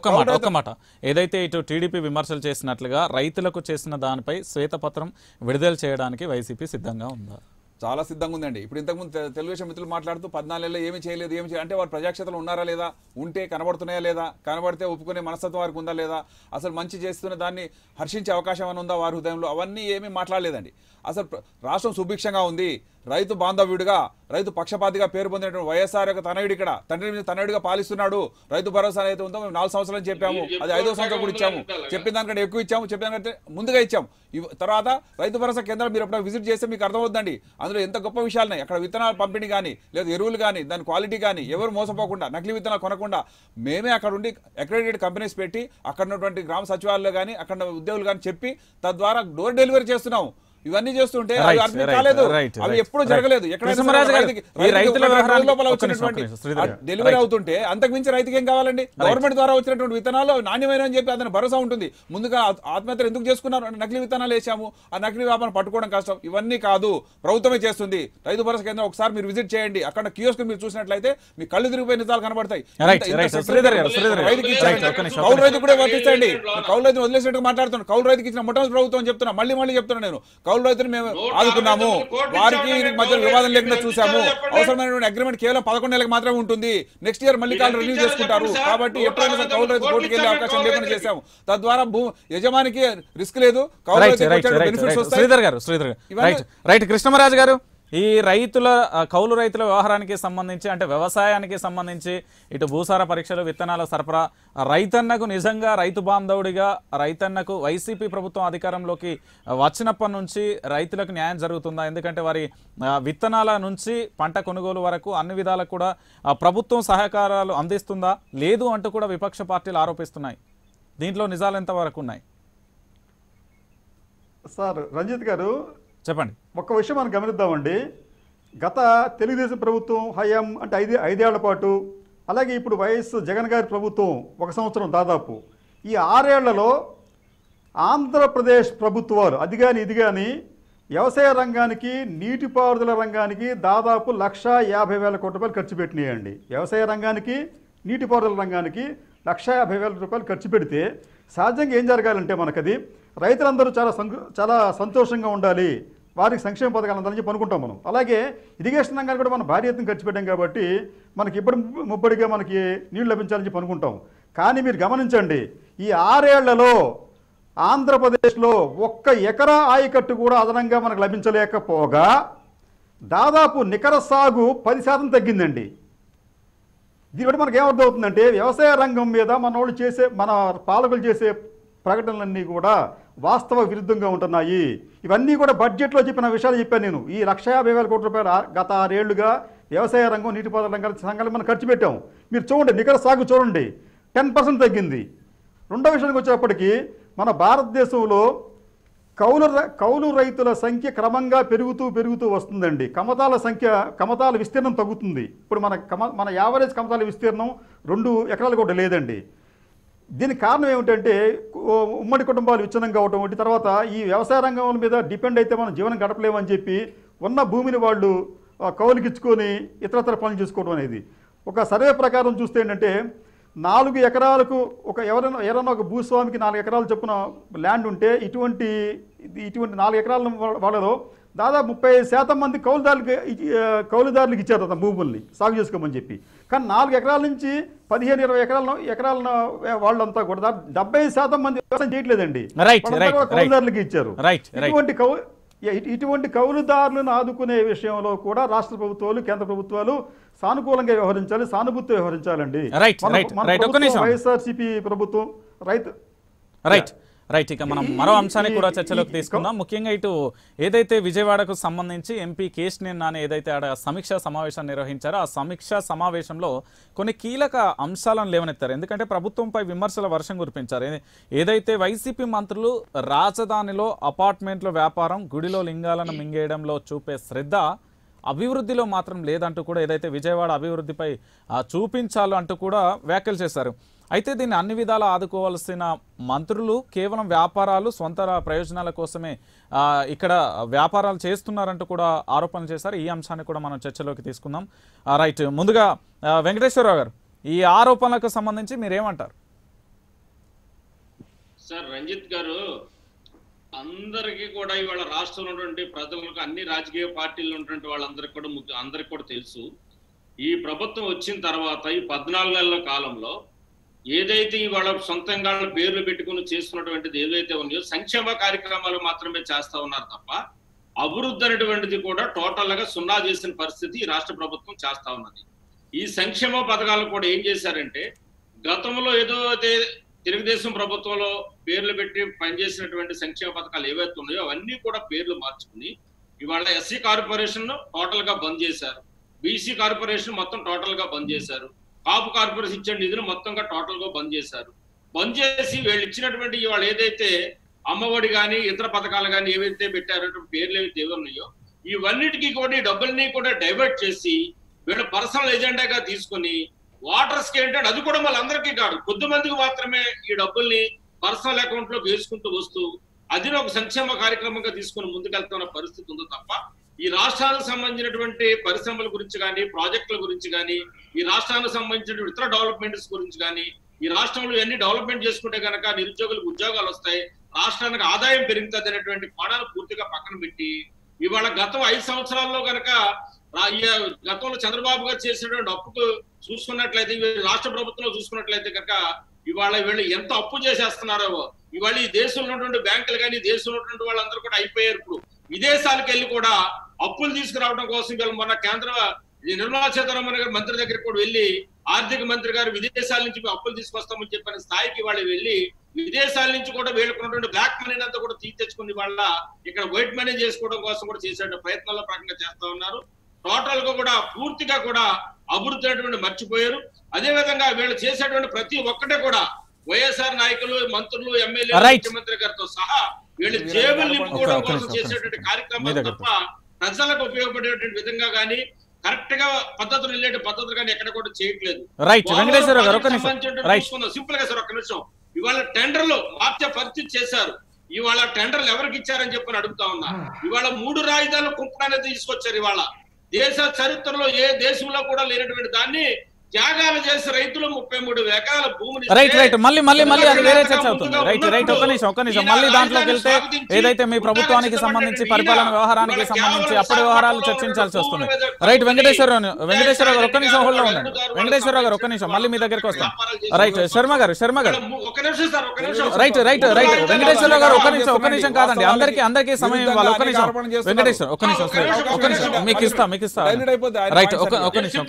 కౌలు మాట ఒక్క మాట. ఏదైతే ఇటు టీడీపీ విమర్శలు చేసినట్లుగా రైతులకు చేసిన దానిపై శ్వేతపత్రం విడుదల చేయడానికి వైసీపీ సిద్ధంగా ఉందా? చాలా సిద్ధంగా ఉందండి. ఇప్పుడు ఇంతకుముందు తెలుగుదేశం మిత్రులు మాట్లాడుతూ పద్నాలుగేళ్ళు ఏమి చేయలేదు ఏమి చేయలేదు. అంటే వారు ప్రజాక్షేత్రంలో ఉన్నారా లేదా? ఉంటే కనబడుతున్నాయా లేదా? కనబడితే ఒప్పుకునే మనస్తత్వం వారికి ఉందా లేదా? అసలు మంచి చేస్తున్న దాన్ని హర్షించే అవకాశం అని ఉందా వారి హృదయంలో? అవన్నీ ఏమీ మాట్లాడలేదండి. అసలు రాష్ట్రం సుభిక్షంగా ఉంది. రైతు బాంధవ్యుడిగా రైతు పక్షపాతిగా పేరు పొందినటువంటి వైఎస్ఆర్ యొక్క తనయుడు ఇక్కడ తండ్రి మీద తనయుడిగా పాలిస్తున్నాడు రైతు భరోసా అయితే ఉందో మేము నాలుగు సంవత్సరాలు చెప్పాము అది ఐదో సంవత్సరం కూడా ఇచ్చాము చెప్పిన దానికంటే ఎక్కువ ఇచ్చాము చెప్పిన దానికంటే ముందుగా ఇచ్చాము తర్వాత రైతు భరోసా కేంద్రం మీరు ఎప్పుడైనా విజిట్ చేస్తే మీకు అర్థమవుతుందండి అందులో ఎంత గొప్ప విషయాలున్నాయి అక్కడ విత్తనాలు పంపిణీ కానీ లేదా ఎరువులు కానీ దాని క్వాలిటీ కానీ ఎవరు మోసపోకుండా నకిలీ విత్తనాలు కొనకుండా మేమే అక్కడ ఉండి అక్రెడిటెడ్ కంపెనీస్ పెట్టి అక్కడ ఉన్నటువంటి గ్రామ సచివాలయాలు కానీ అక్కడ ఉద్యోగులు కానీ చెప్పి తద్వారా డోర్ డెలివరీ చేస్తున్నాం ఇవన్నీ చేస్తుంటే అర్థం కాలేదు. అవి ఎప్పుడు. జరగలేదు. డెలివరీ. అవుతుంటే అంతకు మించి రైతుకి ఏం కావాలండి? గవర్నమెంట్ ద్వారా వచ్చినటువంటి విత్తనాలు నాణ్యమైన అని చెప్పి అతని భరోసా ఉంటుంది. ముందుగా ఆత్- ఆత్మహత్యలు ఎందుకు చేసుకున్నారు? నకిలీ విత్తనాలు వేసాము ఆ నకిలీ వ్యాపారం పట్టుకోవడం కష్టం. ఇవన్నీ కాదు. ప్రభుత్వమే చేస్తుంది. రైతు భరోసా కేంద్రం ఒకసారి మీరు విజిట్ చేయండి. అక్కడ కియోస్క్ మీరు చూసినట్లయితే మీ కళ్ళు తిరిగిపోయిన నిజాలు కనబడతాయి. కౌలు రైతు కూడా వర్తిస్తాయండి కౌలు రైతుని వదిలేసినట్టు మాట్లాడుతున్నాను. కౌలు రైతుకి ఇచ్చిన మొట్టమొదటి ప్రభుత్వం చెప్తున్నా. మళ్ళీ మళ్ళీ చెప్తున్నా నేను. కౌలు రైతుని మేము ఆదుకున్నాము. వారికి మధ్య వివాదం లేకుండా చూసాము అవసరమైనటువంటి అగ్రిమెంట్ కేవలం పదకొండు నెలలకు మాత్రమే ఉంటుంది. నెక్స్ట్ ఇయర్ మళ్ళీ కాళ్ళు రిలీజ్ చేసుకుంటారు. కాబట్టి ఎప్పుడైనా సరే కౌలు రైతు కోర్టుకి వెళ్ళే అవకాశం లేకుండా చేశాము. తద్వారా భూ యజమానికి రిస్క్ లేదు. కౌలు వస్తాయి. శ్రీధర్ గారు శ్రీధర్ గారు. రైట్ కృష్ణమరాజు గారు? ఈ రైతుల కౌలు రైతుల వ్యవహారానికి సంబంధించి అంటే వ్యవసాయానికి సంబంధించి ఇటు భూసార పరీక్షలు విత్తనాల సరఫరా రైతన్నకు నిజంగా రైతు బాంధవుడిగా రైతన్నకు వైసీపీ ప్రభుత్వం అధికారంలోకి వచ్చినప్పటి నుంచి రైతులకు న్యాయం జరుగుతుందా? ఎందుకంటే వారి విత్తనాల నుంచి పంట కొనుగోలు వరకు అన్ని విధాలకు కూడా ప్రభుత్వం సహకారాలు అందిస్తుందా? లేదు అంటూ కూడా విపక్ష పార్టీలు ఆరోపిస్తున్నాయి. దీంట్లో నిజాలు ఎంతవరకు ఉన్నాయి? సార్ రంజిత్ గారు చెప్పండి. ఒక్క విషయం మనం గమనిద్దామండి. గత తెలుగుదేశం ప్రభుత్వం హయాం అంటే ఐదు ఐదేళ్ళ పాటు అలాగే ఇప్పుడు వైఎస్ జగన్ గారి ప్రభుత్వం ఒక సంవత్సరం దాదాపు. ఈ ఆరేళ్ళలో ఆంధ్రప్రదేశ్ ప్రభుత్వాలు అది కానీ ఇది కానీ వ్యవసాయ రంగానికి నీటిపారుదల రంగానికి దాదాపు లక్ష యాభై వేల కోట్ల రూపాయలు ఖర్చు పెట్టినాయండి. వ్యవసాయ రంగానికి నీటిపారుదల రంగానికి లక్ష యాభై వేల రూపాయలు ఖర్చు పెడితే సహజంగా ఏం జరగాలంటే మనకది రైతులందరూ చాలా చాలా సంతోషంగా ఉండాలి. వారికి సంక్షేమ పథకాలు అందాలని చెప్పి అనుకుంటాం మనం. అలాగే ఇరిగేషన్ రంగాన్ని కూడా మనం భారీ ఎత్తున ఖర్చు పెట్టాం కాబట్టి మనకి ఇప్పటి ముప్పటిగా మనకి నీళ్ళు లభించాలని చెప్పి అనుకుంటాం. కానీ మీరు గమనించండి ఈ ఆరేళ్ళలో ఆంధ్రప్రదేశ్లో ఒక్క ఎకరా ఆయకట్టు కూడా అదనంగా మనకు లభించలేకపోగా దాదాపు నికర సాగు పది శాతం తగ్గిందండి. దీనివల్ల మనకు ఏమర్థమవుతుందంటే వ్యవసాయ రంగం మీద మన వాళ్ళు చేసే మన పాలకులు చేసే ప్రకటనలన్నీ కూడా వాస్తవ విరుద్ధంగా ఉంటున్నాయి. ఇవన్నీ కూడా బడ్జెట్లో చెప్పిన విషయాలు చెప్పాను నేను. ఈ లక్ష యాభై వేల కోట్ల రూపాయలు గత ఆరేళ్ళుగా వ్యవసాయ రంగం నీటిపారుదల రంగాల సంఘాలు మనం ఖర్చు పెట్టాము. మీరు చూడండి నికర సాగు చూడండి. టెన్ పర్సెంట్ తగ్గింది. రెండో విషయానికి వచ్చేప్పటికి మన భారతదేశంలో కౌలు ర- కౌలు రైతుల సంఖ్య క్రమంగా పెరుగుతూ పెరుగుతూ వస్తుందండి. కమతాల సంఖ్య కమతాల విస్తీర్ణం తగ్గుతుంది. ఇప్పుడు మన కమ మన యావరేజ్ కమతాల విస్తీర్ణం రెండు ఎకరాలు కూడా లేదండి. దీనికి కారణం ఏమిటంటే ఉమ్మడి కుటుంబాలు విచ్ఛిన్నం కావటం ఒకటి తర్వాత ఈ వ్యవసాయ రంగం మీద డిపెండ్ అయితే మనం జీవనం గడపలేమని చెప్పి ఉన్న భూమిని వాళ్ళు కౌలుకిచ్చుకొని ఇతరత్ర పనులు చేసుకోవడం అనేది. ఒక సర్వే ప్రకారం చూస్తే ఏంటంటే నాలుగు ఎకరాలకు ఒక ఎవరైనా ఎవరైనా ఒక భూస్వామికి నాలుగు ఎకరాలు చొప్పున ల్యాండ్ ఉంటే ఇటువంటి ఇటువంటి నాలుగు ఎకరాల వాళ్ళలో దాదాపు ముప్పై శాతం మంది కౌలుదారులకి కౌలుదారులకు ఇచ్చారు తమ భూముల్ని సాగు చేసుకోమని చెప్పి కానీ నాలుగు ఎకరాల నుంచి పదిహేను ఇరవై ఎకరాల ఎకరాల వాళ్ళంతా కూడా డెబ్బై శాతం మంది వ్యవసాయం చేయట్లేదండి. కౌలుదారులకి ఇచ్చారు. ఇటువంటి కౌ ఇటువంటి కౌలుదారులను ఆదుకునే విషయంలో కూడా రాష్ట్ర ప్రభుత్వాలు కేంద్ర ప్రభుత్వాలు సానుకూలంగా వ్యవహరించాలి సానుభూతి వ్యవహరించాలండి. వైఎస్ఆర్సీపీ ప్రభుత్వం రైతు రైట్ రైట్ ఇక మనం మరో అంశాన్ని కూడా చర్చలోకి తీసుకుందాం. ముఖ్యంగా ఇటు ఏదైతే విజయవాడకు సంబంధించి ఎంపీ కేశినేని నాని ఏదైతే ఆడ సమీక్షా సమావేశం నిర్వహించారో ఆ సమీక్షా సమావేశంలో కొన్ని కీలక అంశాలను లేవనెత్తారు. ఎందుకంటే ప్రభుత్వంపై విమర్శల వర్షం కురిపించారు. ఏదైతే వైసీపీ మంత్రులు రాజధానిలో అపార్ట్మెంట్ల వ్యాపారం గుడిలో లింగాలను మింగేయడంలో చూపే శ్రద్ధ అభివృద్ధిలో మాత్రం లేదంటూ కూడా ఏదైతే విజయవాడ అభివృద్ధిపై చూపించాలో అంటూ కూడా వ్యాఖ్యలు చేశారు. అయితే దీన్ని అన్ని విధాలా ఆదుకోవాల్సిన మంత్రులు కేవలం వ్యాపారాలు సొంత ప్రయోజనాల కోసమే ఇక్కడ వ్యాపారాలు చేస్తున్నారంటూ కూడా ఆరోపణలు చేశారు. ఈ అంశాన్ని కూడా మనం చర్చలోకి తీసుకుందాం. రైట్. ముందుగా వెంకటేశ్వరరావు గారు ఈ ఆరోపణలకు సంబంధించి మీరేమంటారు? సార్ రంజిత్ గారు అందరికీ కూడా ఇవాళ రాష్ట్రంలో ఉన్నటువంటి ప్రజలకు అన్ని రాజకీయ పార్టీలు ఉన్నటువంటి వాళ్ళందరికీ కూడా అందరికి అందరికీ కూడా తెలుసు. ఈ ప్రభుత్వం వచ్చిన తర్వాత ఈ పద్నాలుగు నెలల కాలంలో ఏదైతే ఇవాళ సొంతంగా పేర్లు పెట్టుకుని చేస్తున్నటువంటిది ఏదైతే ఉన్నాయో సంక్షేమ కార్యక్రమాలు మాత్రమే చేస్తా ఉన్నారు తప్ప అభివృద్ధి అనేటువంటిది కూడా టోటల్గా సున్నా చేసిన పరిస్థితి ఈ రాష్ట్ర ప్రభుత్వం చేస్తా ఉన్నది. ఈ సంక్షేమ పథకాలు కూడా ఏం చేశారంటే గతంలో ఏదో అయితే తెలుగుదేశం ప్రభుత్వంలో పేర్లు పెట్టి పనిచేసినటువంటి సంక్షేమ పథకాలు ఏవైతే ఉన్నాయో అవన్నీ కూడా పేర్లు మార్చుకుని ఇవాళ ఎస్సీ కార్పొరేషన్ టోటల్గా బంద్ చేశారు. బీసీ కార్పొరేషన్ మొత్తం టోటల్గా బంద్ చేశారు. కాపు కార్పొరేషన్ ఇచ్చిన నిధులు మొత్తంగా టోటల్గా బంద్ చేశారు. బంద్ చేసి వీళ్ళు ఇచ్చినటువంటి వాళ్ళు ఏదైతే అమ్మఒడి కానీ ఇతర పథకాలు కానీ ఏవైతే పెట్టారో పేర్లు ఏవైతే ఏవి ఉన్నాయో ఇవన్నిటికీ కూడా డబ్బుల్ని కూడా డైవర్ట్ చేసి వీళ్ళు పర్సనల్ ఎజెండాగా తీసుకొని వాటర్స్కి ఏంటంటే అది కూడా మళ్ళీ అందరికీ కాదు. కొద్ది మందికి మాత్రమే ఈ డబ్బుల్ని పర్సనల్ అకౌంట్లో వేసుకుంటూ వస్తూ అది ఒక సంక్షేమ కార్యక్రమంగా తీసుకొని ముందుకెళ్తున్న పరిస్థితి ఉందో తప్ప ఈ రాష్ట్రాలకు సంబంధించినటువంటి పరిశ్రమల గురించి కానీ ప్రాజెక్టుల గురించి కానీ ఈ రాష్ట్రానికి సంబంధించిన ఇతర డెవలప్మెంట్స్ గురించి కానీ ఈ రాష్ట్రంలో ఎన్ని డెవలప్మెంట్ చేసుకుంటే కనుక నిరుద్యోగులకు ఉద్యోగాలు వస్తాయి రాష్ట్రానికి ఆదాయం పెరుగుతుంది అనేటువంటి కోణాలు పూర్తిగా పక్కన పెట్టి ఇవాళ గతం ఐదు సంవత్సరాల్లో కనుక ఈ గతంలో చంద్రబాబు గారు చేసినటువంటి అప్పుకు చూసుకున్నట్లయితే రాష్ట్ర ప్రభుత్వంలో చూసుకున్నట్లయితే కనుక ఇవాళ వీళ్ళు ఎంత అప్పు చేసేస్తున్నారో ఇవాళ ఈ దేశంలో ఉన్నటువంటి బ్యాంకులు కానీ దేశంలో ఉన్నటువంటి వాళ్ళందరూ కూడా అయిపోయారు ఇప్పుడు. విదేశాలకు వెళ్ళి కూడా అప్పులు తీసుకురావడం కోసం వీళ్ళు మొన్న కేంద్ర నిర్మలా సీతారామన్ గారు మంత్రి దగ్గరికి కూడా వెళ్ళి ఆర్థిక మంత్రి గారు విదేశాల నుంచి అప్పులు తీసుకొస్తామని చెప్పిన స్థాయికి వాళ్ళు వెళ్ళి విదేశాల నుంచి కూడా వీళ్ళకున్నటువంటి బ్లాక్ మనీ అంతా కూడా తీసి తెచ్చుకుని వాళ్ళ ఇక్కడ వైట్ మనీ చేసుకోవడం కోసం కూడా చేసే ప్రయత్నాల్లో భాగంగా చేస్తా ఉన్నారు టోటల్గా కూడా పూర్తిగా కూడా అభివృద్ధి అనేటువంటి మర్చిపోయారు అదే విధంగా వీళ్ళు చేసేటువంటి ప్రతి ఒక్కటే కూడా వైఎస్ఆర్ నాయకులు మంత్రులు ఎమ్మెల్యే Right. ముఖ్యమంత్రి గారితో సహా వీళ్ళు జేబులు నింపుకోవడం కోసం చేసేటువంటి కార్యక్రమాలు. తప్ప ప్రజలకు ఉపయోగపడేటువంటి విధంగా కానీ కరెక్ట్గా పద్ధతులు వెళ్ళే పద్ధతులు కానీ ఎక్కడ కూడా చేయట్లేదు. రైట్ గారు సింపుల్గా సార్ ఒక్క నిమిషం. ఇవాళ టెండర్లు మార్చే పరిస్థితి చేశారు. ఇవాళ టెండర్లు ఎవరికి ఇచ్చారని చెప్పని అడుగుతా ఉన్నా. ఇవాళ మూడు రాజధానులు కుంపడానికి తీసుకొచ్చారు ఇవాళ. దేశ చరిత్రలో ఏ దేశంలో కూడా లేనటువంటి దాన్ని త్యాగాలు చేసి రైతులు ముప్పై మూడు ఎకరాల భూమిని రైట్ రైట్ మళ్ళీ మళ్ళీ మళ్ళీ అది వేరే చర్చ అవుతుంది. రైట్ రైట్ ఒక్క నిమిషం ఒక్క నిమిషం. మళ్ళీ దాంట్లోకి వెళ్తే ఏదైతే మీ ప్రభుత్వానికి సంబంధించి పరిపాలన వ్యవహారానికి సంబంధించి అప్పటి వ్యవహారాలు చర్చించాల్సి వస్తుంది రైట్ వెంకటేశ్వరరావు వెంకటేశ్వరరావు గారు ఒక్క నిమిషం హోల్డ్లో వ్యాపారాలు ఉండండి. వెంకటేశ్వరరావు గారు ఒక్క నిమిషం. మళ్ళీ మీ దగ్గరికి వస్తాం. రైట్ శర్మ గారు శర్మ గారు. ఒక ఒక రైట్ రైట్ రైట్ వెంకటేశ్వరరావు గారు ఒక్క నిమిషం ఒక్క నిమిషం కాదండి. అందరికి అందరికీ సమయం ఇవ్వాలి. ఒక్క నిమిషం. వెంకటేశ్వర ఒక్క నిమిషం. ఒక్క నిమిషం మీకు ఇస్తా మీకు ఇస్తా. రైట్ ఒక్క నిమిషం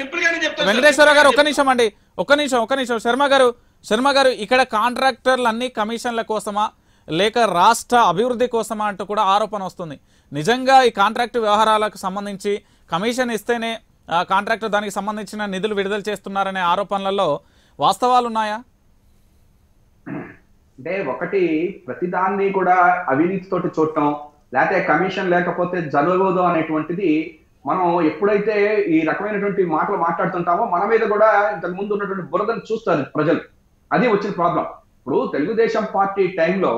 సింపుల్ గానే చెప్తారు. వెంకటేశ్వర గారు ఒక్క నిమిషం అండి. ఒక్క నిమిషం ఒక్క నిమిషం. శర్మ గారు శర్మ గారు ఇక్కడ కాంట్రాక్టర్లు అన్ని కమిషన్ల కోసమా? లేక రాష్ట్ర అభివృద్ధి కోసమా అంటూ కూడా ఆరోపణ వస్తుంది. నిజంగా ఈ కాంట్రాక్ట్ వ్యవహారాలకు సంబంధించి కమిషన్ ఇస్తేనే కాంట్రాక్టర్ దానికి సంబంధించిన నిధులు విడుదల చేస్తున్నారనే ఆరోపణలలో వాస్తవాలు ఉన్నాయా? అంటే ఒకటి ప్రతిదాన్ని కూడా అవినీతితోటి చూడటం లేకపోతే కమిషన్ లేకపోతే జరగదు అనేటువంటిది మనం ఎప్పుడైతే ఈ రకమైనటువంటి మాటలు మాట్లాడుతుంటామో మన మీద కూడా ఇంతకు ముందు ఉన్నటువంటి బురదను చూస్తారు ప్రజలు. అది వచ్చిన ప్రాబ్లం. ఇప్పుడు తెలుగుదేశం పార్టీ టైంలో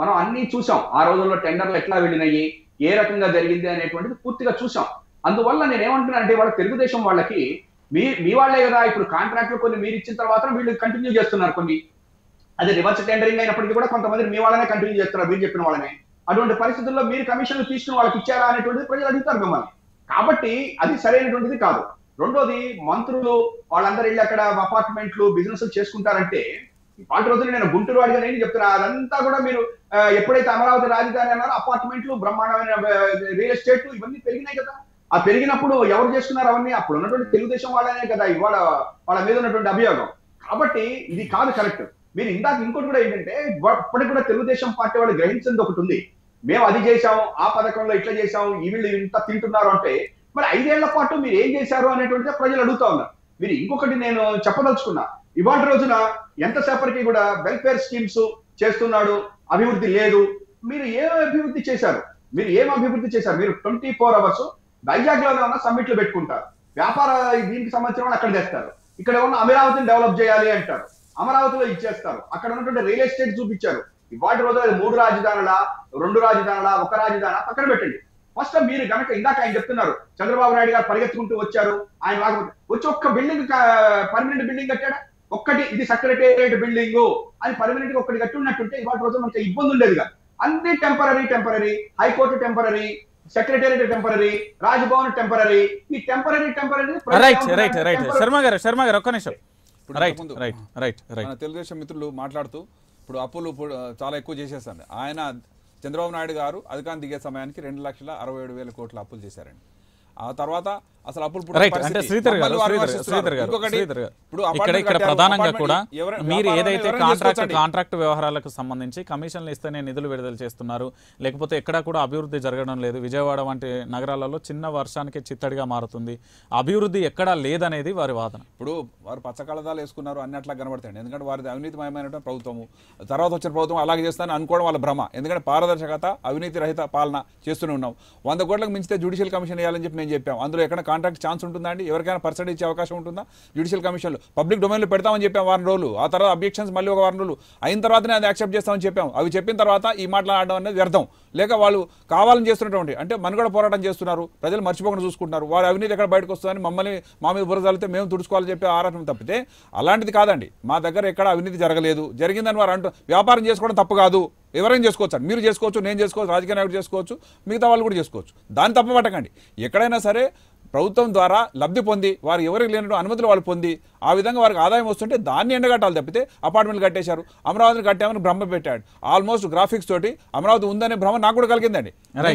మనం అన్ని చూసాం ఆ రోజుల్లో టెండర్లు ఎట్లా వెళ్ళినాయి ఏ రకంగా జరిగింది అనేటువంటిది పూర్తిగా చూసాం అందువల్ల నేను ఏమంటున్నా అంటే వాళ్ళ తెలుగుదేశం వాళ్ళకి మీ మీ వాళ్ళే కదా ఇప్పుడు కాంట్రాక్ట్లు కొన్ని మీరు ఇచ్చిన తర్వాత వీళ్ళు కంటిన్యూ చేస్తున్నారు కొన్ని. అది రివర్స్ టెండరింగ్ అయినప్పటికీ కూడా కొంతమంది మీ వాళ్ళనే కంటిన్యూ చేస్తున్నారు మీరు చెప్పిన వాళ్ళనే. అటువంటి పరిస్థితుల్లో మీరు కమిషన్లు తీసుకుని వాళ్ళకి ఇచ్చారా అనేటువంటిది ప్రజలు అడుగుతారు మిమ్మల్ని. కాబట్టి అది సరైనటువంటిది కాదు. రెండోది మంత్రులు వాళ్ళందరూ వెళ్ళి అక్కడ అపార్ట్మెంట్లు బిజినెస్ చేసుకుంటారంటే వాటి రోజులు నేను గుంటూరు వాడిగా నేను చెప్తున్నా అదంతా కూడా మీరు ఎప్పుడైతే అమరావతి రాజధాని అన్నారో అపార్ట్మెంట్లు బ్రహ్మాండమైన రియల్ ఎస్టేట్ ఇవన్నీ పెరిగినాయి కదా. ఆ పెరిగినప్పుడు ఎవరు చేసుకున్నారు అవన్నీ? అప్పుడు ఉన్నటువంటి తెలుగుదేశం వాళ్ళనే కదా ఇవాళ వాళ్ళ మీద ఉన్నటువంటి అభియోగం. కాబట్టి ఇది కాదు కరెక్ట్. మీరు ఇందాక ఇంకోటి కూడా ఏంటంటే ఇప్పటికి కూడా తెలుగుదేశం పార్టీ వాళ్ళు గ్రహించింది ఒకటి ఉంది. మేము అది చేశాము ఆ పథకంలో ఇట్లా చేశాము ఈ వీళ్ళు ఇంత తింటున్నారు అంటే మరి ఐదేళ్ళ పాటు మీరు ఏం చేశారు అనేటువంటిది ప్రజలు అడుగుతా ఉన్నారు. మీరు ఇంకొకటి నేను చెప్పదలుచుకున్నా. ఇవాళ రోజున ఎంతసేపటికి కూడా వెల్ఫేర్ స్కీమ్స్ చేస్తున్నాడు అభివృద్ధి లేదు. మీరు ఏం అభివృద్ధి చేశారు? మీరు ఏం అభివృద్ధి చేశారు? మీరు ట్వంటీ ఫోర్ అవర్స్ వైజాగ్లోనే ఉన్న సమ్మిట్లు పెట్టుకుంటారు. వ్యాపార దీనికి సంబంధించిన వాళ్ళు అక్కడ తెస్తారు ఇక్కడ ఉన్న అమరావతిని డెవలప్ చేయాలి అంటారు. అమరావతిలో ఇచ్చేస్తారు. అక్కడ ఉన్నటువంటి రియల్ ఎస్టేట్ చూపించారు. ఇవాటి రోజు అది మూడు రాజధానుల రెండు రాజధానుల ఒక రాజధాని పక్కన పెట్టండి. ఫస్ట్ మీరు గనక ఇందాక ఆయన చెప్తున్నారు చంద్రబాబు నాయుడు గారు పరిగెత్తుకుంటూ వచ్చారు ఆయన రాకపోతే వచ్చి ఒక్క బిల్డింగ్ పర్మనెంట్ బిల్డింగ్ కట్టాడా? ఒక్కటి ఇది సెక్రటేరియట్ బిల్డింగ్ అని పర్మనెంట్గా ఒక్కటి కట్టి ఉన్నట్టుంటే ఇవాటి రోజు మనకి ఇబ్బంది ఉండేది కాదు. అన్ని temporary temporary high court temporary secretariat temporary Raj Bhavan temporary ఈ temporary temporary right right right Sharma garu Sharma garu ఒక్క నిమిషం. Right right right right Telugu Desam మిత్రులు మాట్లాడుతూ ఇప్పుడు అప్పులు ఇప్పుడు చాలా ఎక్కువ చేసేస్తాను ఆయన చంద్రబాబు నాయుడు గారు అధికారం దిగే సమయానికి రెండు లక్షల అరవై ఏడు వేల కోట్ల అప్పులు చేశారండి. ఆ తర్వాత అసలు ఇక్కడ ఇక్కడ ప్రధానంగా కూడా మీరు ఏదైతే కాంట్రాక్ట్. కాంట్రాక్ట్ వ్యవహారాలకు సంబంధించి కమిషన్లు ఇస్తేనే నిధులు విడుదల చేస్తున్నారు. లేకపోతే ఎక్కడా కూడా అభివృద్ధి జరగడం లేదు. విజయవాడ వంటి నగరాలలో చిన్న వర్షానికి చిత్తడిగా మారుతుంది. అభివృద్ధి ఎక్కడా లేదనేది వారి వాదన. ఇప్పుడు వారు పచ్చ కళదాలు వేసుకున్నారు అన్ని అట్లా కనబడతాయండి. ఎందుకంటే వారిది అవినీతిమయమైనటువంటి ప్రభుత్వము. తర్వాత వచ్చిన ప్రభుత్వం అలాగే చేస్తానని అనుకోవడం వాళ్ళ భ్రమ. ఎందుకంటే పారదర్శకత అవినీతి రహిత పాలన చేస్తూనే ఉన్నాం. వంద కోట్లకు మించితే జ్యుడిషియల్ కమిషన్ వేయాలని చెప్పి అని చెప్పాం. అందులో ఎక్కడ కాంట్రాక్ట్ ఛాన్స్ ఉంటుందా అండి? ఎవరికైనా పర్సెంట్ ఇచ్చే అవకాశం ఉంటుందా? జ్యుడిషియల్ కమిషన్లో పబ్లిక్ డొమైన్లో పెడతామని చెప్పాం వారం రోజులు. ఆ తర్వాత అబ్జెక్షన్స్ మళ్ళీ ఒక వారం రోజులు. అయిన తర్వాతనే అది యాక్సెప్ట్ చేస్తామని చెప్పాం. అవి చెప్పిన తర్వాత ఈ మాట్లాడడం అనేది వ్యర్థం. లేక వాళ్ళు కావాలని చేస్తున్నటువంటి అంటే మనుగడ పోరాటం చేస్తున్నారు ప్రజలు మర్చిపోకుండా చూసుకుంటున్నారు వారి అవినీతి ఎక్కడ బయటకు వస్తుందని మమ్మల్ని మా మీద బురదలితే మేము తుడుచుకోవాలని చెప్పి ఆరాటం తప్పితే అలాంటిది కాదండి. మా దగ్గర ఎక్కడ అవినీతి జరగలేదు. జరిగిందని వారు అంటూ వ్యాపారం చేసుకోవడం తప్పు కాదు. ఎవరైనా చేసుకోవచ్చు అండి. మీరు చేసుకోవచ్చు నేను చేసుకోవచ్చు రాజకీయ నాయకుడు చేసుకోవచ్చు మిగతా వాళ్ళు కూడా చేసుకోవచ్చు. దాన్ని తప్ప పట్టకండి. ఎక్కడైనా సరే ప్రభుత్వం ద్వారా లబ్ధి పొంది వారు ఎవరికి లేనట్టు అనుమతులు వాళ్ళు పొంది ఆ విధంగా వారికి ఆదాయం వస్తుంటే దాన్ని ఎండగట్టాలి తప్పితే అపార్ట్మెంట్లు కట్టేశారు. అమరావతిని కట్టామని భ్రమ పెట్టాడు. ఆల్మోస్ట్ గ్రాఫిక్స్ తోటి అమరావతి ఉందనే భ్రమ నాకు కూడా కలిగిందండి.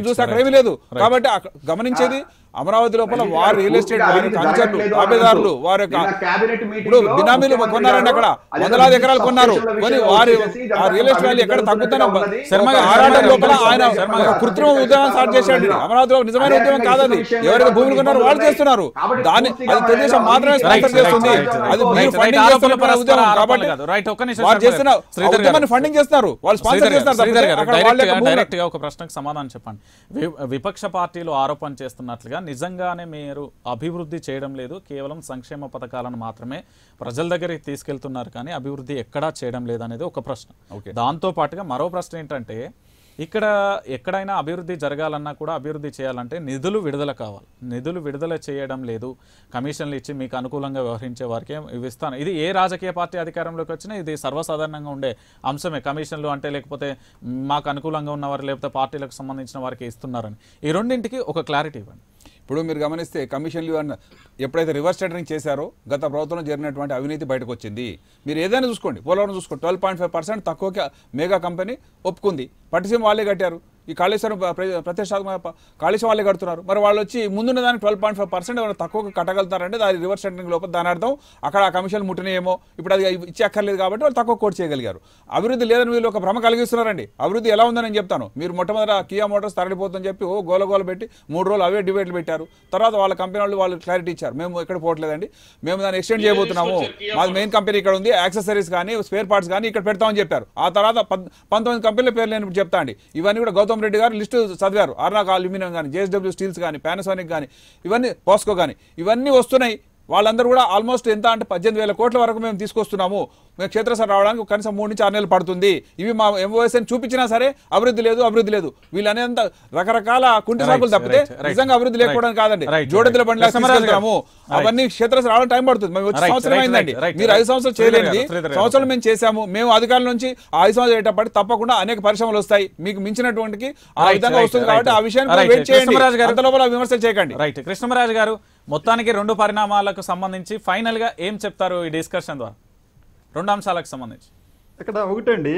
చూస్తే అక్కడ. ఏమీ లేదు. కాబట్టి గమనించేది అమరావతి లోపల వారు రియల్ ఎస్టేట్ వారి కంచర్లు తాబేదారులు వారి యొక్క ఇప్పుడు బినామీలు కొన్నారండి అక్కడ. వందలాది ఎకరాలు కొన్నారు. కొని వారి ఆ రియల్ ఎస్టేట్ వాల్యూ ఎక్కడ తగ్గుతున్నా శర్మ ఆరాటం లోపల ఆయన కృత్రిమ ఉద్యమం స్టార్ట్ చేశాడు అమరావతిలో నిజమైన ఉద్యమం కాదది ఎవరైతే భూములు కొన్నారో వాళ్ళు చేస్తున్నారు. దాన్ని అది తెలుగుదేశం మాత్రమే స్పాన్సర్ చేస్తుంది. అది మీరు ఫండింగ్ చేస్తున్న ఉద్యమం కాబట్టి వారు చేస్తున్న. ఉద్యమాన్ని ఫండింగ్ చేస్తున్నారు. వాళ్ళు స్పాన్సర్ చేస్తున్నారు డైరెక్ట్ గా- ఒక ప్రశ్నకు సమాధానం చెప్పండి విపక్ష పార్టీలు ఆరోపణ చేస్తున్నట్లుగా నిజంగానే మీరు అభివృద్ధి చేయడం లేదు. కేవలం సంక్షేమ పథకాలను మాత్రమే ప్రజల దగ్గరికి తీసుకెళ్తున్నారు కానీ అభివృద్ధి ఎక్కడా చేయడం లేదనేది ఒక ప్రశ్న. ఓకే. దాంతో పాటుగా మరో ప్రశ్న ఏంటంటే ఇక్కడ ఎక్కడైనా అభివృద్ధి జరగాలన్నా కూడా అభివృద్ధి చేయాలంటే నిధులు విడుదల కావాలి. నిధులు విడుదల చేయడం లేదు. కమిషన్లు ఇచ్చి మీకు అనుకూలంగా వ్యవహరించే వారికి ఇవి ఇస్తాను. ఇది ఏ రాజకీయ పార్టీ అధికారంలోకి వచ్చినా ఇది సర్వసాధారణంగా ఉండే అంశమే. కమిషన్లు అంటే లేకపోతే మాకు అనుకూలంగా ఉన్నవారు లేకపోతే పార్టీలకు సంబంధించిన వారికి ఇస్తున్నారని. ఈ రెండింటికి ఒక క్లారిటీ ఇవ్వండి. ఇప్పుడు మీరు గమనిస్తే కమిషన్లు అన్న ఎప్పుడైతే రివర్స్ టెండరింగ్ చేశారో గత ప్రభుత్వంలో జరిగినటువంటి అవినీతి బయటకు వచ్చింది. మీరు ఏదైనా చూసుకోండి. పోలవరం చూసుకోండి. ట్వెల్వ్ పాయింట్ ఫైవ్ పర్సెంట్ తక్కువకి మెగా కంపెనీ ఒప్పుకుంది. పట్టిసీమ వాళ్ళే కట్టారు. ఈ కాళేశ్వరం ప్ర- ప్ర- ప్రతిష్టాత్మక కాళేశ్వరం వాళ్ళే కడుతున్నారు. మరి వాళ్ళు వచ్చి ముందున్న దానికి ట్వెల్వ్ పాయింట్ ఫైవ్ పర్సెంట్ ఏమైనా తక్కువగా కట్టగలుగుతారంటే దాని రివర్స్ టెండరింగ్ లోపల దాని అర్థం అక్కడ ఆ కమిషన్ ముట్టినేమో ఇప్పుడు అది ఇచ్చి అక్కర్లేదు కాబట్టి వాళ్ళు తక్కువ కోట్ చేయగలిగారు. అభివృద్ధి లేదని వీళ్ళు ఒక భ్రమ కలిగిస్తున్నారండి. అభివృద్ధి ఎలా ఉందని నేను చెప్తాను. మీరు మొట్టమొదట కియా మోటార్స్ తరలిపోతుందని చెప్పి ఓ గోల గోల పెట్టి మూడు రోజులు అవే డిబేట్లు పెట్టారు. తర్వాత వాళ్ళ కంపెనీ వాళ్ళు వాళ్ళు క్లారిటీ ఇచ్చారు. మేము ఎక్కడ పోవట్లేదండి. మేము దాన్ని ఎక్స్టెండ్ చేయబోతున్నాము. మాది మెయిన్ కంపెనీ ఇక్కడ ఉంది. యాక్సెసరీస్ కానీ స్పేర్ పార్ట్స్ కానీ ఇక్కడ పెడతామని చెప్పారు. ఆ తర్వాత పంతొమ్మిది కంపెనీల పేర్లు నేను ఇప్పుడు చెప్తా అండి. ఇవన్నీ కూడా గౌతమ్ రెడ్డి గారు లిస్టు చదివారు. అర్నాక్ అల్యూమినియం కానీ జేఎస్డబ్ల్యూ స్టీల్స్ కానీ పానాసోనిక్ కానీ ఇవన్నీ పోస్కో కానీ ఇవన్నీ వస్తున్నాయి. వాళ్ళందరూ కూడా ఆల్మోస్ట్ ఎంత అంటే పద్దెనిమిది వేల కోట్ల వరకు మేము తీసుకొస్తున్నాము. క్షేత్రస్థాయి రావడానికి కనీసం మూడు నుంచి ఆరు నెలలు పడుతుంది ఇవి మా ఎంఓఎస్ అని చూపించినా సరే అభివృద్ధి లేదు అభివృద్ధి లేదు వీళ్ళు అనేంత రకరకాల కుంటి సాకులు తప్పితే. నిజంగా అభివృద్ధి లేకపోవడం కాదండి జోడెద్దుల. బండి. తీసుకెళ్తాము. అవన్నీ క్షేత్రస్థాయి రావడం టైం పడుతుంది మేము వచ్చి సంవత్సరం అయిందండి. మీరు ఐదు సంవత్సరాలు గారు. సంవత్సరాలు మేము చేశాము మేము అధికారుల నుంచి ఐదు సంవత్సరాలు అయ్యేటప్పటి తప్పకుండా అనేక పరిశ్రమలు వస్తాయి మీకు మించినటువంటి ఆ విధంగా వస్తుంది. కాబట్టి ఆ విషయాన్ని. వెయిట్ చేయండి లోపల విమర్శలు చేయకండి రైట్ కృష్ణమరాజు గారు మొత్తానికి రెండు పరిణామాలకు సంబంధించి ఫైనల్గా ఏం చెప్తారు ఈ డిస్కషన్ ద్వారా రెండు అంశాలకు సంబంధించి. ఇక్కడ ఒకటండి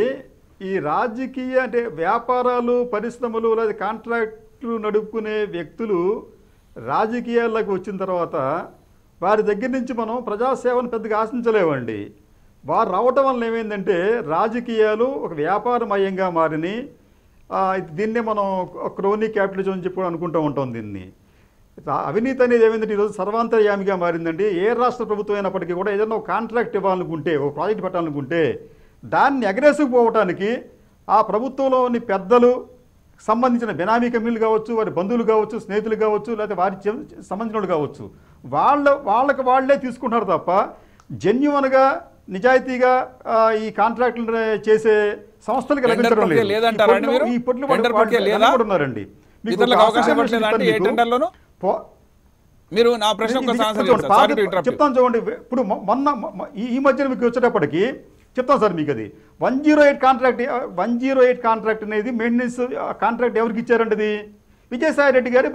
ఈ రాజకీయ అంటే వ్యాపారాలు పరిశ్రమలు లేదా కాంట్రాక్టులు నడుపుకునే వ్యక్తులు రాజకీయాల్లోకి వచ్చిన తర్వాత వారి దగ్గర నుంచి మనం ప్రజాసేవను పెద్దగా ఆశించలేమండి. వారు రావటం వల్ల ఏమైందంటే రాజకీయాలు ఒక వ్యాపారమయంగా మారిని. దీన్నే మనం క్రోనీ క్యాపిటలిజం అని చెప్పి అనుకుంటూ ఉంటాం దీన్ని. అవినీతి అనేది ఏమైందంటే ఈరోజు సర్వాంతర్యామిగా మారిందండి. ఏ రాష్ట్ర ప్రభుత్వం అయినప్పటికీ కూడా ఏదైనా ఒక కాంట్రాక్ట్ ఇవ్వాలనుకుంటే ఒక ప్రాజెక్ట్ పెట్టాలనుకుంటే దాన్ని ఎగరేసుకు పోవటానికి ఆ ప్రభుత్వంలోని పెద్దలు సంబంధించిన బెనామీ కంపెనీలు కావచ్చు వారి బంధువులు కావచ్చు స్నేహితులు కావచ్చు లేకపోతే వారి సంబంధించిన వాళ్ళు కావచ్చు వాళ్ళ వాళ్ళకి వాళ్ళే తీసుకుంటారు తప్ప జెన్యున్గా నిజాయితీగా ఈ కాంట్రాక్టులు చేసే సంస్థలకు లభించడం లేదు. ఈ పొట్లు- ఉన్నారండి. మీరు నా ప్రశ్న ఇది- ఇది చెప్తాను చూడండి. ఇప్పుడు మొన్న ఈ- మధ్యన మీకు వచ్చేటప్పటికి చెప్తాను సార్ మీకు అది. One zero eight contract one zero eight contract అనేది మెయింటెనెన్స్ కాంట్రాక్ట్ ఎవరికి ఇచ్చారండి అది విజయసాయి రెడ్డి గారి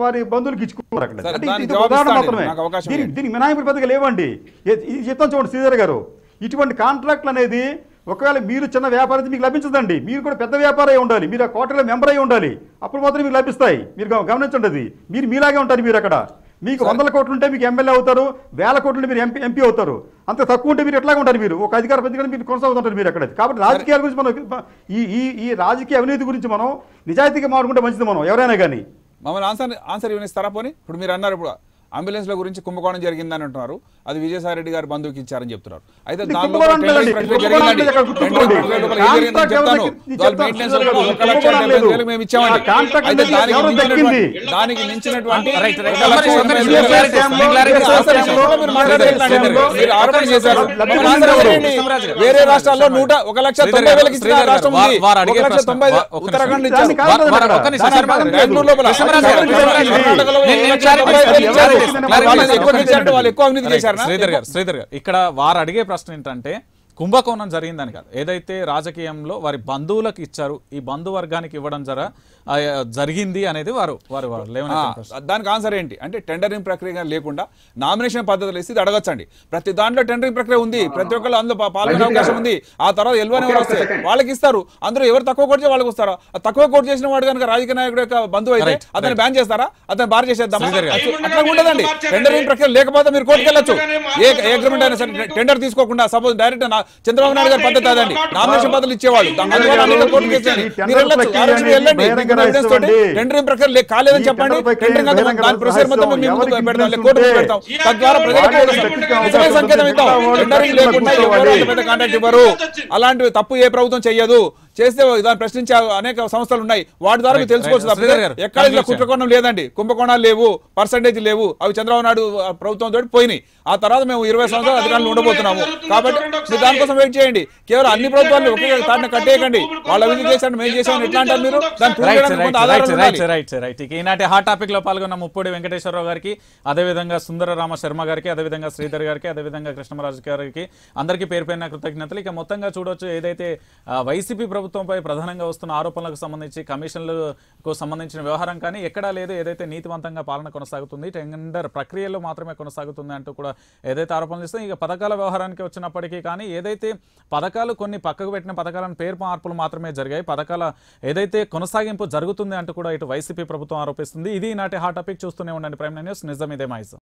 వారి బంధువులకు ఇచ్చుకున్నారు అక్కడ? ఇది ఉదాహరణ మాత్రమే. దీనికి. దీనికి మినాయింపులు పెద్దగా లేవండి. ఇది చెప్తాను చూడండి శ్రీధర్ గారు. ఇటువంటి కాంట్రాక్ట్లు అనేది ఒకవేళ మీరు చిన్న వ్యాపారం మీకు లభించదండి. మీరు కూడా పెద్ద వ్యాపారం అయి ఉండాలి. మీరు ఆ కోటలో మెంబర్ అయి ఉండాలి. అప్పుడు మాత్రం మీకు లభిస్తాయి. మీరు గమ- గమనించండి అది. మీరు మీలాగే ఉంటారు మీరు అక్కడ. మీకు వందల కోట్లు ఉంటే మీకు ఎమ్మెల్యే అవుతారు. వేల కోట్లు మీరు ఎంపీ ఎంపీ అవుతారు. అంత తక్కువ ఉంటే మీరు ఎట్లాగా ఉంటారు మీరు? ఒక అధికార ప్రతిగా మీరు కొనసాగుతుంటారు మీరు అక్కడ కాబట్టి రాజకీయాల గురించి మనం ఈ ఈ ఈ రాజకీయ అవినీతి గురించి మనం నిజాయితీగా మాట్లాడుకుంటే మంచిది మనం ఎవరైనా కానీ మమ్మల్ని ఆన్సర్ ఆన్సర్ ఇవ్వనిస్తారా పోనీ. ఇప్పుడు మీరు అన్నారు ఇప్పుడు అంబులెన్స్ల గురించి కుంభకోణం జరిగిందని అంటున్నారు. అది విజయసాయి రెడ్డి గారి బంధువుకి ఇచ్చారని చెప్తున్నారు. అయితే దానిలో మేము ఇచ్చామండి దానికి మించినటువంటి. మీరు ఆరోపణ చేశారు. వేరే రాష్ట్రాల్లో నూట ఒక లక్ష తొంభై వేలకు రాష్ట్రం ఉంది. ఒక లక్ష తొంభై ఉత్తరాఖండ్ ఇచ్చారు. బెంగళూరు లోపల శ్రీధర్ గారు శ్రీధర్ గారు ఇక్కడ వారు అడిగే ప్రశ్న ఏంటంటే కుంభకోణం జరిగిందని కాదు. ఏదైతే రాజకీయంలో వారి బంధువులకు ఇచ్చారు ఈ బంధువర్గానికి ఇవ్వడం జర జరిగింది అనేది వారు వారు. దానికి ఆన్సర్ ఏంటి? అంటే టెండరింగ్ ప్రక్రియ లేకుండా నామినేషన్ పద్ధతులు ఇస్తే ఇది అడగచ్చండి. ప్రతి దాంట్లో టెండరింగ్ ప్రక్రియ ఉంది. ప్రతి ఒక్కళ్ళు అందులో పాల్గొనే అవకాశం. ఉంది. ఆ తర్వాత ఎల్వని ఎవరు వస్తే. వాళ్ళకి ఇస్తారు. అందరూ ఎవరు తక్కువ కోట్ వాళ్ళకి వస్తారు? ఆ తక్కువ కోట్ చేసిన వాడు కనుక రాజకీయ నాయకుడు యొక్క బంధువు అయితే అతను. బ్యాన్ చేస్తారా? అతను బార్ గారు. అట్లా- ఉండదండి. టెండరింగ్ ప్రక్రియ లేకపోతే మీరు కోర్టుకు వెళ్ళొచ్చు. ఏ ఏ అగ్రిమెంట్ అయినా సరే టెండర్ తీసుకోకుండా సపోజ్ డైరెక్ట్ నా చంద్రబాబు నాయుడు గారి పద్ధతి అదండి. నామినేషన్ పద్ధతులు ఇచ్చేవాళ్ళు. టెండరింగ్ ప్రక్రియ కాలేదని చెప్పండి. టెండరింగ్ దాని ప్రొసీజర్ మొత్తం మేము ముందు ఎవరికి పెడతాం. ఉంటే పెడతాం. తద్వారా ప్రజలకు. సంకేతం ఇద్దాం. టెండరింగ్ లేకుండా. ఎవరు పెద్ద కాంట్రాక్ట్ ఇవ్వరు. అలాంటి తప్పు ఏ ప్రభుత్వం చెయ్యదు. చేస్తే దాన్ని ప్రశ్నించే అనేక సంస్థలు ఉన్నాయి. వాటి ద్వారా తెలుసుకోవచ్చు ఎక్కడ ఇలా conclusion. కుట్రకోణం లేదండి. కుంభకోణాలు లేవు పర్సంటేజ్ లేవు. అవి చంద్రబాబు నాయుడు ప్రభుత్వం తోటి పోయినాయి. ఆ తర్వాత మేము ఇరవై సంవత్సరాలు అధికారంలో ఉండబోతున్నాము. కాబట్టి మీరు దానికోసం వెయిట్ చేయండి. కేవలం అన్ని ప్రభుత్వాలు ఒకే తాటిని కట్టేయకండి. వాళ్ళు అభివృద్ధి చేశారు మేము చేసామని ఎట్లా అంటారు మీరు? ఈనాటి హాట్ టాపిక్లో పాల్గొన్న ముప్పూడి వెంకటేశ్వరరావు గారికి అదేవిధంగా సుందర రామ శర్మ గారికి అదేవిధంగా శ్రీధర్ గారికి అదేవిధంగా కృష్ణమరాజు గారికి అందరికీ పేరు పైన కృతజ్ఞతలు. ఇక మొత్తంగా చూడొచ్చు ఏదైతే వైసీపీ ప్రభుత్వంపై ప్రధానంగా వస్తున్న ఆరోపణలకు సంబంధించి కమిషన్లకు సంబంధించిన వ్యవహారం కానీ ఎక్కడా లేదు. ఏదైతే నీతివంతంగా పాలన కొనసాగుతుంది టెండర్ ప్రక్రియలో మాత్రమే కొనసాగుతుంది అంటూ కూడా ఏదైతే ఆరోపణలు ఇస్తే ఇక పథకాల వ్యవహారానికి వచ్చినప్పటికీ కానీ ఏదైతే పథకాలు కొన్ని పక్కకు పెట్టిన పథకాలను పేరు మార్పులు మాత్రమే జరిగాయి. పథకాల ఏదైతే కొనసాగింపు జరుగుతుంది అంటూ కూడా ఇటు వైసీపీ ప్రభుత్వం ఆరోపిస్తుంది. ఇది నాటి హాట్ టాపిక్. చూస్తూనే ఉండండి. Prime news. నిజం ఇదే మైజం